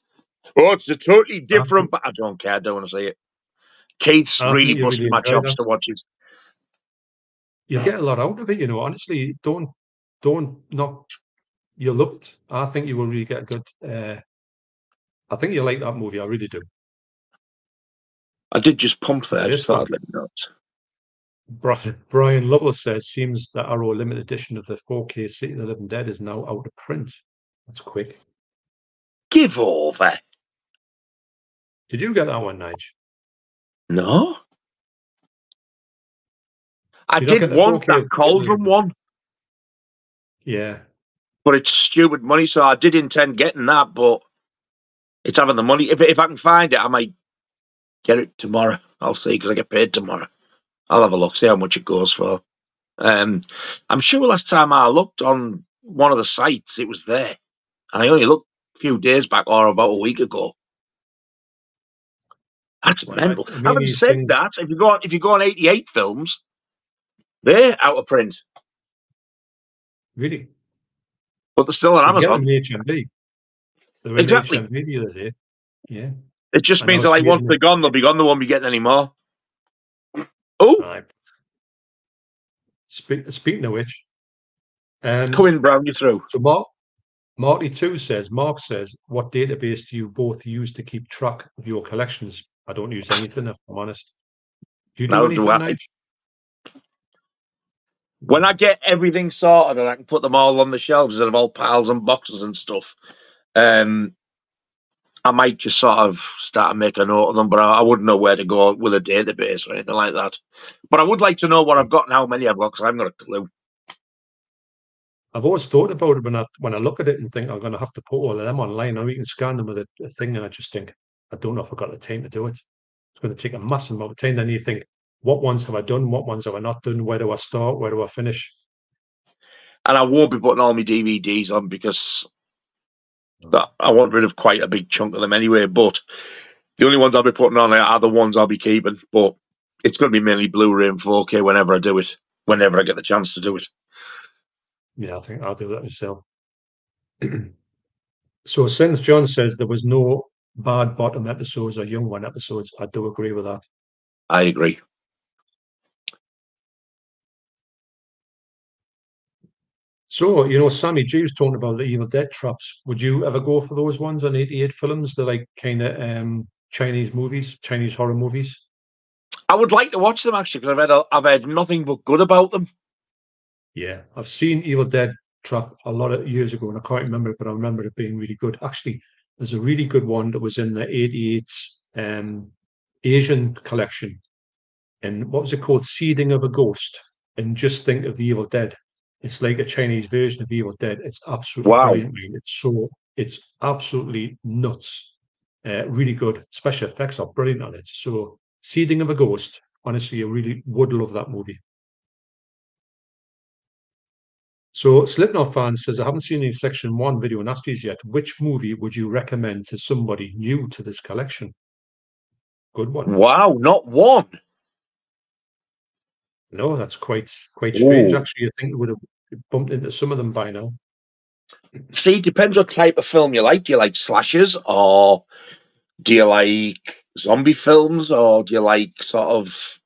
Oh, it's a totally different, but I don't care. I don't want to say it. Kate's I really you busted really my chops to watch it. You get a lot out of it, you know. Honestly, don't don't not. You loved. I think you will really get a good. Uh, I think you like that movie. I really do. I did just pump there. I just thought sir. I'd let you know. Brian, Brian Lovell says, seems that our limited edition of the 4K City of the Living Dead is now out of print. That's quick. Give over. Did you get that one, Nige? No. I Did did want that Cauldron one, Yeah. but it's stupid money, so I did intend getting that, but it's having the money. If, if I can find it, I might get it tomorrow. I'll see, because I get paid tomorrow. I'll have a look, see how much it goes for. Um, I'm sure last time I looked on one of the sites, it was there. And I only looked a few days back or about a week ago. That's Well, mental. I mean, Having said things- that, if you go on, if you go on 88 films, they're out of print, Really? but they're still on You get them Amazon. in HMV. They were in Exactly. HMV the other day. Yeah. It just I know that like once they're gone, they'll be gone. They won't be getting any more. Oh, Right. Speak, speaking of which, um, come in, Brown, you through. So Mark, Marty two says, Mark says, what database do you both use to keep track of your collections? I don't use anything, if I'm honest. Do you do No, anything, do I. When I get everything sorted and I can put them all on the shelves instead of all piles and boxes and stuff, um, I might just sort of start to make a note of them, but I, I wouldn't know where to go with a database or anything like that. But I would like to know what I've got and how many I've got because I haven't got a clue. I've always thought about it when I when I look at it and think I'm going to have to put all of them online, or we can scan them with a, a thing, and I just think I don't know if I've got the time to do it. It's going to take a massive amount of time. Then you think, what ones have I done? What ones have I not done? Where do I start? Where do I finish? And I won't be putting all my DVDs on because I want rid of quite a big chunk of them anyway. But the only ones I'll be putting on are the ones I'll be keeping. But it's going to be mainly Blu-ray and 4K whenever I do it, whenever I get the chance to do it. Yeah, I think I'll do that myself. so since John says there was no bad bottom episodes or young one episodes, I do agree with that. I agree. So, you know, Sammy G was talking about the Evil Dead traps. Would you ever go for those ones on 88 films? They're like kind of um, Chinese movies, Chinese horror movies. I would like to watch them actually because I've had I've heard nothing but good about them. Yeah, I've seen Evil Dead Trap a lot of years ago, and I can't remember it, but I remember it being really good. Actually, there's a really good one that was in the '88 um, Asian collection, and what was it called? Seeding of a Ghost. And just think of the Evil Dead. It's like a Chinese version of Evil Dead. It's absolutely wow. brilliant. It's so it's absolutely nuts. Uh, really good. Special effects are brilliant on it. So, Seeding of a Ghost. Honestly, you really would love that movie. So Slipknot fan says, I haven't seen any section one video nasties yet. Which movie would you recommend to somebody new to this collection? Good one. Wow, not one. No, that's quite quite strange. Actually, I think it would have bumped into some of them by now. See, it depends what type of film you like. Do you like slashes or do you like zombie films or do you like sort of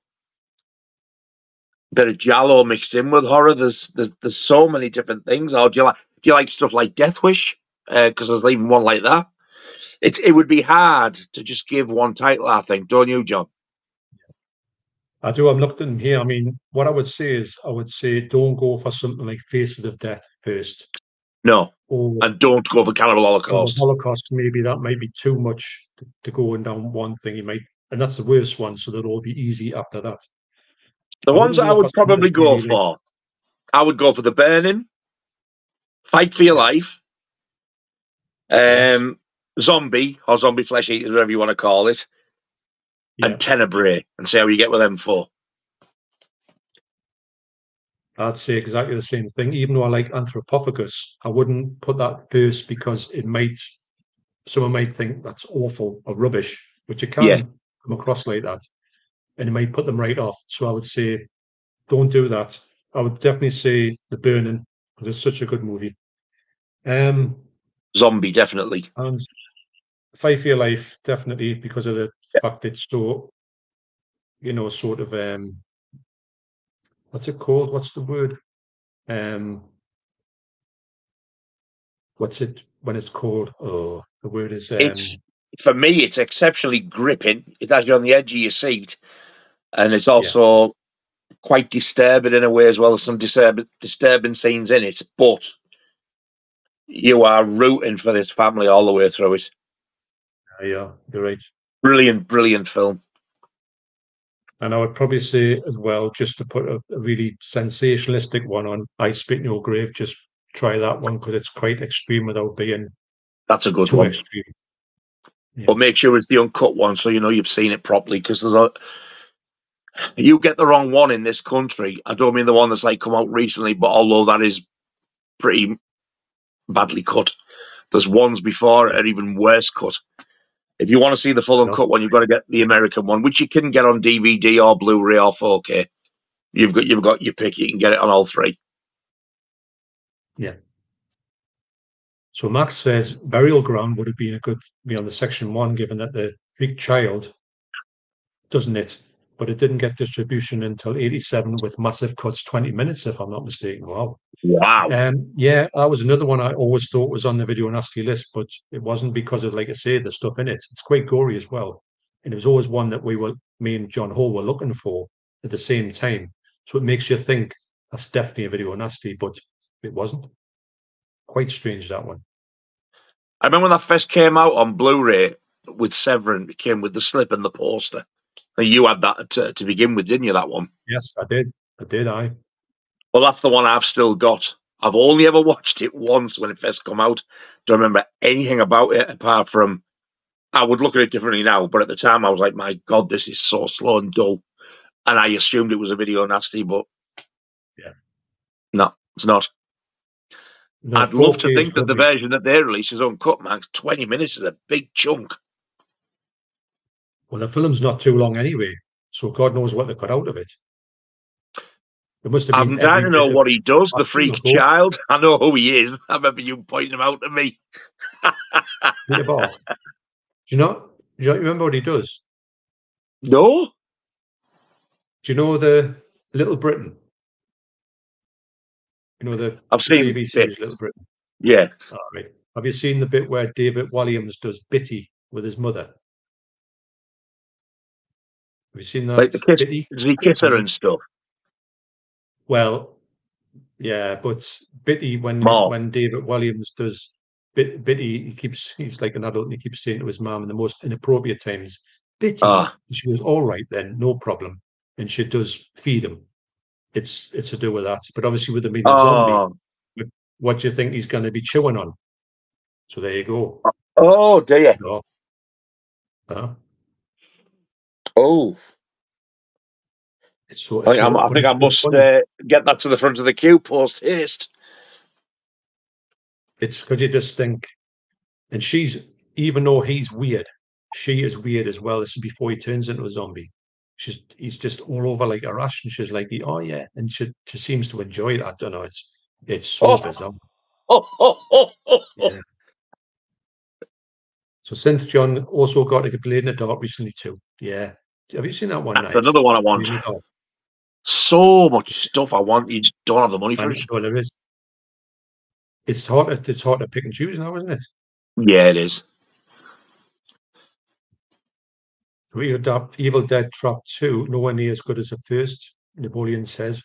bit of giallo mixed in with horror. There's there's there's so many different things. Or do you like do you like stuff like Death Wish? Because uh, there's even one like that. It's it would be hard to just give one title. I think, don't you, John? I do. I'm looking here. I mean, what I would say is, I would say, don't go for something like Faces of Death first. No, or, and don't go for Cannibal Holocaust. Holocaust, maybe that might be too much to, to go and down one thing. You might, and that's the worst one. So they'll all be easy after that. The ones I would probably go for, I would go for the Burning, Fight for Your Life, um, Zombie or Zombie Flesh Eaters, whatever you want to call it, yeah. and Tenebrae, and see how you get with them four. I'd say exactly the same thing. Even though I like Anthropophagus, I wouldn't put that first because it might someone might think that's awful or rubbish, which it can yeah. come across like that and it might put them right off. So I would say, don't do that. I would definitely say The Burning because it's such a good movie. Um, Zombie, definitely. And Fight for Your Life, definitely because of the. Fact it's so, you know, sort of um, what's it called? What's the word? Um, what's it when it's called? Oh, the word is. Um, it's for me. It's exceptionally gripping. It has you on the edge of your seat, and it's also yeah. quite disturbing in a way as well. There's some disturb- disturbing scenes in it, but you are rooting for this family all the way through it. Yeah, you're right. Brilliant, brilliant film. And I would probably say as well, just to put a, a really sensationalistic one on I Spit in Your Grave, just try that one because it's quite extreme without being that's a good one. Extreme. Yeah. But make sure it's the uncut one so you know you've seen it properly because there's a you get the wrong one in this country. I don't mean the one that's like come out recently, but although that is pretty badly cut, there's ones before it are even worse cut. If you want to see the full uncut one, you've got to get the American one, which you can get on DVD or Blu-ray or 4K. You've got you've got your pick. You can get it on all three. Yeah. So Max says burial ground would have been a good be on the section one, given that the freak child, doesn't it? But it didn't get distribution until 87 with massive cuts 20 minutes if i'm not mistaken. Wow. Wow. Um, yeah that was another one i always thought was on the video nasty list but it wasn't because of like i say the stuff in it. It's quite gory as well. And it was always one that we were me and john hall were looking for at the same time. So it makes you think that's definitely a video nasty but it wasn't. Quite strange that one. I remember when that first came out on blu-ray with severin it came with the slip and the poster you had that to, to begin with, didn't you? That one. Yes, I did. I did. I. Well, that's the one I've still got. I've only ever watched it once when it first come out. Don't remember anything about it apart from I would look at it differently now, but at the time I was like, my God, this is so slow and dull. And I assumed it was a video nasty, but Yeah. no, it's not. The I'd love to think that the version that they release is uncut, Max. 20 minutes is a big chunk. Well, the film's not too long anyway, so God knows what they got out of it. It must have I'm been dying to every know what he does, the freak course. child. I know who he is. I remember you pointing him out to me. Peter Bark. Do you know? Do you remember what he does? No? Do you know the Little Britain? You know the I've seen TV series bits. Little Britain. Yeah. All right. Have you seen the bit where David Walliams does Bitty with his mother? Have you seen that? Like the kiss, Bitty? does he kiss her and stuff? Well, yeah, but Bitty when when David Walliams does Bit, Bitty, he keeps he's like an adult and he keeps saying to his mom in the most inappropriate times, Bitty. Ah. And she goes, All right then, no problem. And she does feed him. It's it's to do with that. But obviously with him being a zombie, Oh, what do you think he's gonna be chewing on? So there you go. oh dear. No. Huh? Oh, It's so, I, think I'm- I but think it's I must uh, get that to the front of the queue post haste. It's because you just think, and she's even though he's weird, she is weird as well. This is before he turns into a zombie. She's he's just all over like a rash, and she's like, "Oh yeah," and she she seems to enjoy it. I don't know. It's it's so Oh. bizarre. Oh, oh, oh, oh, oh. Yeah. So Synth John also got a Blade in the Dark recently too. Yeah, have you seen that one? That's another one I want. So much stuff I want. You just don't have the money for it. well, there is. It's hard. To, it's hard to pick and choose now, isn't it? Yeah, it is. So Evil Dead, Evil Dead Trap 2, nowhere near as good as the first, Napoleon says.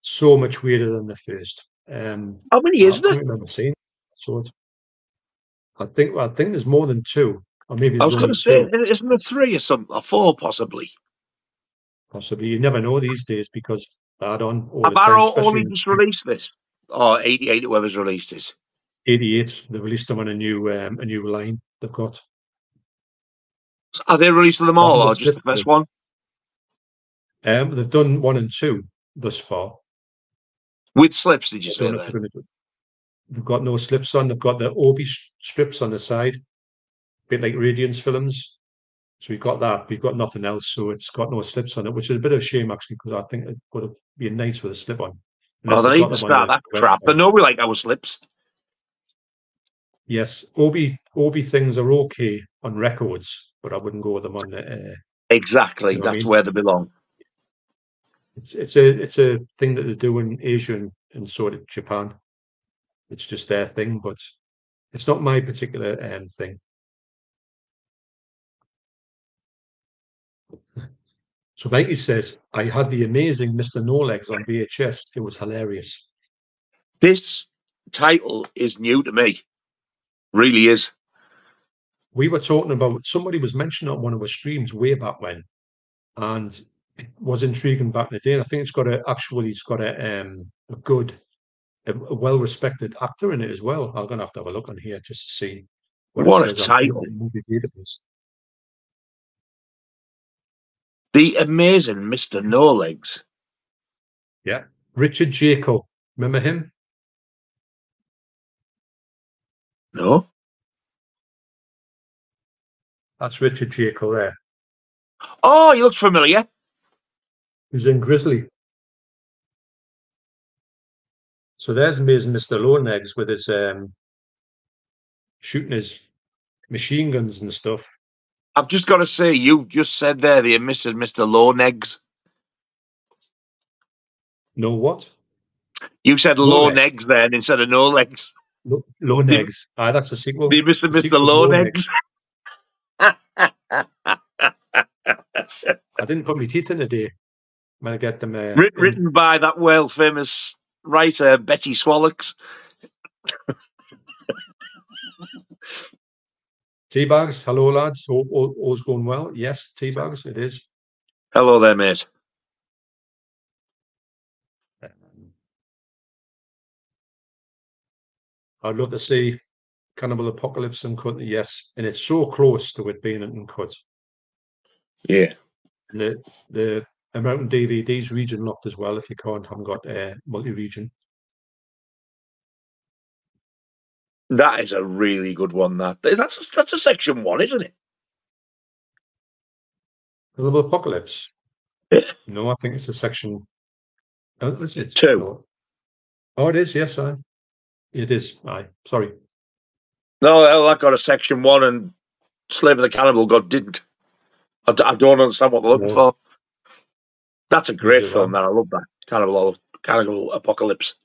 So much weirder than the first. Um, How many is I there? remember seeing it. So I think I think there's more than two, or maybe I was going to say, isn't there three or something, or four possibly? Possibly you never know these days because add on all Have the time, Arrow especially only just released this? Or 88, whoever's released it. 88. They released them on a new um, a new line they've got. Are they releasing them all, or just the first one? Um, they've done one and two thus far. With slips, did you say don't know if that? they're gonna do- They've got no slips on. They've got the Obi strips on the side, bit like Radiance films. So we've got that, you've got nothing else. So it's got no slips on it, which is a bit of a shame actually, because I think it would have been nice with a slip on. Oh, Unless they they've need to start that crap. They know we like our slips. Yes, Obi Obi things are okay on records, but I wouldn't go with them on the. Uh, Exactly. You know what I That's mean? where they belong. it's it's a it's a thing that they do in Asia and, and sort of Japan. It's just their thing, but it's not my particular um, thing. So Mikey says, I had the amazing Mr. No Legs on VHS. It was hilarious. This title is new to me. Really is. We were talking about somebody was mentioned on one of our streams way back when, and it was intriguing back in the day. And I think it's got a actually it's got a um a good, a, a well-respected actor in it as well. I'm gonna have to have a look on here just to see it What a title. movie database. The amazing Mr. No Legs. Richard Jaeckel, remember him? No? That's Richard Jaeckel there. Oh, he looks familiar. He's in Grizzly. So there's amazing Mr. Lone with his um shooting his machine guns and stuff. I've just got to say, you just said there the Mr. Mr. Lone Eggs. No what? You said lone then instead of no legs. Lo- Lone The- Ah, that's a sequel. The Mr. The Mr. Lone I didn't put my teeth in today. I'm gonna get them. Uh, Writ- in- written by that world famous writer Betty Swallocks. Tea bags. Hello, lads. Hope all, all's going well. Yes, tea bags. It is. Hello there, mate. I'd love to see Cannibal Apocalypse uncut. Yes, and it's so close to it being uncut. Yeah. And the the American DVDs region locked as well if you can't haven't got a uh, multi-region. That is a really good one. That that's that's a section one, isn't it? Cannibal Apocalypse. Yeah. No, I think it's a section. Oh, is it Two. No. Oh, it is. Yes, I. It is. I. Sorry. No, I got a section one, and Slave of the Cannibal God didn't. I, d- I don't understand what they're looking No. for. That's a great film. That I love that Cannibal Cannibal Apocalypse.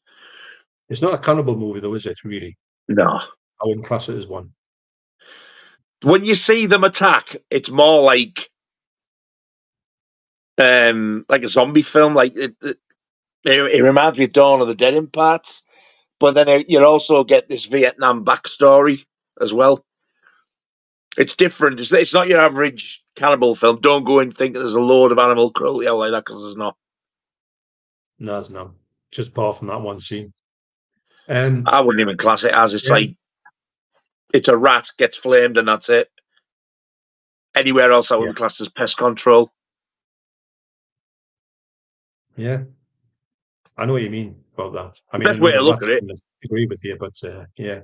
It's not a cannibal movie, though, is it? Really? No, I wouldn't class it as one. when you see them attack, it's more like um like a zombie film. Like it, it, it reminds me of Dawn of the Dead in parts, but then you also get this Vietnam backstory as well. It's different. It's, it's not your average cannibal film. Don't go and think there's a load of animal cruelty out like that because there's not. No, it's not. Just apart from that one scene. Um, I wouldn't even class it as it's Yeah. like it's a rat gets flamed and that's it. Anywhere else, I would Yeah. be classed as pest control. yeah. I know what you mean about that. I mean, Best I way to look at it. wouldn't Agree with you, but uh, yeah.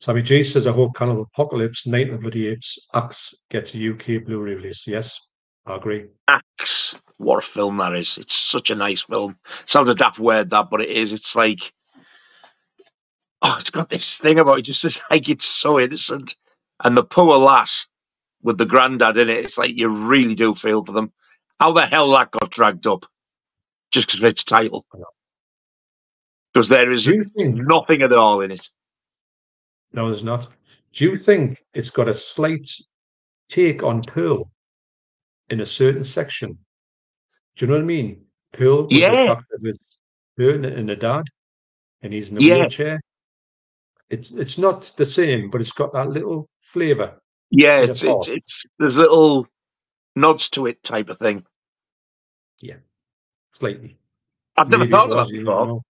Sammy G says, I hope Cannibal Apocalypse, Night of the Bloody Apes, Axe gets a UK Blu-ray release. Yes, I agree. Axe. What a film that is. It's such a nice film. Sounds a daft word that, but it is. It's like oh, it's got this thing about it, just it's like it's so innocent. And the poor lass with the granddad in it, it's like you really do feel for them. How the hell that got dragged up? Just because of its title. Because there is think nothing at all in it. No, there's not. Do you think it's got a slight take on Pearl in a certain section? Do you know what I mean? Pearl, with Yeah. the with her and, and the dad, and he's in a Yeah. wheelchair. It's it's not the same, but it's got that little flavour. Yeah, it's it's, it's there's little nods to it type of thing. Yeah, slightly. I've never Maybe thought of that before.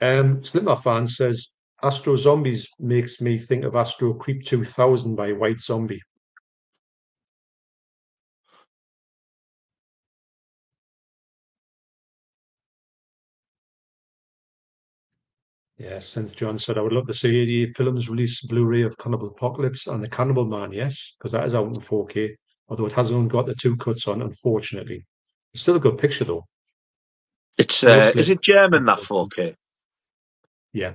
Um, Slipknot fan says Astro Zombies makes me think of Astro Creep 2000 by White Zombie. Yes, since John said I would love to see 88 films release Blu-ray of Cannibal Apocalypse and the Cannibal Man, yes, because that is out in 4K, although it hasn't got the two cuts on, unfortunately. It's still a good picture though. It's uh, Mostly. is it German that 4K? Yeah.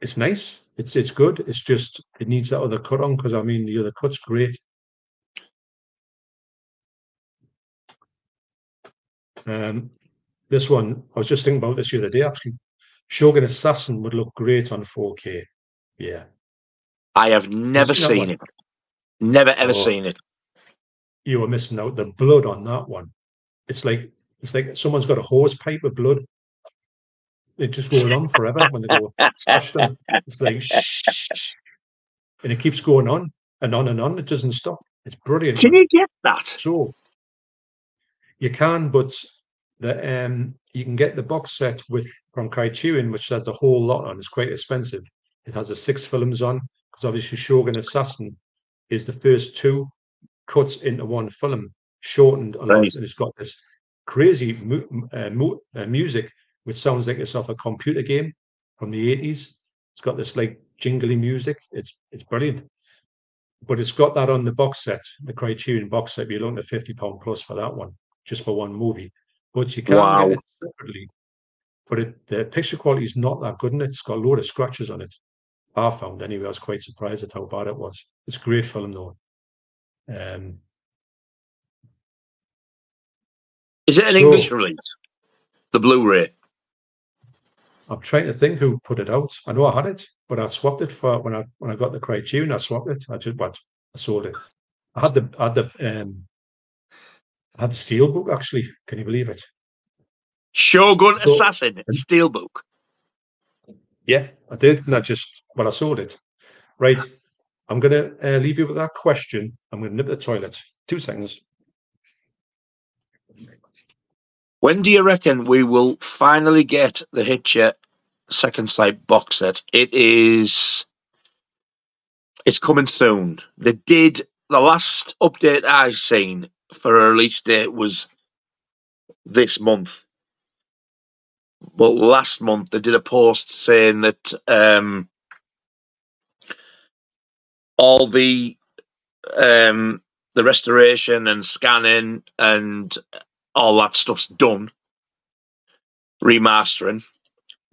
It's nice. It's it's good. It's just it needs that other cut on because I mean the other cut's great. Um this one, I was just thinking about this the other day actually. Shogun Assassin would look great on 4K. Yeah. I have never seen it. Never ever Oh. seen it. You were missing out the blood on that one. It's like it's like someone's got a hose pipe of blood. It just goes on forever when they go slash them. It's like shh, and it keeps going on and on and on. It doesn't stop. It's brilliant. Can you get that? So you can, but the um you can get the box set with from Criterion, which has the whole lot on. It's quite expensive. It has the six films on because obviously Shogun Assassin is the first two cuts into one film, shortened a lot, and it's got this crazy mu- uh, mu- uh, music which sounds like it's off a computer game from the eighties. It's got this like jingly music. It's it's brilliant but it's got that on the box set, the Criterion box set. You're looking at fifty pound plus for that one, just for one movie. But you can Wow. get it separately. But it, the picture quality is not that good and it. It's got a load of scratches on it. I found anyway. I was quite surprised at how bad it was. It's a great film though. Um, Is it an So- English release? The Blu-ray. I'm trying to think who put it out. I know I had it, but I swapped it for when I when I got the Criterion. I swapped it. I just I sold it. I had the I had the um, I had the steelbook actually. Can you believe it? Shogun So- Assassin Steelbook. Yeah, I did, and I just well, I sold it. Right, I'm gonna uh, leave you with that question. I'm gonna nip the toilet. Two seconds. When do you reckon we will finally get the Hitcher second sight box set? It is. It's coming soon. They did the last update I've seen for a release date was this month. But last month they did a post saying that um, all the um, the restoration and scanning and all that stuff's done, remastering.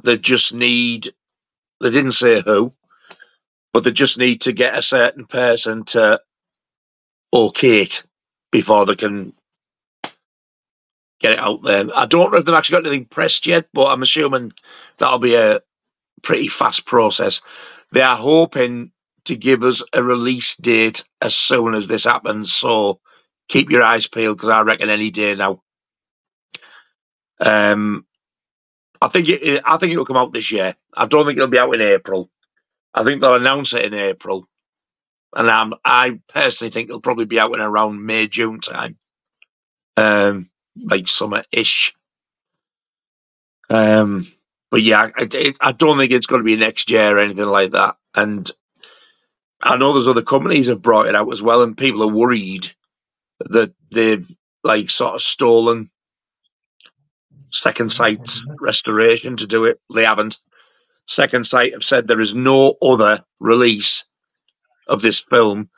They just need. They didn't say who, but they just need to get a certain person to okay it before they can get it out there. I don't know if they've actually got anything pressed yet, but I'm assuming that'll be a pretty fast process. They are hoping to give us a release date as soon as this happens, so keep your eyes peeled because I reckon any day now. Um, I think it, I think it'll come out this year. I don't think it'll be out in April. I think they'll announce it in April, and um, I personally think it'll probably be out in around May June time. Um, like summer ish. Um, but yeah, I, I don't think it's going to be next year or anything like that. And I know there's other companies have brought it out as well, and people are worried that they've like sort of stolen Second Sight's restoration to do it. They haven't. Second Sight have said there is no other release of this film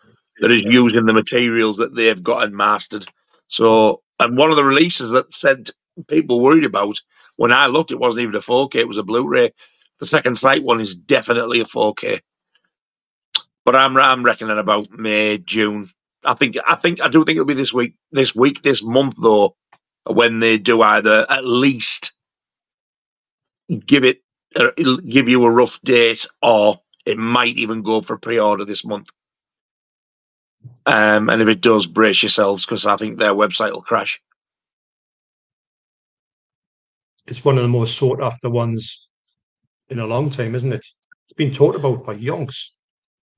that is using the materials that they've got and mastered. So and one of the releases that said people worried about when I looked, it wasn't even a 4K; it was a Blu-ray. The second sight one is definitely a 4K, but I'm I'm reckoning about May June. I think I think I do think it'll be this week, this week, this month though, when they do either at least give it uh, give you a rough date, or it might even go for pre-order this month. Um, and if it does, brace yourselves because I think their website will crash. It's one of the most sought after ones in a long time, isn't it? It's been talked about for yonks.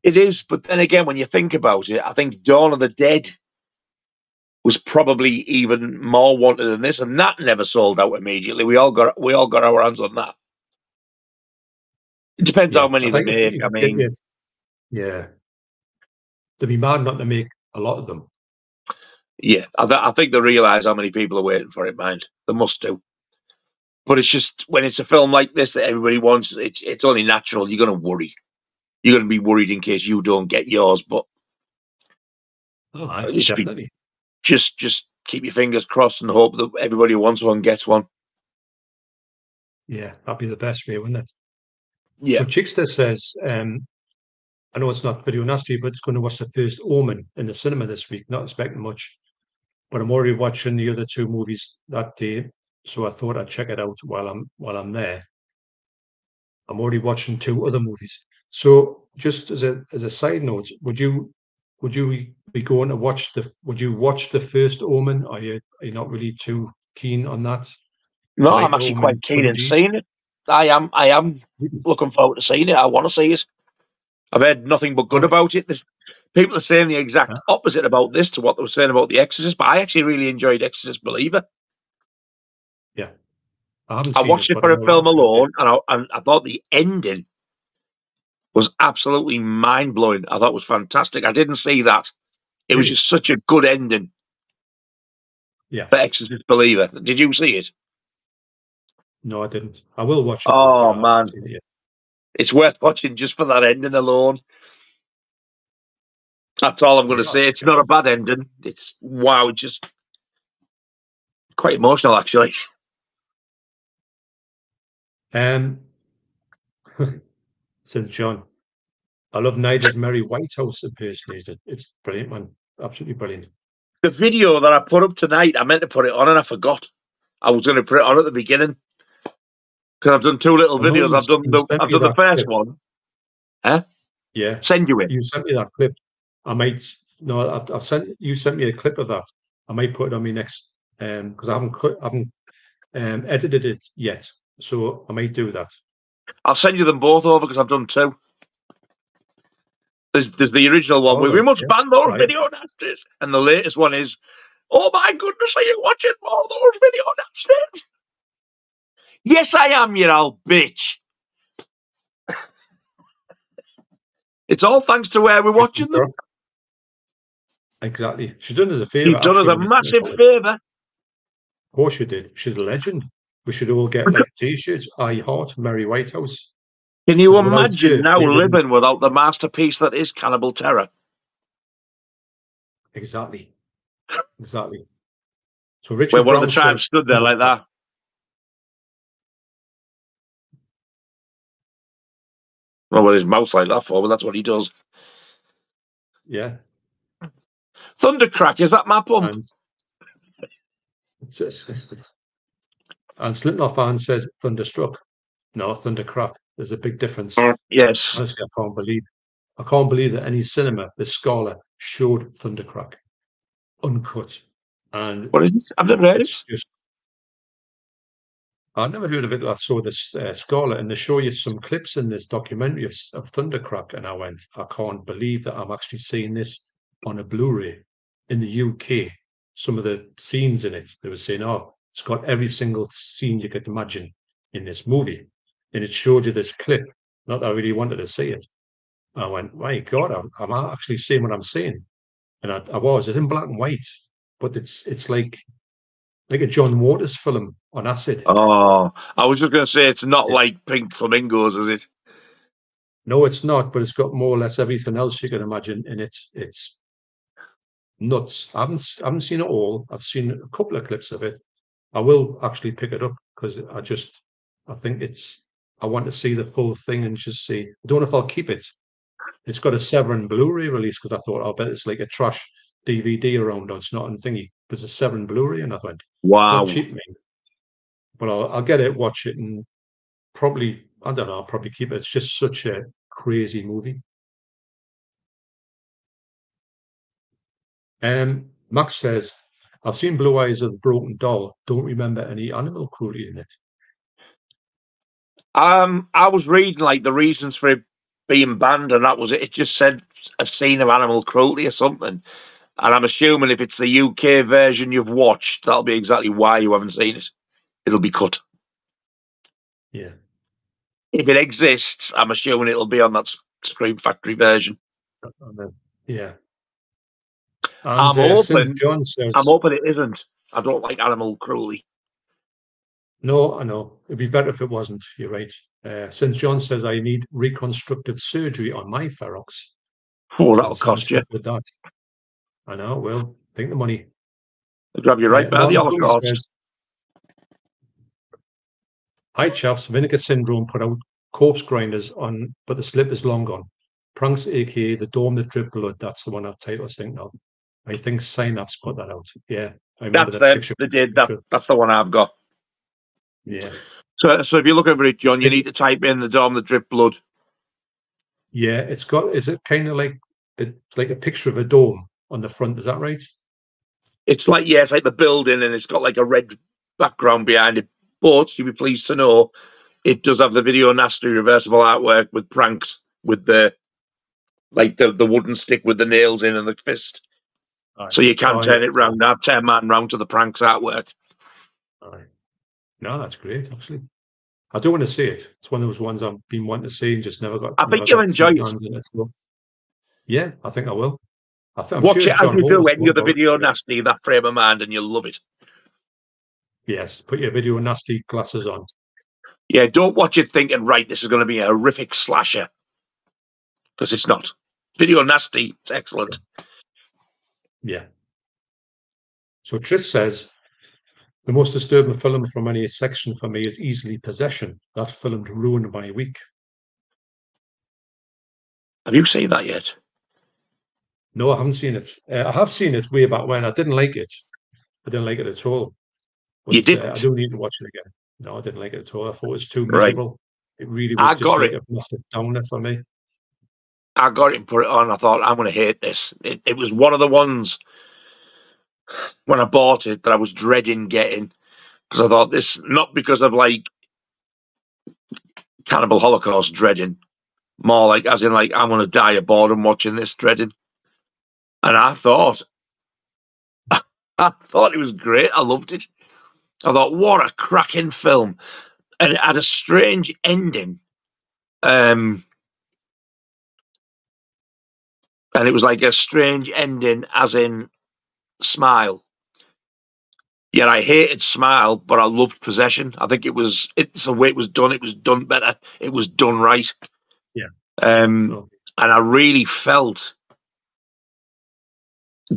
It is, but then again, when you think about it, I think Dawn of the Dead was probably even more wanted than this, and that never sold out immediately. We all got we all got our hands on that. It depends yeah, how many they make. I mean, yeah, they'd be mad not to make a lot of them. Yeah, I, th- I think they realise how many people are waiting for it, mind. They must do. But it's just when it's a film like this that everybody wants, it's it's only natural. You're going to worry. You're going to be worried in case you don't get yours. But oh, just definitely. Be, just just keep your fingers crossed and hope that everybody who wants one gets one. Yeah, that'd be the best way, wouldn't it? Yeah. So Chickster says, um, I know it's not video nasty, but it's going to watch the first Omen in the cinema this week. Not expecting much, but I'm already watching the other two movies that day, so I thought I'd check it out while I'm while I'm there. I'm already watching two other movies. So, just as a as a side note, would you would you be going to watch the Would you watch the first Omen? Are you are you not really too keen on that? No, I'm actually Omen quite keen in seeing it. I am. I am looking forward to seeing it. I want to see it. I've heard nothing but good about it. There's, people are saying the exact yeah. opposite about this to what they were saying about The Exorcist, but I actually really enjoyed Exorcist Believer. Yeah. I, I watched it, it for a film alone, and I, and I thought the ending was absolutely mind blowing. I thought it was fantastic. I didn't see that. It was just such a good ending. Yeah. For Exorcist Believer. Did you see it? No, I didn't. I will watch it. Oh, man. It it's worth watching just for that ending alone. That's all I'm going to say. It's not a bad ending. It's wow, just quite emotional actually. Um, St. John, I love Nigel's Mary Whitehouse impersonation. It's brilliant, man. Absolutely brilliant. The video that I put up tonight, I meant to put it on and I forgot. I was going to put it on at the beginning because I've done two little videos. I've done the I've done the first clip. one. Huh? Yeah. Send you it. You sent me that clip. I might no. I've, I've sent you sent me a clip of that. I might put it on me next um because I haven't cut I haven't um edited it yet. So I might do that. I'll send you them both over because I've done two. There's there's the original one. where we must yeah, ban those right. video nasties, and the latest one is Oh my goodness, are you watching all those video nasties? Yes, I am, you old bitch. it's all thanks to where we're watching them. Exactly. She's done us a favour. You've done us a massive favour. Of course you did. She's a legend. We should all get like t-shirts. I heart Mary Whitehouse. Can you imagine her, now living without the masterpiece that is Cannibal Terror? Exactly. Exactly. So Richard Where one of Brown the tribes stood there like that. Well, with his mouth like that for, but that's what he does. Yeah. Thundercrack, is that my pump? And and Slipknot fan says thunderstruck. No, thundercrack. There's a big difference. Mm, yes. Honestly, I can't believe. I can't believe that any cinema, this Scala, showed Thundercrack uncut, and What is this? I've never heard just. I never heard of it. I saw this uh, Scala, and they show you some clips in this documentary of, of Thundercrack, and I went, I can't believe that I'm actually seeing this on a Blu-ray in the UK. Some of the scenes in it, they were saying, "Oh, it's got every single scene you could imagine in this movie," and it showed you this clip. Not that I really wanted to see it. I went, my God, I'm, I'm actually seeing what I'm seeing, and I, I was. It's in black and white, but it's it's like like a John Waters film on acid. Oh, I was just going to say it's not like Pink Flamingos, is it? No, it's not, but it's got more or less everything else you can imagine in it. It's nuts. I haven't I haven't seen it all. I've seen a couple of clips of it. I will actually pick it up because I just I think it's I want to see the full thing and just see. I don't know if I'll keep it. It's got a Severin Blu-ray release because I thought I'll bet it's like a trash DVD around. or It's not on thingy, it's a Severin Blu-ray, and I went, Wow. cheap, mate. But I'll, I'll get it, watch it, and probably I don't know. I'll probably keep it. It's just such a crazy movie. Um, Max says, "I've seen Blue Eyes of the Broken Doll. Don't remember any animal cruelty in it." Um, I was reading like the reasons for it being banned, and that was it. It just said a scene of animal cruelty or something. And I'm assuming if it's the UK version you've watched, that'll be exactly why you haven't seen it. It'll be cut. Yeah, If it exists, I'm assuming it'll be on that Scream Factory version. yeah. And, I'm uh, hoping- John says, I'm hoping it isn't. I don't like animal cruelty. "No, I know it'd be better if it wasn't." You're right. Uh, since John says, "I need reconstructive surgery on my ferox," Oh, that'll cost you. With that, I know. Well, think the money. They'll grab you right Uh, by the Holocaust. Hi chaps, Vinegar Syndrome put out corpse grinders on, but the slip is long gone. Pranks, aka the dome that drip blood. That's the one I title was thinking of. I think Synapse put that out. Yeah, I remember That's that them. picture. They did. That, picture. that's the one I've got. Yeah, So, so if you're looking for it, John, you Spin- need to type in the dome that drip blood. yeah. It's got. Is it kind of like it's like a picture of a dome on the front? Is that right? It's like yeah, it's like the building, and it's got like a red background behind it. But you'll be pleased to know, it does have the video nasty reversible artwork with pranks with the like the, the wooden stick with the nails in and the fist. So you can Oh, turn yeah. it round. I've turned mine round to the pranks artwork. Aye. No, that's great. Actually, I don't want to see it. It's one of those ones I've been wanting to see and just never got. I think you'll enjoy it. it, so. Yeah, I think I will. I'm Watch sure it as you do you're the video but- nasty, that frame of mind, and you'll love it. Yes, put your video nasty glasses on. Yeah, don't watch it thinking, right, this is going to be a horrific slasher. Because it's not. Video nasty, it's excellent. Yeah. So Tris says the most disturbing film from any section for me is easily possession. That film ruined my week. Have you seen that yet? No, I haven't seen it. Uh, I have seen it way back when. I didn't like it. I didn't like it at all. You uh, I do need to watch it again. No, I didn't like it at all. I thought it was too Right. miserable. It really was I just got like it. a massive downer for me. I got it and put it on. I thought, I'm going to hate this. It, it was one of the ones when I bought it that I was dreading getting. Because I thought this, not because of like Cannibal Holocaust dreading, more like, as in, like, I'm going to die of boredom watching this dreading. And I thought, I thought it was great. I loved it. I thought, what a cracking film. And it had a strange ending. Um, and it was like a strange ending, as in Smile. Yet I hated Smile, but I loved Possession. I think it was it's the way it was done. It was done better. It was done right. Yeah. Um, Oh. and I really felt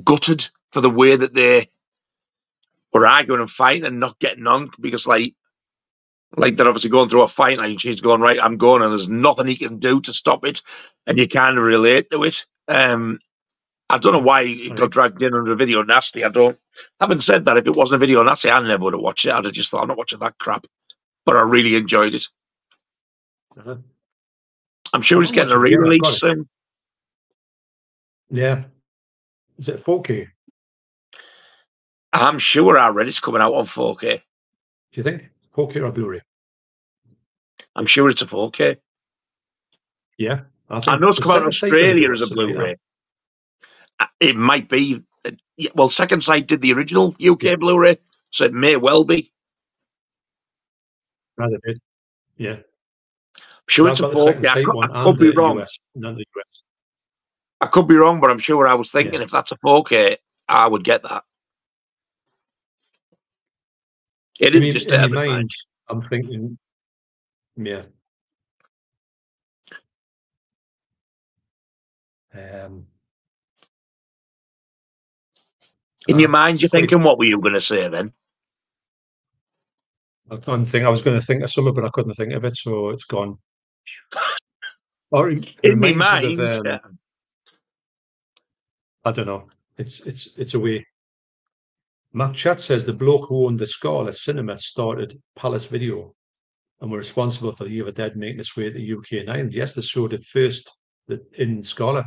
gutted for the way that they were arguing and fighting and not getting on because, like, like they're obviously going through a fight and she's going right. I'm going, and there's nothing he can do to stop it, and you kind of relate to it. Um, I don't know why it got dragged in under a video nasty. I don't. Having said that, if it wasn't a video nasty, I never would have watched it. I'd have just thought I'm not watching that crap. But I really enjoyed it. Uh-huh. I'm sure it's getting a watch it again, I've re-release soon. Yeah. Is it 4K? I'm sure I read it's coming out on 4K. Do you think 4K or Blu-ray? I'm sure it's a 4K. Yeah. I know it's come out in Second Sight gonna Australia as a Blu-ray. Uh, It might be. uh, Well, Second Sight did the original UK Yeah. Blu-ray, so it may well be. Rather bit. Yeah. I'm sure I've it's a got the Second 4K. I I could be wrong. US, not the US. I could be wrong, but I'm sure I was thinking Yeah. if that's a 4K, I would get that. It is mean, just your mind, I'm thinking, yeah. Um, In your ah, mind, you're thinking, what were you going to say then? I can't think. I was going to think of something, but I couldn't think of it, so it's gone. Or it, it In my mind, of, um, yeah. I don't know. It's it's it's a way. Matt Chat says the bloke who owned the Scala Cinema started Palace Video and were responsible for the Evil Dead making its way to the UK and Ireland. Yes, they showed it first in Scala.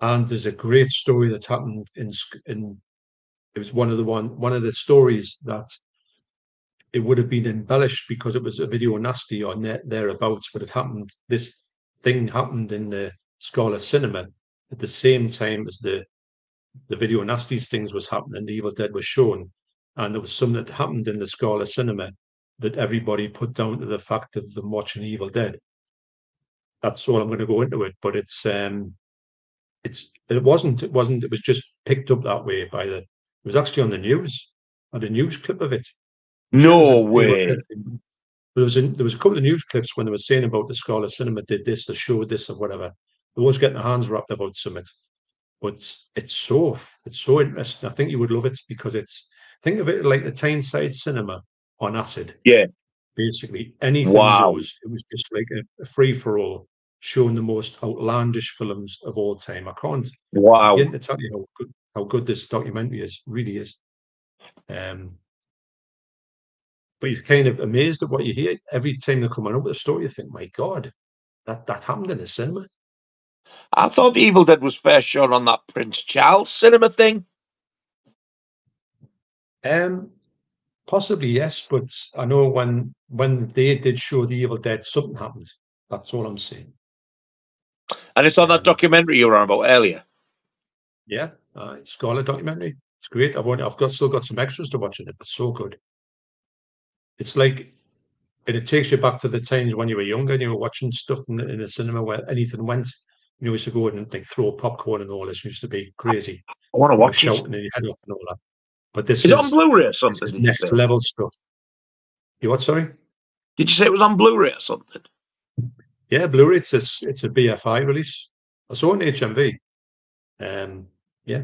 And there's a great story that happened in in it was one of the one one of the stories that it would have been embellished because it was a video nasty or net thereabouts, but it happened. This thing happened in the Scala Cinema at the same time as the the video nasties things was happening. The Evil Dead was shown, and there was something that happened in the Scala Cinema that everybody put down to the fact of them watching Evil Dead. That's all I'm going to go into it, but it's um, it's it wasn't it wasn't it was just picked up that way by the it was actually on the news, on a news clip of it. No way. There was a, there was a couple of news clips when they were saying about the Scala Cinema did this, they showed this or whatever. Was getting their hands wrapped about something. But it's so it's so interesting. I think you would love it because it's think of it like the Tyneside Cinema on acid. Yeah. Basically, anything Wow. goes. It was just like a, a free for all, showing the most outlandish films of all time. I can't Wow. begin to tell you how good how good this documentary is. Really is. Um, but you're kind of amazed at what you hear every time they come on up with a story. You think, my God, that that happened in a cinema. I thought the Evil Dead was first shown on that Prince Charles cinema thing. Um, possibly yes, but I know when when they did show the Evil Dead, something happened. That's all I'm saying. And it's on that Um, documentary you were on about earlier. Yeah, uh, Scala documentary. It's great. I've only, I've got still got some extras to watch in it, It's so good. It's like it, it takes you back to the times when you were younger and you were watching stuff in the, in the cinema where anything went. You used to go in and like throw popcorn and all this. used to be crazy. I want to You watch it. shouting in your head off and all that. But this Is is, it on Blu-ray or something? next say? level stuff. You what? Sorry. did you say it was on Blu-ray or something? Yeah, Blu-ray. It's a, it's a BFI release. I saw it in HMV. Um, yeah,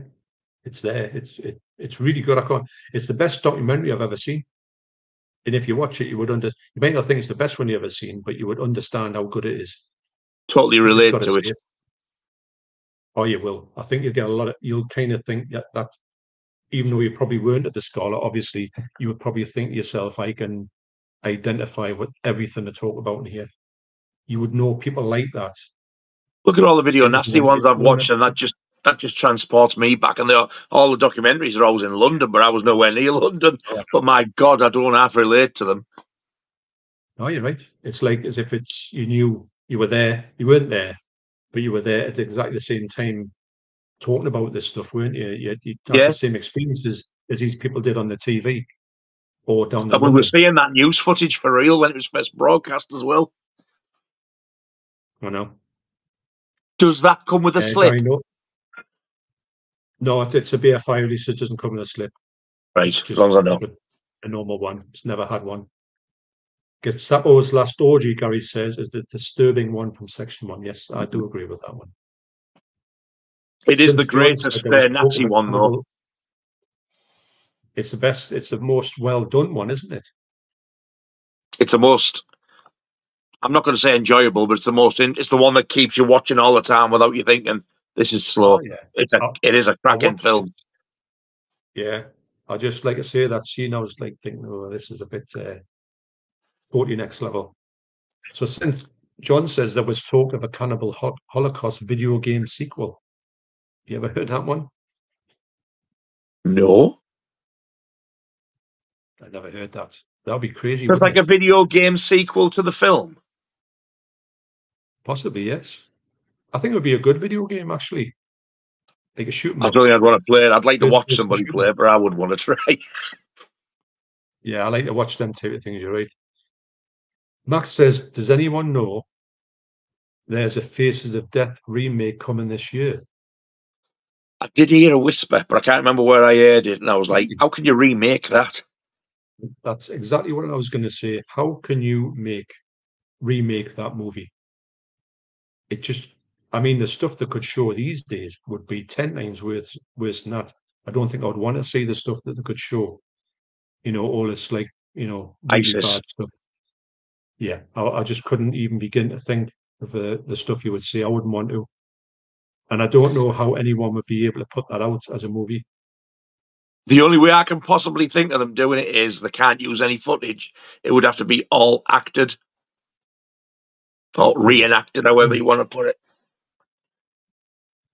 it's there. It's it, it's really good. I can't. It's the best documentary I've ever seen. And if you watch it, you would under. You may not think it's the best one you've ever seen, but you would understand how good it is. Totally relate to see it. Oh, you will. I think you'll get a lot of. You'll kind of think that that, even though you probably weren't at the Scala, obviously you would probably think to yourself, I can identify with everything to talk about in here. You would know people like that. Look at all the video nasty ones I've watched, and that just that just transports me back. And they are, all the documentaries are always in London, but I was nowhere near London. Yeah. But my God, I don't half relate to them. No, you're right. It's like as if it's you knew you were there. You weren't there, but you were there at exactly the same time talking about this stuff, weren't you? You, you had Yeah. the same experiences as these people did on the TV or down the. And we were seeing that news footage for real when it was first broadcast as well. I know. Does that come with a Uh, slip? No, no, it- it's a BFI release. It doesn't come with a slip. Right, as long as I know. a normal one. It's never had one. Gestapo's last orgy, Gary says, is the disturbing one from section one. Yes, I do agree with that one. It is Since the greatest uh, Nazi one, though. It's the best. It's the most well done one, isn't it? It's the most. I'm not going to say enjoyable, but it's the most. In, it's the one that keeps you watching all the time without you thinking this is slow. Oh, yeah. It's a. It is a I cracking film. Yeah, I just like to say that scene. I was like thinking, oh, this is a bit uh, totally next level. So since John says there was talk of a cannibal Holocaust video game sequel, you ever heard that one? No, I never heard that. That'd be crazy. it's like wouldn't a video game sequel to the film. Possibly, yes. I think it would be a good video game actually, like a shooting. I don't think I'd want to play it. I'd like to First watch person somebody play it, but I would want to try. Yeah, I like to watch them type of things. You're right. Max says, "Does anyone know there's a Faces of Death remake coming this year?" I did hear a whisper, but I can't remember where I heard it, and I was like, "How can you remake that?" That's exactly what I was going to say. How can you make remake that movie? It just, I mean, the stuff that could show these days would be ten times worse worse than that. I don't think I'd want to see the stuff that they could show. You know, all this like you know really ISIS. bad stuff. Yeah, I, I just couldn't even begin to think of the the stuff you would see. I wouldn't want to, and I don't know how anyone would be able to put that out as a movie. The only way I can possibly think of them doing it is they can't use any footage. It would have to be all acted or reenacted, however you want to put it.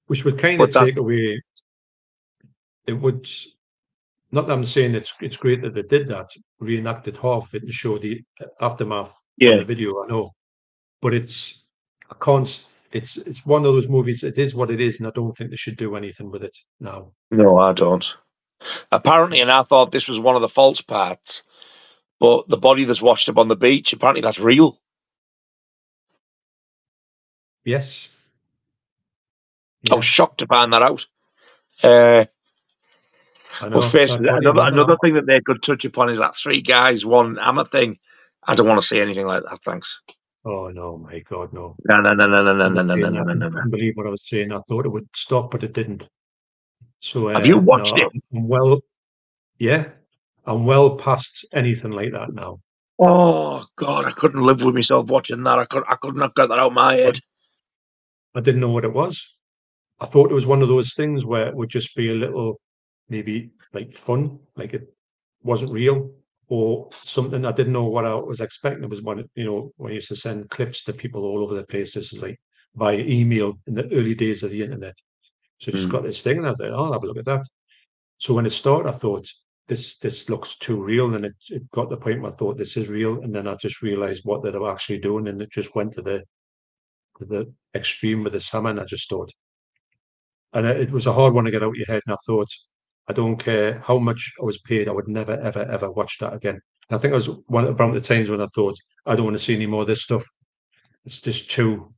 which would kind But of that- take away. It would not that I'm saying it's it's great that they did that, reenacted half it and showed the aftermath on Yeah. the video. I know, but it's I can't. It's it's one of those movies. It is what it is, and I don't think they should do anything with it now. No, I don't. Apparently, and I thought this was one of the false parts, but the body that's washed up on the beach, apparently that's real. Yes. I was shocked to find that out. Uh, know. but face that it, body another, another thing that they could touch upon is that three guys, one hammer thing. I don't want to see anything like that, thanks. Oh no, my God, no! No, no, no, no, no, no, no, no, no, no, no, I couldn't believe what I was saying. I thought it would stop, but it didn't. So Have uh, you watched no, it? I'm well, yeah, I'm well past anything like that now. Oh God, I couldn't live with myself watching that. I could, I couldn't have got that out of my head. I didn't know what it was. I thought it was one of those things where it would just be a little, maybe like fun, like it wasn't real or something. I didn't know what I was expecting. It was one, you know, when I used to send clips to people all over the place. This is like by email in the early days of the internet. So it just Mm. got this thing, and I thought, oh, I'll have a look at that. So when it started, I thought this this looks too real, and it, it got to the point where I thought this is real, and then I just realized what they were actually doing, and it just went to the to the extreme with the hammer, and I just thought, and it, it was a hard one to get out of your head, and I thought, I don't care how much I was paid, I would never, ever, ever watch that again. And I think it was one about the times when I thought, I don't want to see any more of this stuff. It's just too,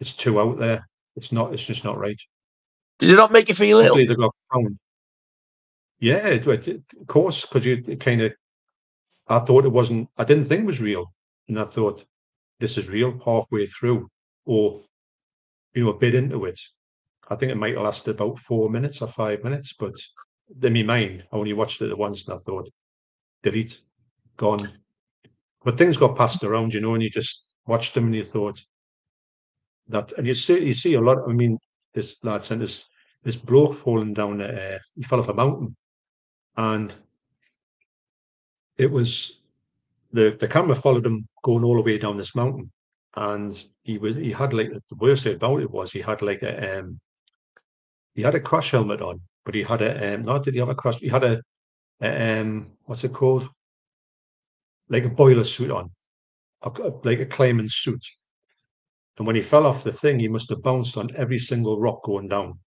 it's too out there. It's not. It's just not right. Did it not make you feel ill? They got found. Yeah, it, it, it- of course, because you kind of, I thought it wasn't, I didn't think it was real. And I thought, this is real halfway through, or, you know, a bit into it. I think it might have lasted about four minutes or five minutes, but in my mind, I only watched it once and I thought, delete, gone. But things got passed around, you know, and you just watched them and you thought that, and you see, you see a lot. I mean, this lad sent us this bloke falling down. Uh, he fell off a mountain, and it was the the camera followed him going all the way down this mountain, and he was he had like the worst thing about it was he had like a um he had a crash helmet on, but he had a um not did he have a crash? He had a, a um what's it called? Like a boiler suit on, a, like a claimant suit. And when he fell off the thing, he must have bounced on every single rock going down.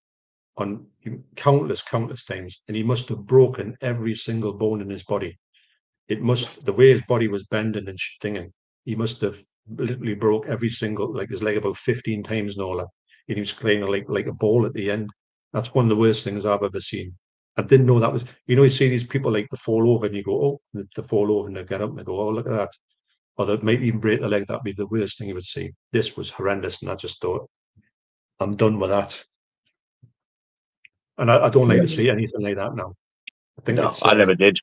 on countless, countless times, and he must have broken every single bone in his body. It must the way his body was bending and stinging. He must have literally broke every single like his leg about fifteen times all. And he was playing like like a ball at the end. That's one of the worst things I've ever seen. I didn't know that was. You know, you see these people like to fall over, and you go, "Oh," they fall over, and they get up, and they go, "Oh, look at that." Or they might even break the leg. That'd be the worst thing you would see. This was horrendous, and I just thought, I'm done with that. And I, I don't like to see anything like that now. I think no, I uh, never did.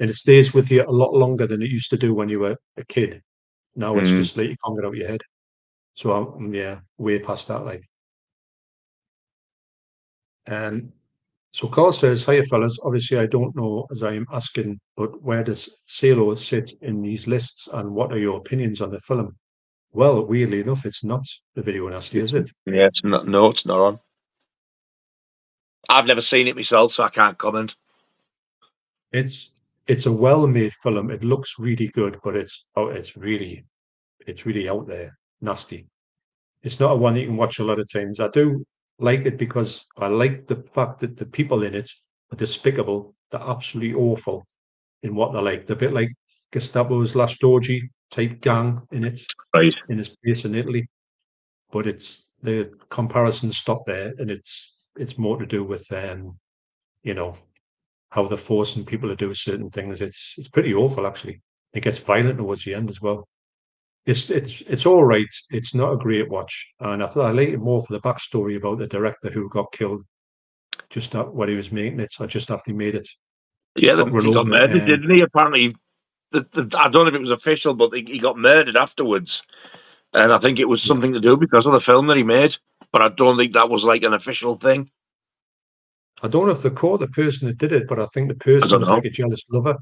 And it stays with you a lot longer than it used to do when you were a kid. Now it's mm. just like you can't get out of your head. So I'm yeah, way past that. Like, and so Carl says, "Hiya, fellas. Obviously, I don't know as I am asking, but where does Salo sit in these lists, and what are your opinions on the film?" Well, weirdly enough, it's not the video nasty, is it? Yeah, it's not. No, it's not on. I've never seen it myself, so I can't comment. It's it's a well-made film. It looks really good, but it's oh, it's really it's really out there, nasty. It's not a one you can watch a lot of times. I do like it because I like the fact that the people in it are despicable. They're absolutely awful in what they're like. They're a bit like Gestapo's last orgy type gang in it, right? In its place in Italy, but it's the comparisons stop there, and it's it's more to do with um, you know how they're forcing people to do certain things. It's it's pretty awful actually. It gets violent towards the end as well. It's it's it's all right. It's not a great watch, and I thought I liked it more for the backstory about the director who got killed just when he was making it, or just after he made it. Yeah, the, he got murdered, didn't he? Apparently, the, the, I don't know if it was official, but he got murdered afterwards, and I think it was something to do because of the film that he made but I don't think that was like an official thing. I don't know if they caught the person that did it, but I think the person was like a jealous lover.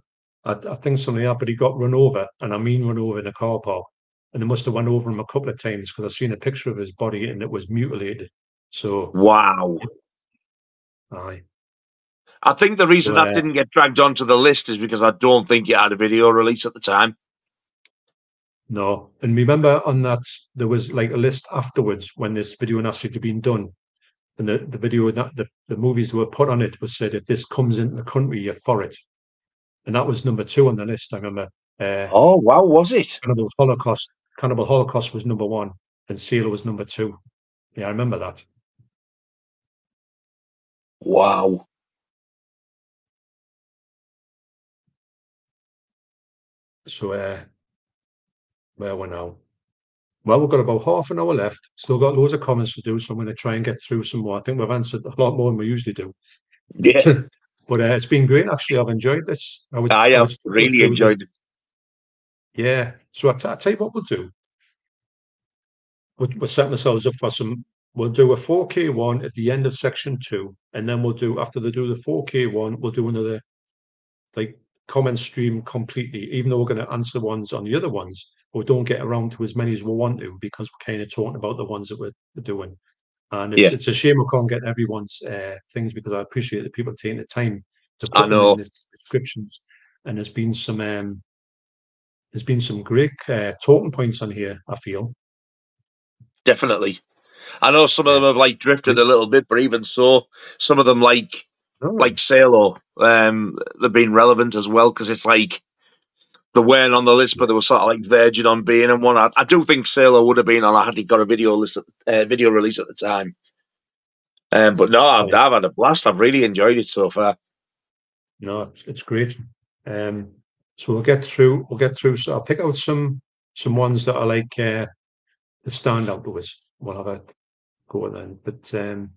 I, I think something happened. He got run over, and I mean run over in a car park, and they must have went over him a couple of times because I've seen a picture of his body and it was mutilated. So wow, aye. I think the reason that didn't get dragged onto the list is because I don't think it had a video release at the time. No. And remember on that, there was like a list afterwards when this video nasty had been done. And the, the video that the, the movies were put on it was said, if this comes into the country, you're for it. And that was number two on the list, I remember. Uh, oh, wow, was it? Cannibal Holocaust. Cannibal Holocaust was number one, and Seal was number two. Yeah, I remember that. Wow. So, uh, where we're now. Well, we've got about half an hour left. Still got loads of comments to do, so I'm going to try and get through some more. I think we've answered a lot more than we usually do. Yeah. but uh, it's been great. Actually, I've enjoyed this. I, would, I have I really enjoyed this. it. Yeah. So I, t- I tell you what we'll do. We're, we're setting ourselves up for some. We'll do a 4K one at the end of section two, and then we'll do after they do the 4K one, we'll do another like comment stream completely. Even though we're going to answer ones on the other ones, we don't get around to as many as we want to because we're kind of talking about the ones that we're, we're doing. And it's, yeah. it's, a shame we can't get everyone's uh, things because I appreciate that people taking the time to put I know. in the descriptions. And there's been some um, there's been some great uh, talking points on here. I feel definitely. I know some of them have like drifted a little bit, but even so, some of them like oh. like Salo, um, they've been relevant as well because it's like they weren't on the list, but they were sort of like verging on being and one. I, I do think Salo would have been on. I had he got a video list, at, uh, video release at the time. Um, but no, I've, I've, had a blast. I've really enjoyed it so far. No, it's, it's great. Um, so we'll get through. We'll get through. So I'll pick out some some ones that are like uh, the standout to us. We'll have a go then. But um,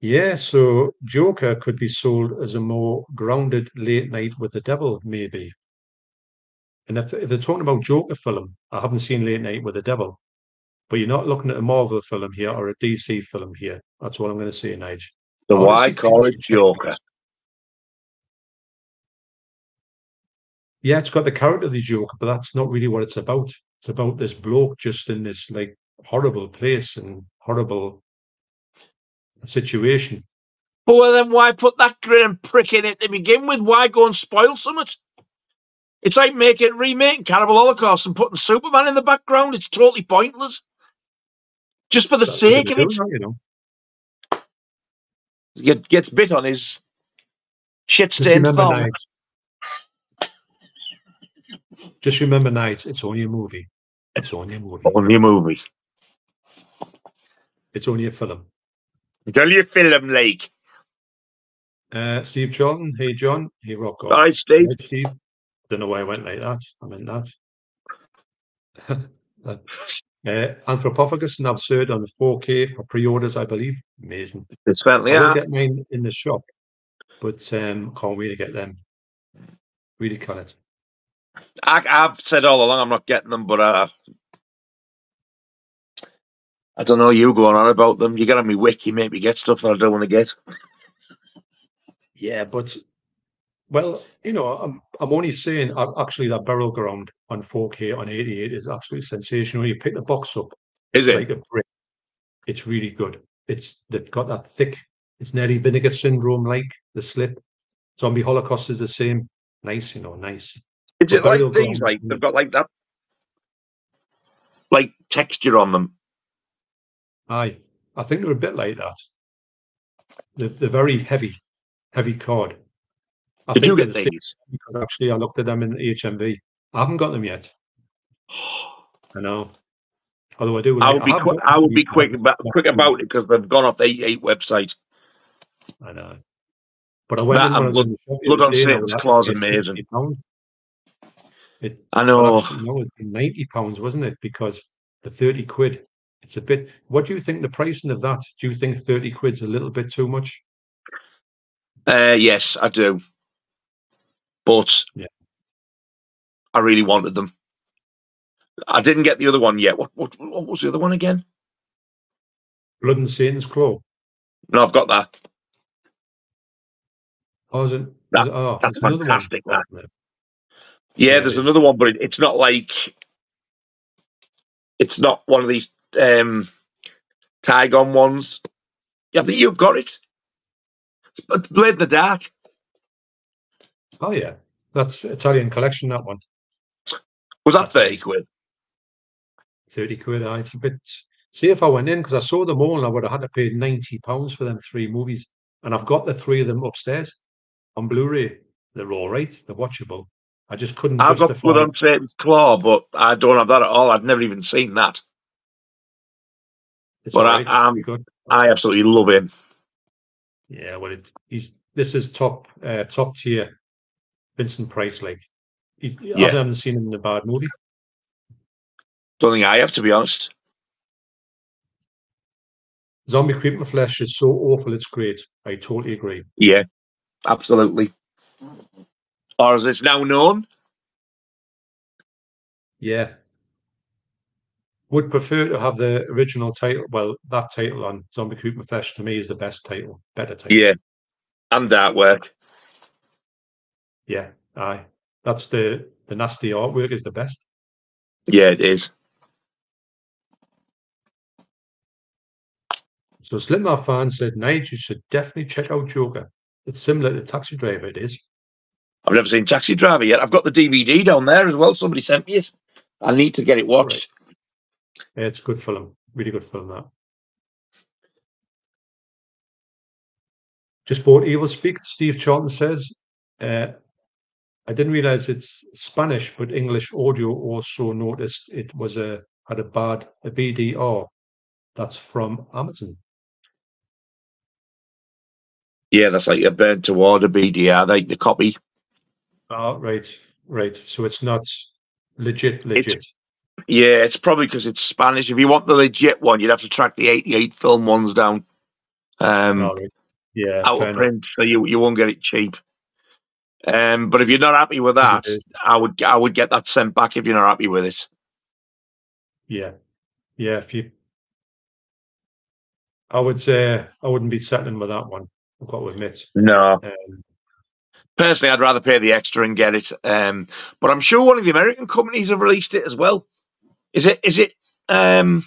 yeah, so Joker could be sold as a more grounded late night with the devil, maybe. And if, if they're talking about Joker film, I haven't seen Late Night with the Devil, but you're not looking at a Marvel film here or a DC film here. That's what I'm going to say, Nige. The why call it Joker? Yeah, it's got the character of the Joker, but that's not really what it's about. It's about this bloke just in this like horrible place and horrible situation. But well, then why put that grin and prick in it to begin with? Why go and spoil something? It's like making remaking Cannibal Holocaust and putting Superman in the background. It's totally pointless. Just for the That's sake of it. you know. Get, gets bit on his shit stained. Knight. Just remember, Knight. It's only a movie. It's only a movie. Only a movie. It's only a film. It's only a film, like. Uh, Steve Charlton. Hey, John. Hey. All right, Steve. Steve. Don't know why I went like that. I meant that. uh, Anthropophagus and Absurd on 4K for pre-orders, I believe. Amazing. They certainly I will get mine in the shop, but um, can't wait to get them. Really can't. I, I've said all along I'm not getting them, but uh, I don't know you going on about them. You get on me wiki, make me get stuff that I don't want to get. Yeah, but well, you know, I'm I'm only saying actually that Burial Ground on 4K on 88 is absolutely sensational. You pick the box up Is it? like a brick. It's really good. It's they've got that thick. It's nearly vinegar syndrome like the slip. Zombie Holocaust is the same. Nice, you know, nice. Is it like these? Like they've got like that, like texture on them. Aye, I think they're a bit like that. They're, they're very heavy, heavy card. I Did you get the these? because actually I looked at them in the HMV. I haven't got them yet. I know. Although I do. I like- would be quick. I would be quick about quick about it because they've gone off the 88 website. I know. But I went That in when I and was in the shop Blood on Satan's Claws amazing. 60 pound. It, I know. no, 90 pounds, wasn't it? Because the 30 quid, it's a bit. What do you think the pricing of that? Do you think 30 quid's a little bit too much? Uh, yes, I do. But Yeah. I really wanted them. I didn't get the other one yet. What, what, what was the other one again? Blood and Satan's Claw. No, I've got that. Oh, is it? That- is it- oh, that's there's another one. fantastic, that. Yeah, there's another one, but it, it's not like it's not one of these um Tigon ones. Yeah, I think you've got it. It's Blade in the Dark. Oh, yeah. That's Italian collection, that one. Was that That's 30 quid? 30 quid. aye, It's a bit. See, if I went in, because I saw them all, and I would have had to pay 90 pounds for them three movies. And I've got the three of them upstairs on Blu ray. They're all right. They're watchable. I just couldn't I've got. Blood on Satan's Claw, but I don't have that at all. I've never even seen that. It's but I- right, I'm- good. I absolutely love him. Yeah, well, it, he's this is top uh, top tier Vincent Price. Like, he's, Yeah. I haven't seen him in a bad movie. Don't think I have, to be honest. Zombie Creeping Flesh is so awful, it's great. I totally agree. Yeah, absolutely. Or as it's now known, Yeah. Would prefer to have the original title. Well, that title on Zombie Creeping Flesh to me is the best title, better title. yeah, and the artwork. Yeah, aye. That's the the nasty artwork is the best. Yeah, it is. So Slipknot fan said, Nige, you should definitely check out Joker. It's similar to Taxi Driver, it is. I've never seen Taxi Driver yet. I've got the DVD down there as well. Somebody sent me it. I need to get it watched. Yeah, it's a good film. Really good film, that. Just bought Evil Speak. Steve Charlton says, uh, I didn't realize it's Spanish, but English audio also noticed it was a had a bad a BDR. That's from Amazon. Yeah, that's like a burn to order BDR, like the copy. Oh, right, right. So it's not legit, It's- legit. Yeah, it's probably because it's Spanish. If you want the legit one, you'd have to track the 88 film ones down. Um, Oh, right. Yeah, out of enough. print, so you you won't get it cheap. Um, but if you're not happy with that, I would I would get that sent back if you're not happy with it. Yeah, yeah. If you, I would say I wouldn't be settling with that one. I've got to admit. No, Um, personally, I'd rather pay the extra and get it. Um, but I'm sure one of the American companies have released it as well. Is it? Is it? Um,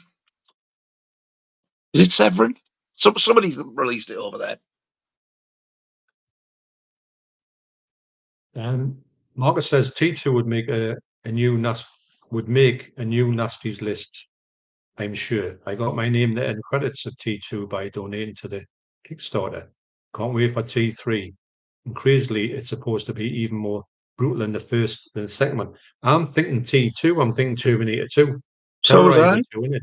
is it Severin? Some somebody's released it over there. um, Marcus says T2 would make a, a new nast would make a new nasties list. I'm sure. I got my name in credits of T2 by donating to the Kickstarter. Can't wait for T3. And crazily, it's supposed to be even more brutal than the first, than the second one. I'm thinking T2. I'm thinking Terminator 2. So was I. 2, innit?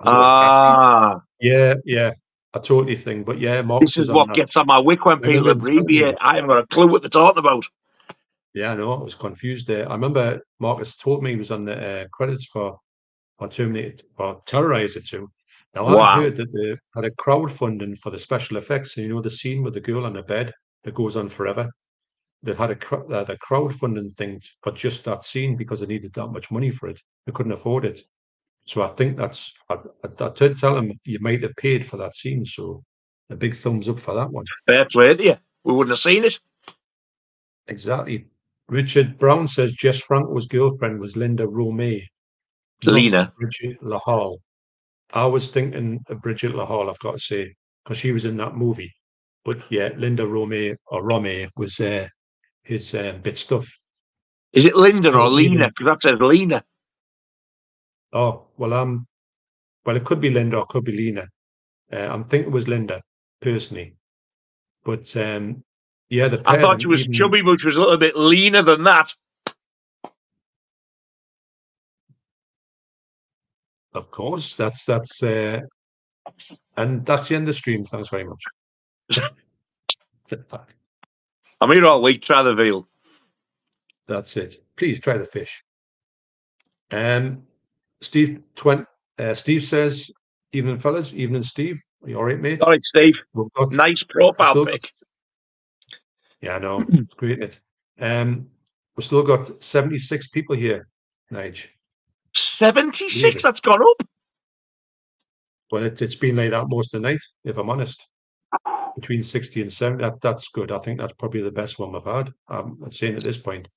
Ah, Yeah, yeah. I totally think. But yeah, this is on what that. gets on my wick when people abbreviate. I haven't got a clue what they're talking about. Yeah, I know. I was confused there. I remember Marcus told me he was on the uh, credits for for Terminator for Terrorizer 2. Now Wow. I heard that they had a crowdfunding for the special effects. And you know the scene with the girl on the bed that goes on forever. They had a cr- uh, they had a crowdfunding thing for just that scene because they needed that much money for it. They couldn't afford it. So I think that's I, I, I did tell him you might have paid for that scene. So a big thumbs up for that one. Fair play to you. We wouldn't have seen it. Exactly. Richard Brown says Jess Franco's girlfriend was Linda Romay. Lena. Brigitte Lahaie. I was thinking of Brigitte Lahaie, I've got to say, because she was in that movie. But yeah, Linda Romay or Romay was uh, his uh, bit stuff. Is it Linda or Lena? Because that says Lena. Oh, well, um, well, it could be Linda or could be Lena. Uh, I'm thinking it was Linda, personally. But um, yeah, the I thought she was even- chubby, but she was a little bit leaner than that. Of course, that's that's uh, and that's the end of the stream. Thanks very much. I'm here all week. Try the veal. That's it. Please try the fish. Um, Steve Twent, uh, Steve says, "Evening, fellas. Evening, Steve. Are you all right, mate? All right, Steve. Got Nice profile pic. got- Yeah, I know. It's great. Um, we've still got seventy-six people here, Nige. 76. That's gone up. Well, it, it's been like that most of the night, if I'm honest. Between sixty and seventy. That, that's good. I think that's probably the best one we've had. Um, I'm saying at this point.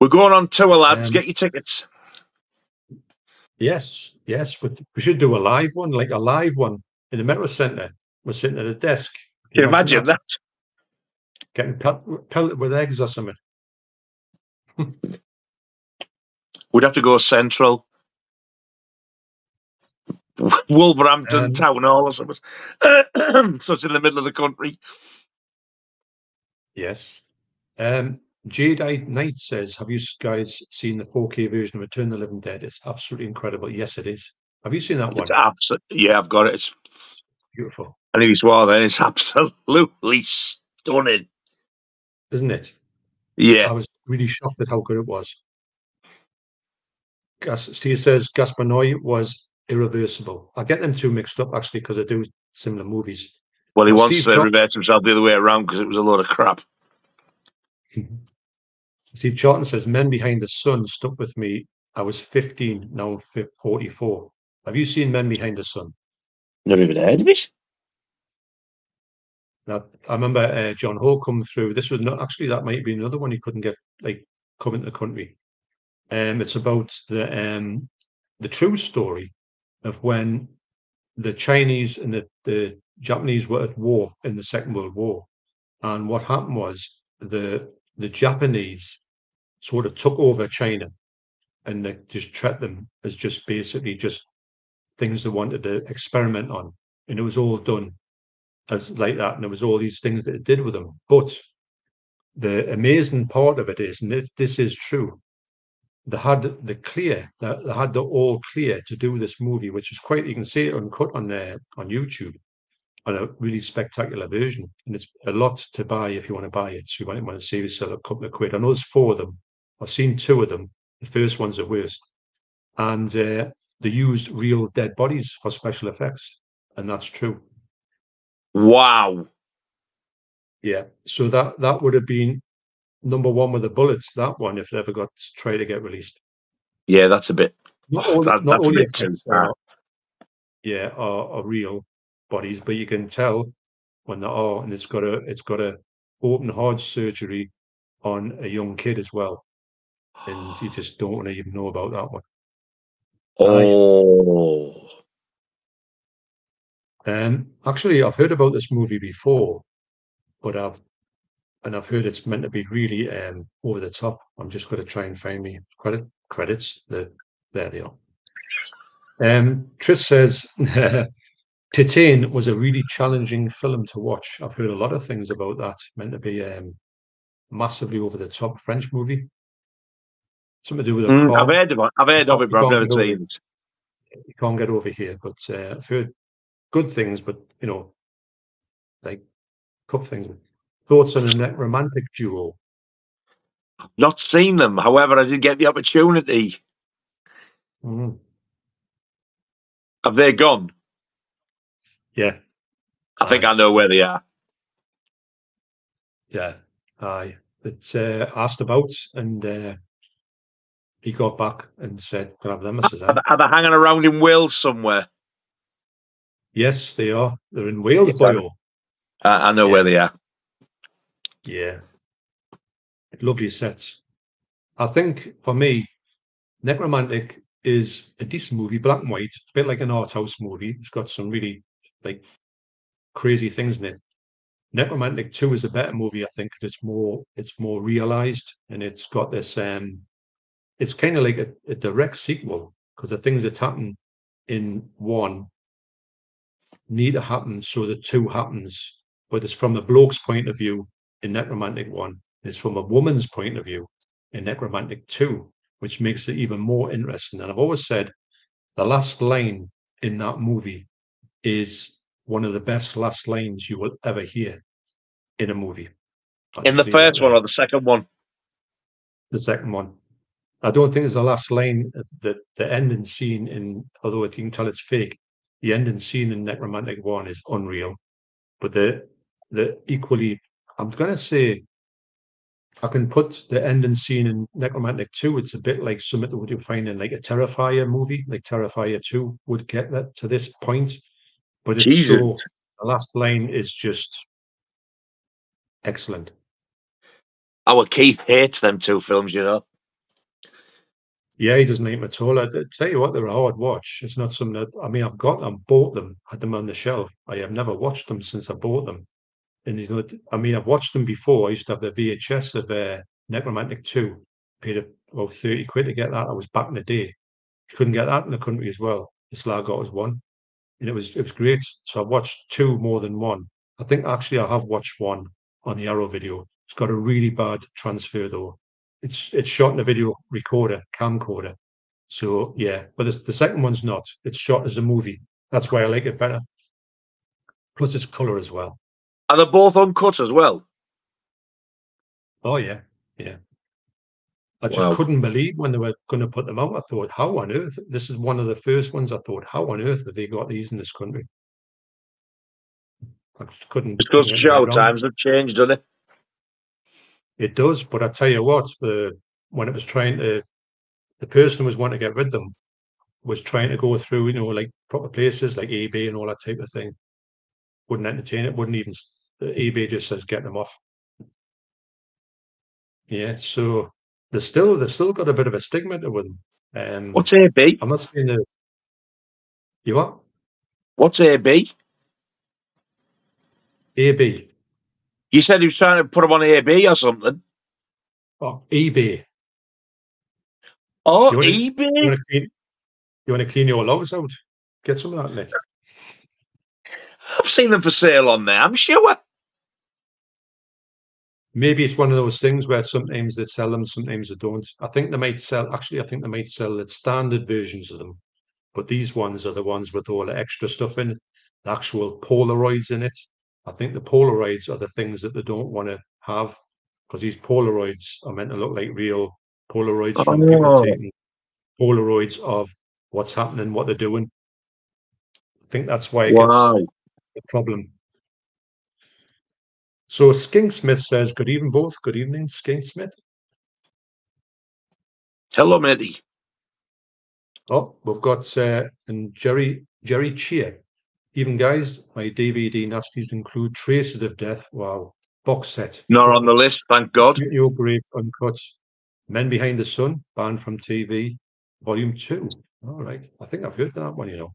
We're going on tour, lads. Um, Get your tickets. Yes, yes, but we should do a live one, like a live one in the Metro Centre. We're sitting at a desk. Can you imagine that? Getting pel- pelted with eggs or something. We'd have to go central. Wolverhampton Um, Town Hall or something. so it's in the middle of the country. Yes. Um, Jade Knight says, Have you guys seen the 4K version of Return of the Living Dead? It's absolutely incredible. Yes, it is. Have you seen that one? It's absolutely, yeah, I've got it. It's, Beautiful, I think it's well then. It's absolutely stunning. isn't it? Yeah. I was really shocked at how good it was. Gas, Steve says Gaspar Noé was irreversible. I get them two mixed up actually because I do similar movies. Well, he Well, wants Steve to Jobs- reverse himself the other way around because it was a load of crap. Steve Charlton says, Men Behind the Sun stuck with me. I was 15, now I'm 44. Have you seen Men Behind the Sun? Never even heard of it. Now, I remember uh, John Hall come through. This was not actually, that might be another one he couldn't get, like, come into the country. Um, it's about the um, the true story of when the Chinese and the, the Japanese were at war in the Second World War. And what happened was the the Japanese sort of took over China and they just treated them as just basically just things they wanted to experiment on. And it was all done as like that. And there was all these things that it did with them. But the amazing part of it is, and this is true, they had the clear, they they had the all clear to do this movie, which is quite, you can see it uncut on uh, on YouTube on a really spectacular version. And it's a lot to buy if you want to buy it. So you might want to save yourself a couple of quid. I know there's four of them. I've seen two of them. The first one's the worst. And uh, they used real dead bodies for special effects. And that's true. Wow. Yeah. So that that would have been number one with the bullets, that one, if it ever got tried to get released. Yeah, that's a bit. Not all, that- not that's a bit too yeah, are, are real bodies, but you can tell when they are, and it's got a it's got a open heart surgery on a young kid as well, and you just don't want to even know about that one. Oh. Um, actually, I've heard about this movie before, but I've and I've heard it's meant to be really um over the top. I'm just going to try and find me credit credits. The there they are. Um, Tris says Titane was a really challenging film to watch. I've heard a lot of things about that. Meant to be um, massively over the top French movie. Something to do with a Mm. I've heard of it. I've heard of it, but I've never can't get over seen it. it. You can't get over here, but uh, I've heard good things, but you know, like tough things. Thoughts on a Nekromantik duo? Not seen them. However, I did get the opportunity. Mhm. Have they gone? Yeah, I think I know where they are. yeah, aye. It's uh, asked about, and uh, he got back and said, "Can I have them?" I says, Are they, are they hanging around in Wales somewhere? "Yes, they are. They're in Wales. I, I know Yeah. where they are. Yeah. Lovely sets. I think for me, Nekromantik is a decent movie, black and white, a bit like an art house movie. It's got some really like crazy things in it. Nekromantik 2 is a better movie, I think, because it's more it's more realized and it's got this um it's kind of like a, a direct sequel because the things that happen in one need to happen so the two happens. But it's from the bloke's point of view in Nekromantik 1. It's from a woman's point of view in Nekromantik 2, which makes it even more interesting. And I've always said the last line in that movie is one of the best last lines you will ever hear in a movie. I'll In the it first one or the second one? the second one. I don't think it's the last line. The the ending scene in although you can tell it's fake, the ending scene in Nekromantik One is unreal. But the the equally, I'm gonna say, I can put the ending scene in Nekromantik Two. It's a bit like something that would you find in like a Terrifier movie, like Terrifier Two would get that to this point. But it's Jesus. so the last line is just excellent. Our Keith hates them two films, you know. Yeah, he doesn't hate them at all. I I tell you what, they're a hard watch. It's not something that I mean, I've got them, bought them, had them on the shelf. I have never watched them since I bought them. And you know, I mean, I've watched them before. I used to have the VHS of uh, Nekromantik Two. Paid about thirty quid to get that. I was back in the day. Couldn't get that in the country as well. This I got was one, and it was it was great. So I watched two more than one. I think actually I have watched one on the Arrow video. It's got a really bad transfer though. It's it's shot in a video recorder, camcorder. So yeah, but the second one's not. It's shot as a movie. That's why I like it better. Plus, it's color as well. Are they both uncut as well? Oh yeah, yeah. I just Wow. couldn't believe when they were going to put them out. I thought, how on earth? This is one of the first ones. I thought, how on earth have they got these in this country? I just couldn't. Just goes to show get around it. times have changed, doesn't it? It does, but I tell you what, the when it was trying to, the person who was wanting to get rid of them was trying to go through, you know, like proper places like eBay and all that type of thing. Wouldn't entertain it. Wouldn't even. eBay just says get them off. Yeah, so there's still they've still got a bit of a stigma to them. Um, What's AB? I'm not saying that. You what? What's AB? AB. You said he was trying to put them on AB or something. Oh, eBay. Oh, You wanna- eBay? You want to clean? You want to clean your logs out? Get some of that, Nick. I've seen them for sale on there, I'm sure. Maybe it's one of those things where sometimes they sell them, sometimes they don't. I think they might sell. Actually, I think they might sell the standard versions of them, but these ones are the ones with all the extra stuff in it, the actual Polaroids in it. I think the Polaroids are the things that they don't want to have because these Polaroids are meant to look like real Polaroids from people Oh. taking Polaroids of what's happening, what they're doing. I think that's why it gets the problem. So Skink Smith says, "Good evening, both. Good evening, Skink Smith." Hello, matey. Oh, we've got uh, and Jerry Jerry Cheer. Even guys, my DVD nasties include Traces of Death. Wow, box set. Not on the list, thank God. Your Grave Uncut. Men Behind the Sun, banned from TV, Volume Two. All right, I think I've heard that one, you know.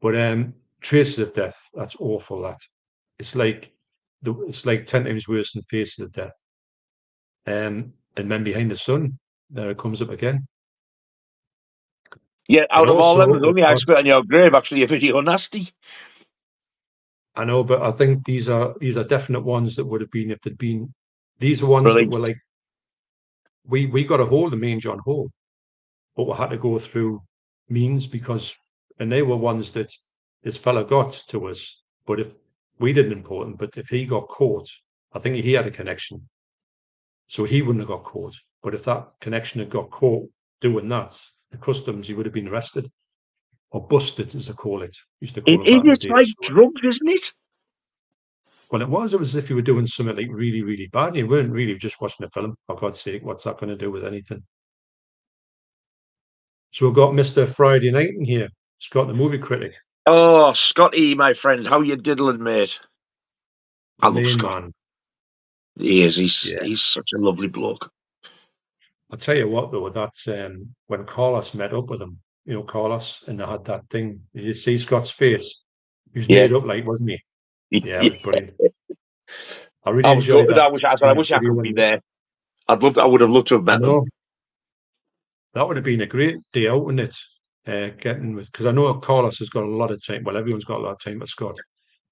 But um, Traces of Death. That's awful. That it's like the it's like ten times worse than Faces of Death. Um, and then Behind the Sun. There it comes up again. Yeah, out And of all them, there's only we've I got- spit on your grave, actually, a video nasty. I know, but I think these are these are definite ones that would have been if they'd been. These are ones that were like we we got a hold of me and John Hall, but we had to go through means because and they were ones that this fella got to us. But if we didn't import him, but if he got caught, I think he had a connection, so he wouldn't have got caught. But if that connection had got caught doing that, the customs, he would have been arrested or busted, as they call it. Used to call It, it, is like days. drugs, isn't it? Well, it was. It was as if you were doing something like really, really bad. You weren't really just watching a film. For God's sake, what's that going to do with anything? So we've got Mr. Friday Night in here, Scott, the movie critic. Oh, Scotty, my friend, how you diddling, mate? I love Scott. He is. He's Yeah. he's such a lovely bloke. I'll tell you what, though, that's um, when Carlos met up with him, you know, Carlos, and they had that thing. Did you see Scott's face? He was Yeah. made up like, wasn't he? Yeah, brilliant. I really I was enjoyed that. I wish I, I wish I could be there. I'd love. I would have loved to have met them. That would have been a great day out, wouldn't it? Uh, getting with because I know Carlos has got a lot of time. Well, everyone's got a lot of time with Scott,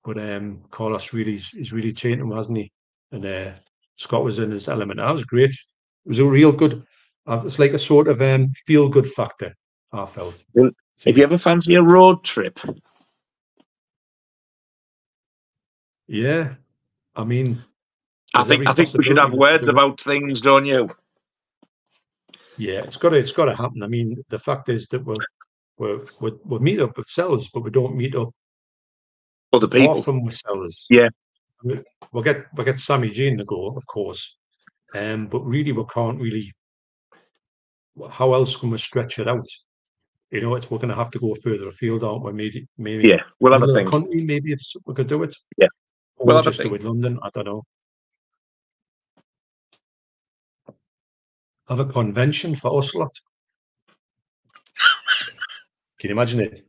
but um, Carlos really is really taking him, hasn't he? And uh, Scott was in his element. That was great. It was a real good. Uh, it's like a sort of um, feel good factor. I felt. If you ever fancy a road trip, Yeah, I mean, I think I think we should have possibility we could words about things, don't you? yeah, it's got to it's got to happen. I mean, the fact is that we're we're we we meet up with sellers, but we don't meet up Other people. from sellers. Yeah. We- we'll get we'll get Sammy G in the goal, of course, um, but really we can't really. How else can we stretch it out? You know, it's we're going to have to go further afield, aren't we? Maybe, maybe Yeah, we'll have a middle of think. the country. Maybe if we could do it. Yeah. or We'll have a just do it London. I don't know. Have a convention for Ocelot. Can you imagine it?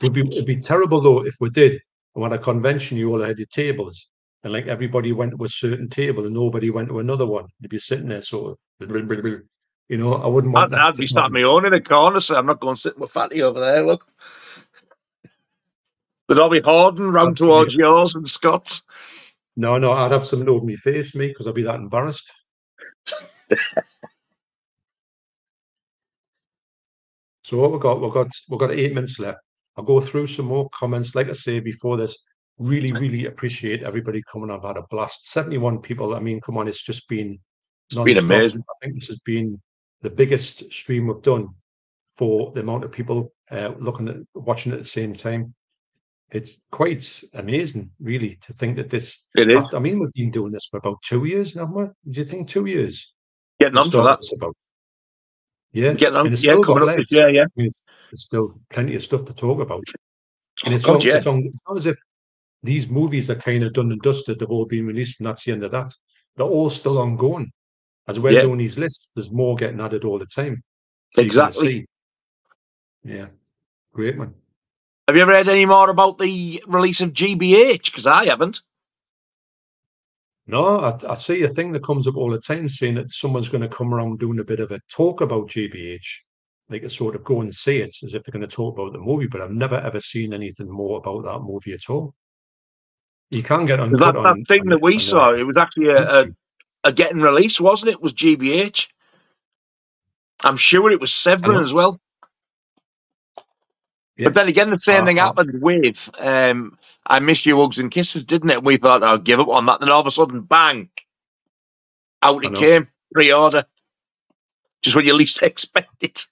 Would be it'd be terrible though if we did. And at a convention, you all had your tables, and like everybody went to a certain table, and nobody went to another one. You'd be sitting there, sort of, you know. I wouldn't want I'd, that. I'd be sat my own in a corner, so I'm not going to sit with Fatty over there. Look, they'd all be hoarding round towards yours and Scott's. No, no, I'd have something over my face, me, because I'd be that embarrassed. so what we've got? we've got we've got eight minutes left. I'll go through some more comments. Like I say before this, really, really appreciate everybody coming. I've had a blast. Seventy-one people. I mean, come on, it's just been It's been amazing. I think this has been the biggest stream we've done for the amount of people uh, looking at watching at the same time. It's quite amazing, really, to think that this It is I mean, we've been doing this for about two years now. Do you think two years? getting on started that. about. Yeah, Getting on, and yeah, coming up year, yeah. There's still plenty of stuff to talk about. Oh, and Oh, it's, God, on, yeah. it's on. It's not as if these movies are kind of done and dusted. They've all been released, and that's the end of that. They're all still ongoing. As we're Yeah. doing these lists, there's more getting added all the time. So you're gonna Exactly. Yeah, great one. Have you ever heard any more about the release of GBH? Because I haven't. No, I, I see a thing that comes up all the time saying that someone's going to come around doing a bit of a talk about GBH, like a sort of go and see it as if they're going to talk about the movie. But I've never ever seen anything more about that movie at all. You can't get on That, that on- thing on- that we on, saw, it was actually a, a, a getting release, wasn't it? Was GBH? I'm sure it was Severin as well. Yeah. But then again, the same Uh, thing uh, happened with um, I Miss You Hugs and Kisses, didn't it? And we thought, I'll give up on that. Then all of a sudden, bang, out it came, pre order. Just when you least expect it.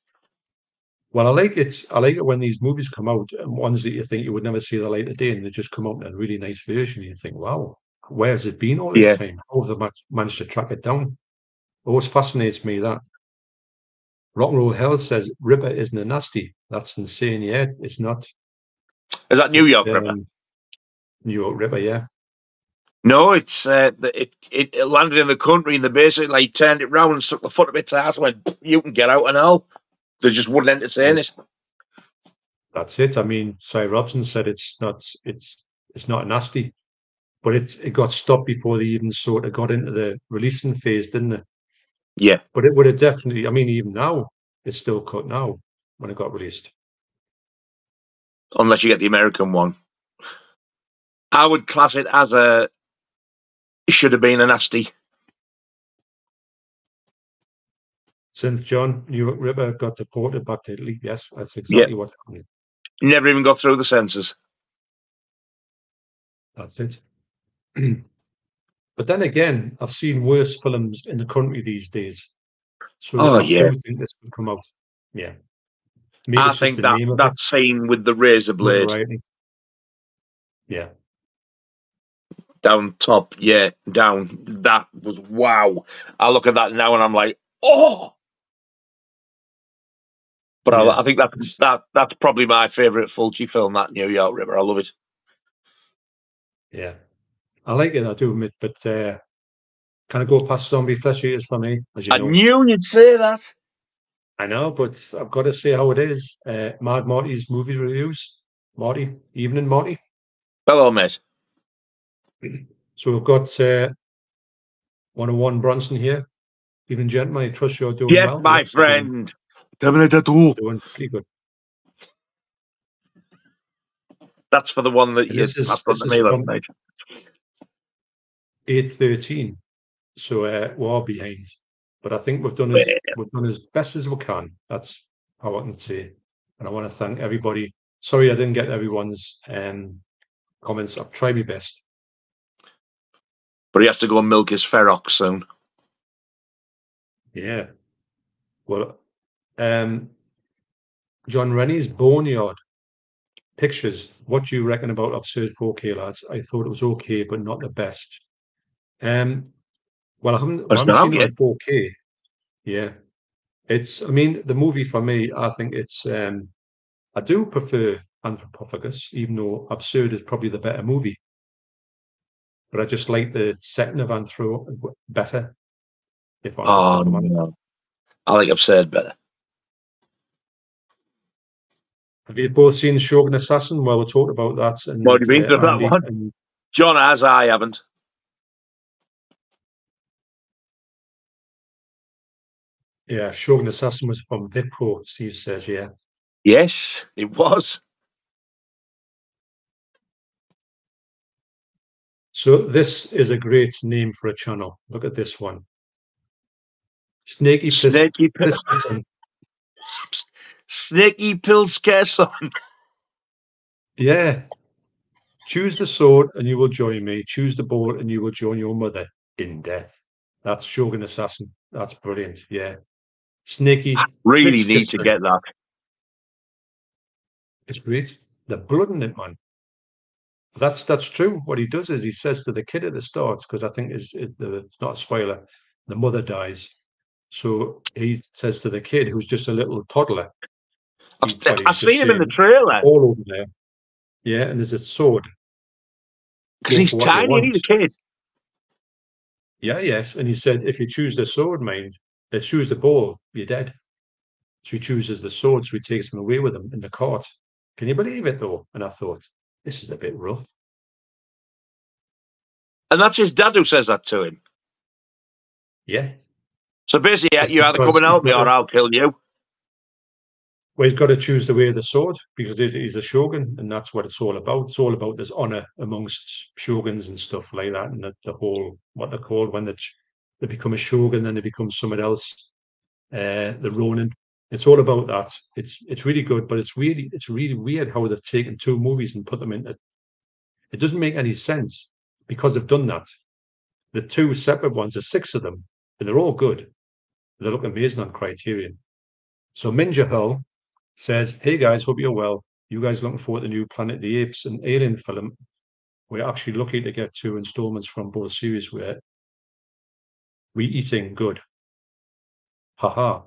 Well, I like it. I like it when these movies come out, and ones that you think you would never see the light of day, and they just come out in a really nice version. And you think, wow, where has it been all this Yeah. time? How have they managed to track it down? It Always fascinates me that. Rock and Roll Hell says Ripper isn't a nasty. That's insane. Yeah, it's not. Is that New York um, Ripper? New York Ripper, yeah. No, it's uh, it, it it landed in the country and they basically like, turned it round and stuck the foot of its ass and went, you can get out and all. They just wouldn't entertain it. That's it. I mean, Cy Robson said it's not. It's it's not nasty, but it it got stopped before they even sort of got into the releasing phase, didn't it? Yeah. But it would have definitely. I mean, even now, it's still cut now when it got released. unless you get the American one. I would class it as a. It should have been a nasty. Since John New River got deported back to Italy, yes, that's exactly what happened. Never even got through the censors. That's it. but then again, I've seen worse films in the country these days. So Oh, I yeah. do think this could come out. Yeah. Maybe I think that that it, scene with the razor blade notoriety. Yeah. Down top, yeah, down. That was wow. I look at that now and I'm like, oh. But Yeah. I, I think that's that that's probably my favourite Fulci film. That New York Ripper, I love it. Yeah. I like it, I do admit, but uh can I go past zombie flesh eaters for me? As you I know. knew you'd say that. I know, but I've got to say how it is. Uh, Mad Marty's movie reviews. Marty, evening, Marty. Hello, mate. So we've got uh, 101 Bronson here. Evening, gentlemen. I trust you're doing Yes, well. my Yes, you're doing- friend. Terminator 2. Doing pretty good. That's for the one that And you this is- passed on to me last night. 8.13. So uh, we are behind. But I think we've done as, we've done as best as we can. That's how I can say. And I want to thank everybody. Sorry I didn't get everyone's um, comments. I've tried my best. But he has to go and milk his ferox soon. Yeah. Well, um, John Rennie's Boneyard pictures. What do you reckon about absurd 4K, lads? I thought it was okay, but not the best. Um, well, I haven't, I haven't seen it on 4K. Yeah, it's. I mean, the movie for me, I think it's. Um, I do prefer Anthropophagus, even though Absurd is probably the better movie. But I just like the setting of Anthro better. If I'm, Oh, if I'm no. I like Absurd better. Have you both seen Shogun Assassin? Well, we talked about that. And, What do you mean, uh, does that one? and- John has, I haven't. yeah, Shogun Assassin was from Vipco, Steve says, yeah. Yes, it was. So this is a great name for a channel. Look at this one. Snaky. Snaky. Snaky Pill Scare Yeah. Choose the sword and you will join me. Choose the ball and you will join your mother in death. That's Shogun Assassin. That's brilliant. Yeah. Snaky. Really Piss need to get that. It's great. The blood in it, man. That's that's true. What he does is he says to the kid at the start, because I think is it, it's not a spoiler. The mother dies, so he says to the kid, who's just a little toddler, I've, I've seen him in the trailer all over there. Yeah, and there's a sword. because he's for what you tiny and he's a kid. Yeah, yes. And he said, if you choose the sword, mind, uh, choose the ball, you're dead. So he chooses the sword, so he takes him away with him in the cart. Can you believe it though? And I thought, this is a bit rough. And that's his dad who says that to him. Yeah. So basically, It's you either come and help me or I'll kill you. Well, he's got to choose the way of the sword because he's, he's a shogun, and that's what it's all about. It's all about this honor amongst shoguns and stuff like that, and the, the whole what they're called when they, they become a shogun, then they become someone else. Uh, the Ronin. It's all about that. It's it's really good, but it's really it's really weird how they've taken two movies and put them into. It doesn't make any sense because they've done that. The two separate ones, there's six of them, and they're all good. They look amazing on Criterion. So Minja Hull says, Hey guys, hope you're well. You guys looking forward to the new Planet of the Apes and Alien film? We're actually lucky to get two installments from both series where we eating good. Haha.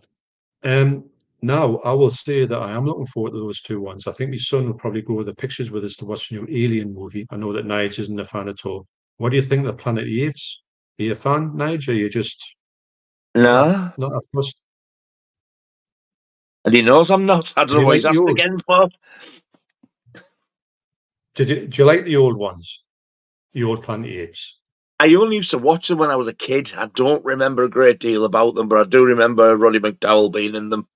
Um now I will say that I am looking forward to those two ones. I think my son will probably go with the pictures with us to watch the new Alien movie. I know that Nige isn't a fan at all. What do you think of the Planet of the Apes? Are you a fan, Nige? Or are you just No. not a fuss? And he knows I'm not. I don't Do know you what like he's asking yours? again for. Did you do you like the old ones? The old Planet of the Apes? I only used to watch them when I was a kid. I don't remember a great deal about them, but I do remember Roddy McDowall being in them.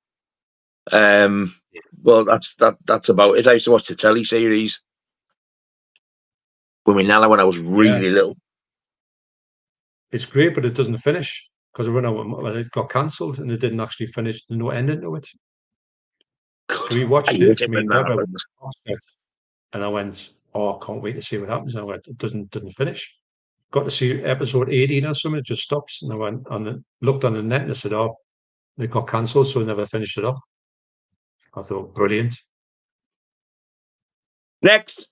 Um, Well, that's that. That's about it. I used to watch the telly series with my nana when I was really little. It's great, but it doesn't finish because it, well, it got cancelled and it didn't actually finish. There's no ending to it. God, So we watched I it. me and that Deborah it, and I went, "Oh, I can't wait to see what happens." And I went, "It doesn't doesn't finish." Got to see episode eighteen or something. It just stops, and I went on the looked on the net and I said, "Oh, it got cancelled, so I never finished it off." I thought, brilliant. Next,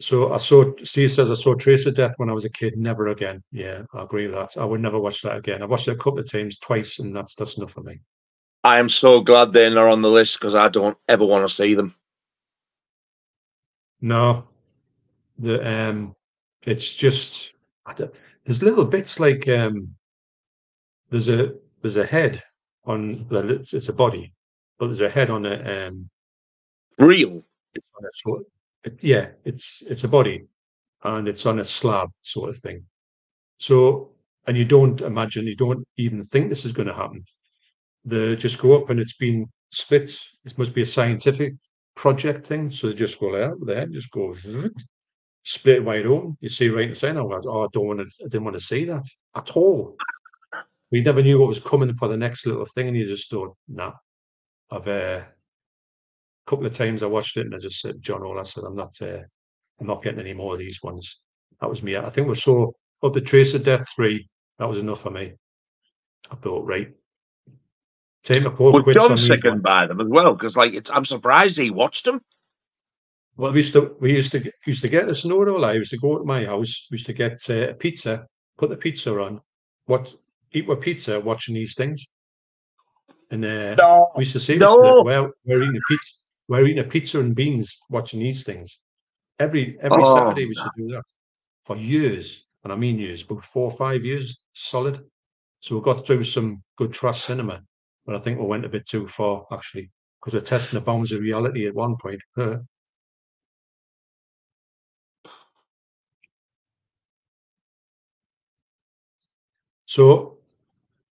So I saw Steve says I saw Trace of Death when I was a kid. Never again. Yeah, I agree with that. I would never watch that again. I watched it a couple of times, twice, and that's that's enough for me. I am so glad they're not on the list because I don't ever want to see them. No, the um, it's just there's little bits like um, there's a there's a head on well, it's, it's a body, but there's a head on a um, Real. it's on a sort it, yeah, it's it's a body, and it's on a slab sort of thing. So, and you don't imagine, you don't even think this is going to happen. They just go up and it's been split. It must be a scientific project thing. So they just go that, there, just go split wide open. You see right inside. I went, oh, I don't want to, I didn't want to see that at all. We never knew what was coming for the next little thing, and you just thought, nah. I've uh, a couple of times I watched it and I just said, John All, I said, I'm not, uh, I'm not getting any more of these ones. That was me. I think we're so up the Trace of Death three. That was enough for me. I thought, right, take my poor Well, John's sickened by them as well because, like, it's, I'm surprised he watched them. Well, we used to we used to get- used to get the snow roll. I used to go to my house. We used to get uh, a pizza, put the pizza on, what eat with pizza, watching these things, and uh, No, we used to see this, No. Well, we're eating a pizza. We're eating a pizza and beans, watching these things. Every every Oh, Saturday we used to do that for years, and I mean years, but four or five years solid. So we got through some good trust cinema, but I think we went a bit too far actually because we're testing the bounds of reality at one point. Uh,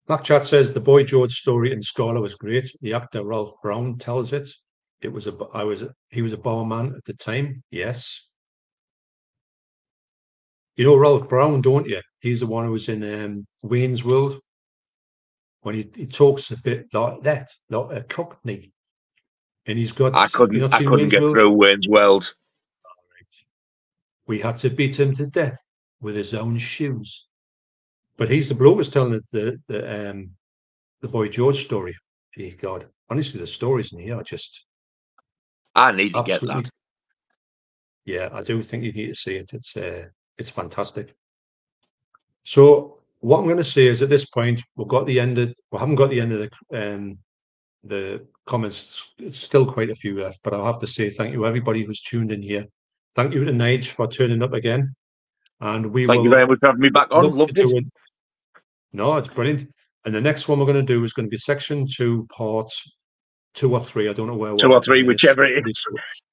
So Blackchat says the Boy George story in Scala was great. The actor Ralph Brown tells it. It was a I was he was a barman at the time. Yes. You know Ralph Brown, don't you? He's the one who was in um, Wayne's World. When he, he talks a bit like that, like a cockney. And he's got I couldn't. I couldn't Wayne's get World? through Wayne's World. We had to beat him to death with his own shoes. But he's the bloke who's telling the the um the boy George story. Dear God, honestly, the stories in here are just I need to get that. Yeah, I do think you need to see it. It's uh, it's fantastic. So what I'm going to say is, at this point, we've got the end of. We haven't got the end of the um the comments. It's still quite a few left, but I'll have to say thank you everybody who's tuned in here. Thank you to Nige for turning up again, and we Thank will you very much for having me back on. Loved it. No, it's brilliant. And the next one we're going to do is going to be section two, part two or three. I don't know where Two or three, this. whichever it is.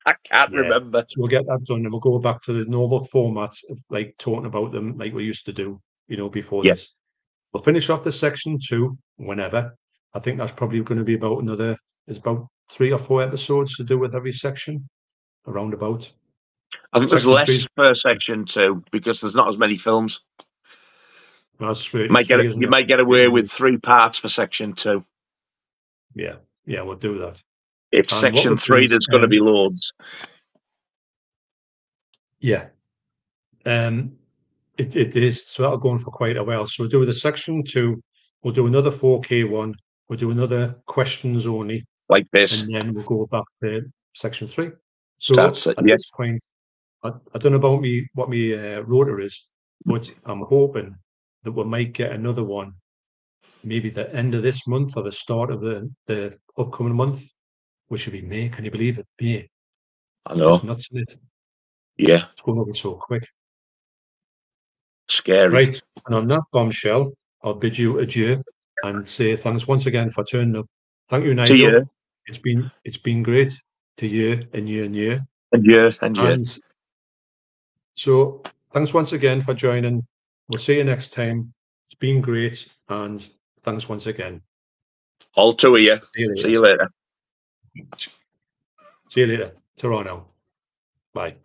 I can't Yeah. remember. So we'll get that done and we'll go back to the normal format of like talking about them like we used to do, you know, before Yes. this. We'll finish off the section two whenever. I think that's probably going to be about another, it's about three or four episodes to do with every section, around about. I think there's less three's- per section too because there's not as many films. That's three. You might get three, it, isn't you it? might get away with three parts for section two. Yeah, yeah, we'll do that. It's And section three is, that's going to um, be loads. Yeah. Um, it, it is, so that'll go on for quite a while. So we'll do the section two, we'll do another 4K one, we'll do another questions only, like this. and then we'll go back to section three. So Starts at yeah. this point, I, I don't know about me what my uh, rotor is, but I'm hoping that we might get another one, maybe the end of this month or the start of the, the upcoming month, which will be May. Can you believe it? May. I know. just nuts, isn't it? Yeah, It's going over so quick. scary. Right. And on that bombshell, I'll bid you adieu and say thanks once again for turning up. Thank you, Nigel. To you It's been it's been great to you and you and you. and you and you. And so thanks once again for joining. We'll see you next time. It's been great and thanks once again. All two of you. See you later. See you later. See you later. Now. Bye.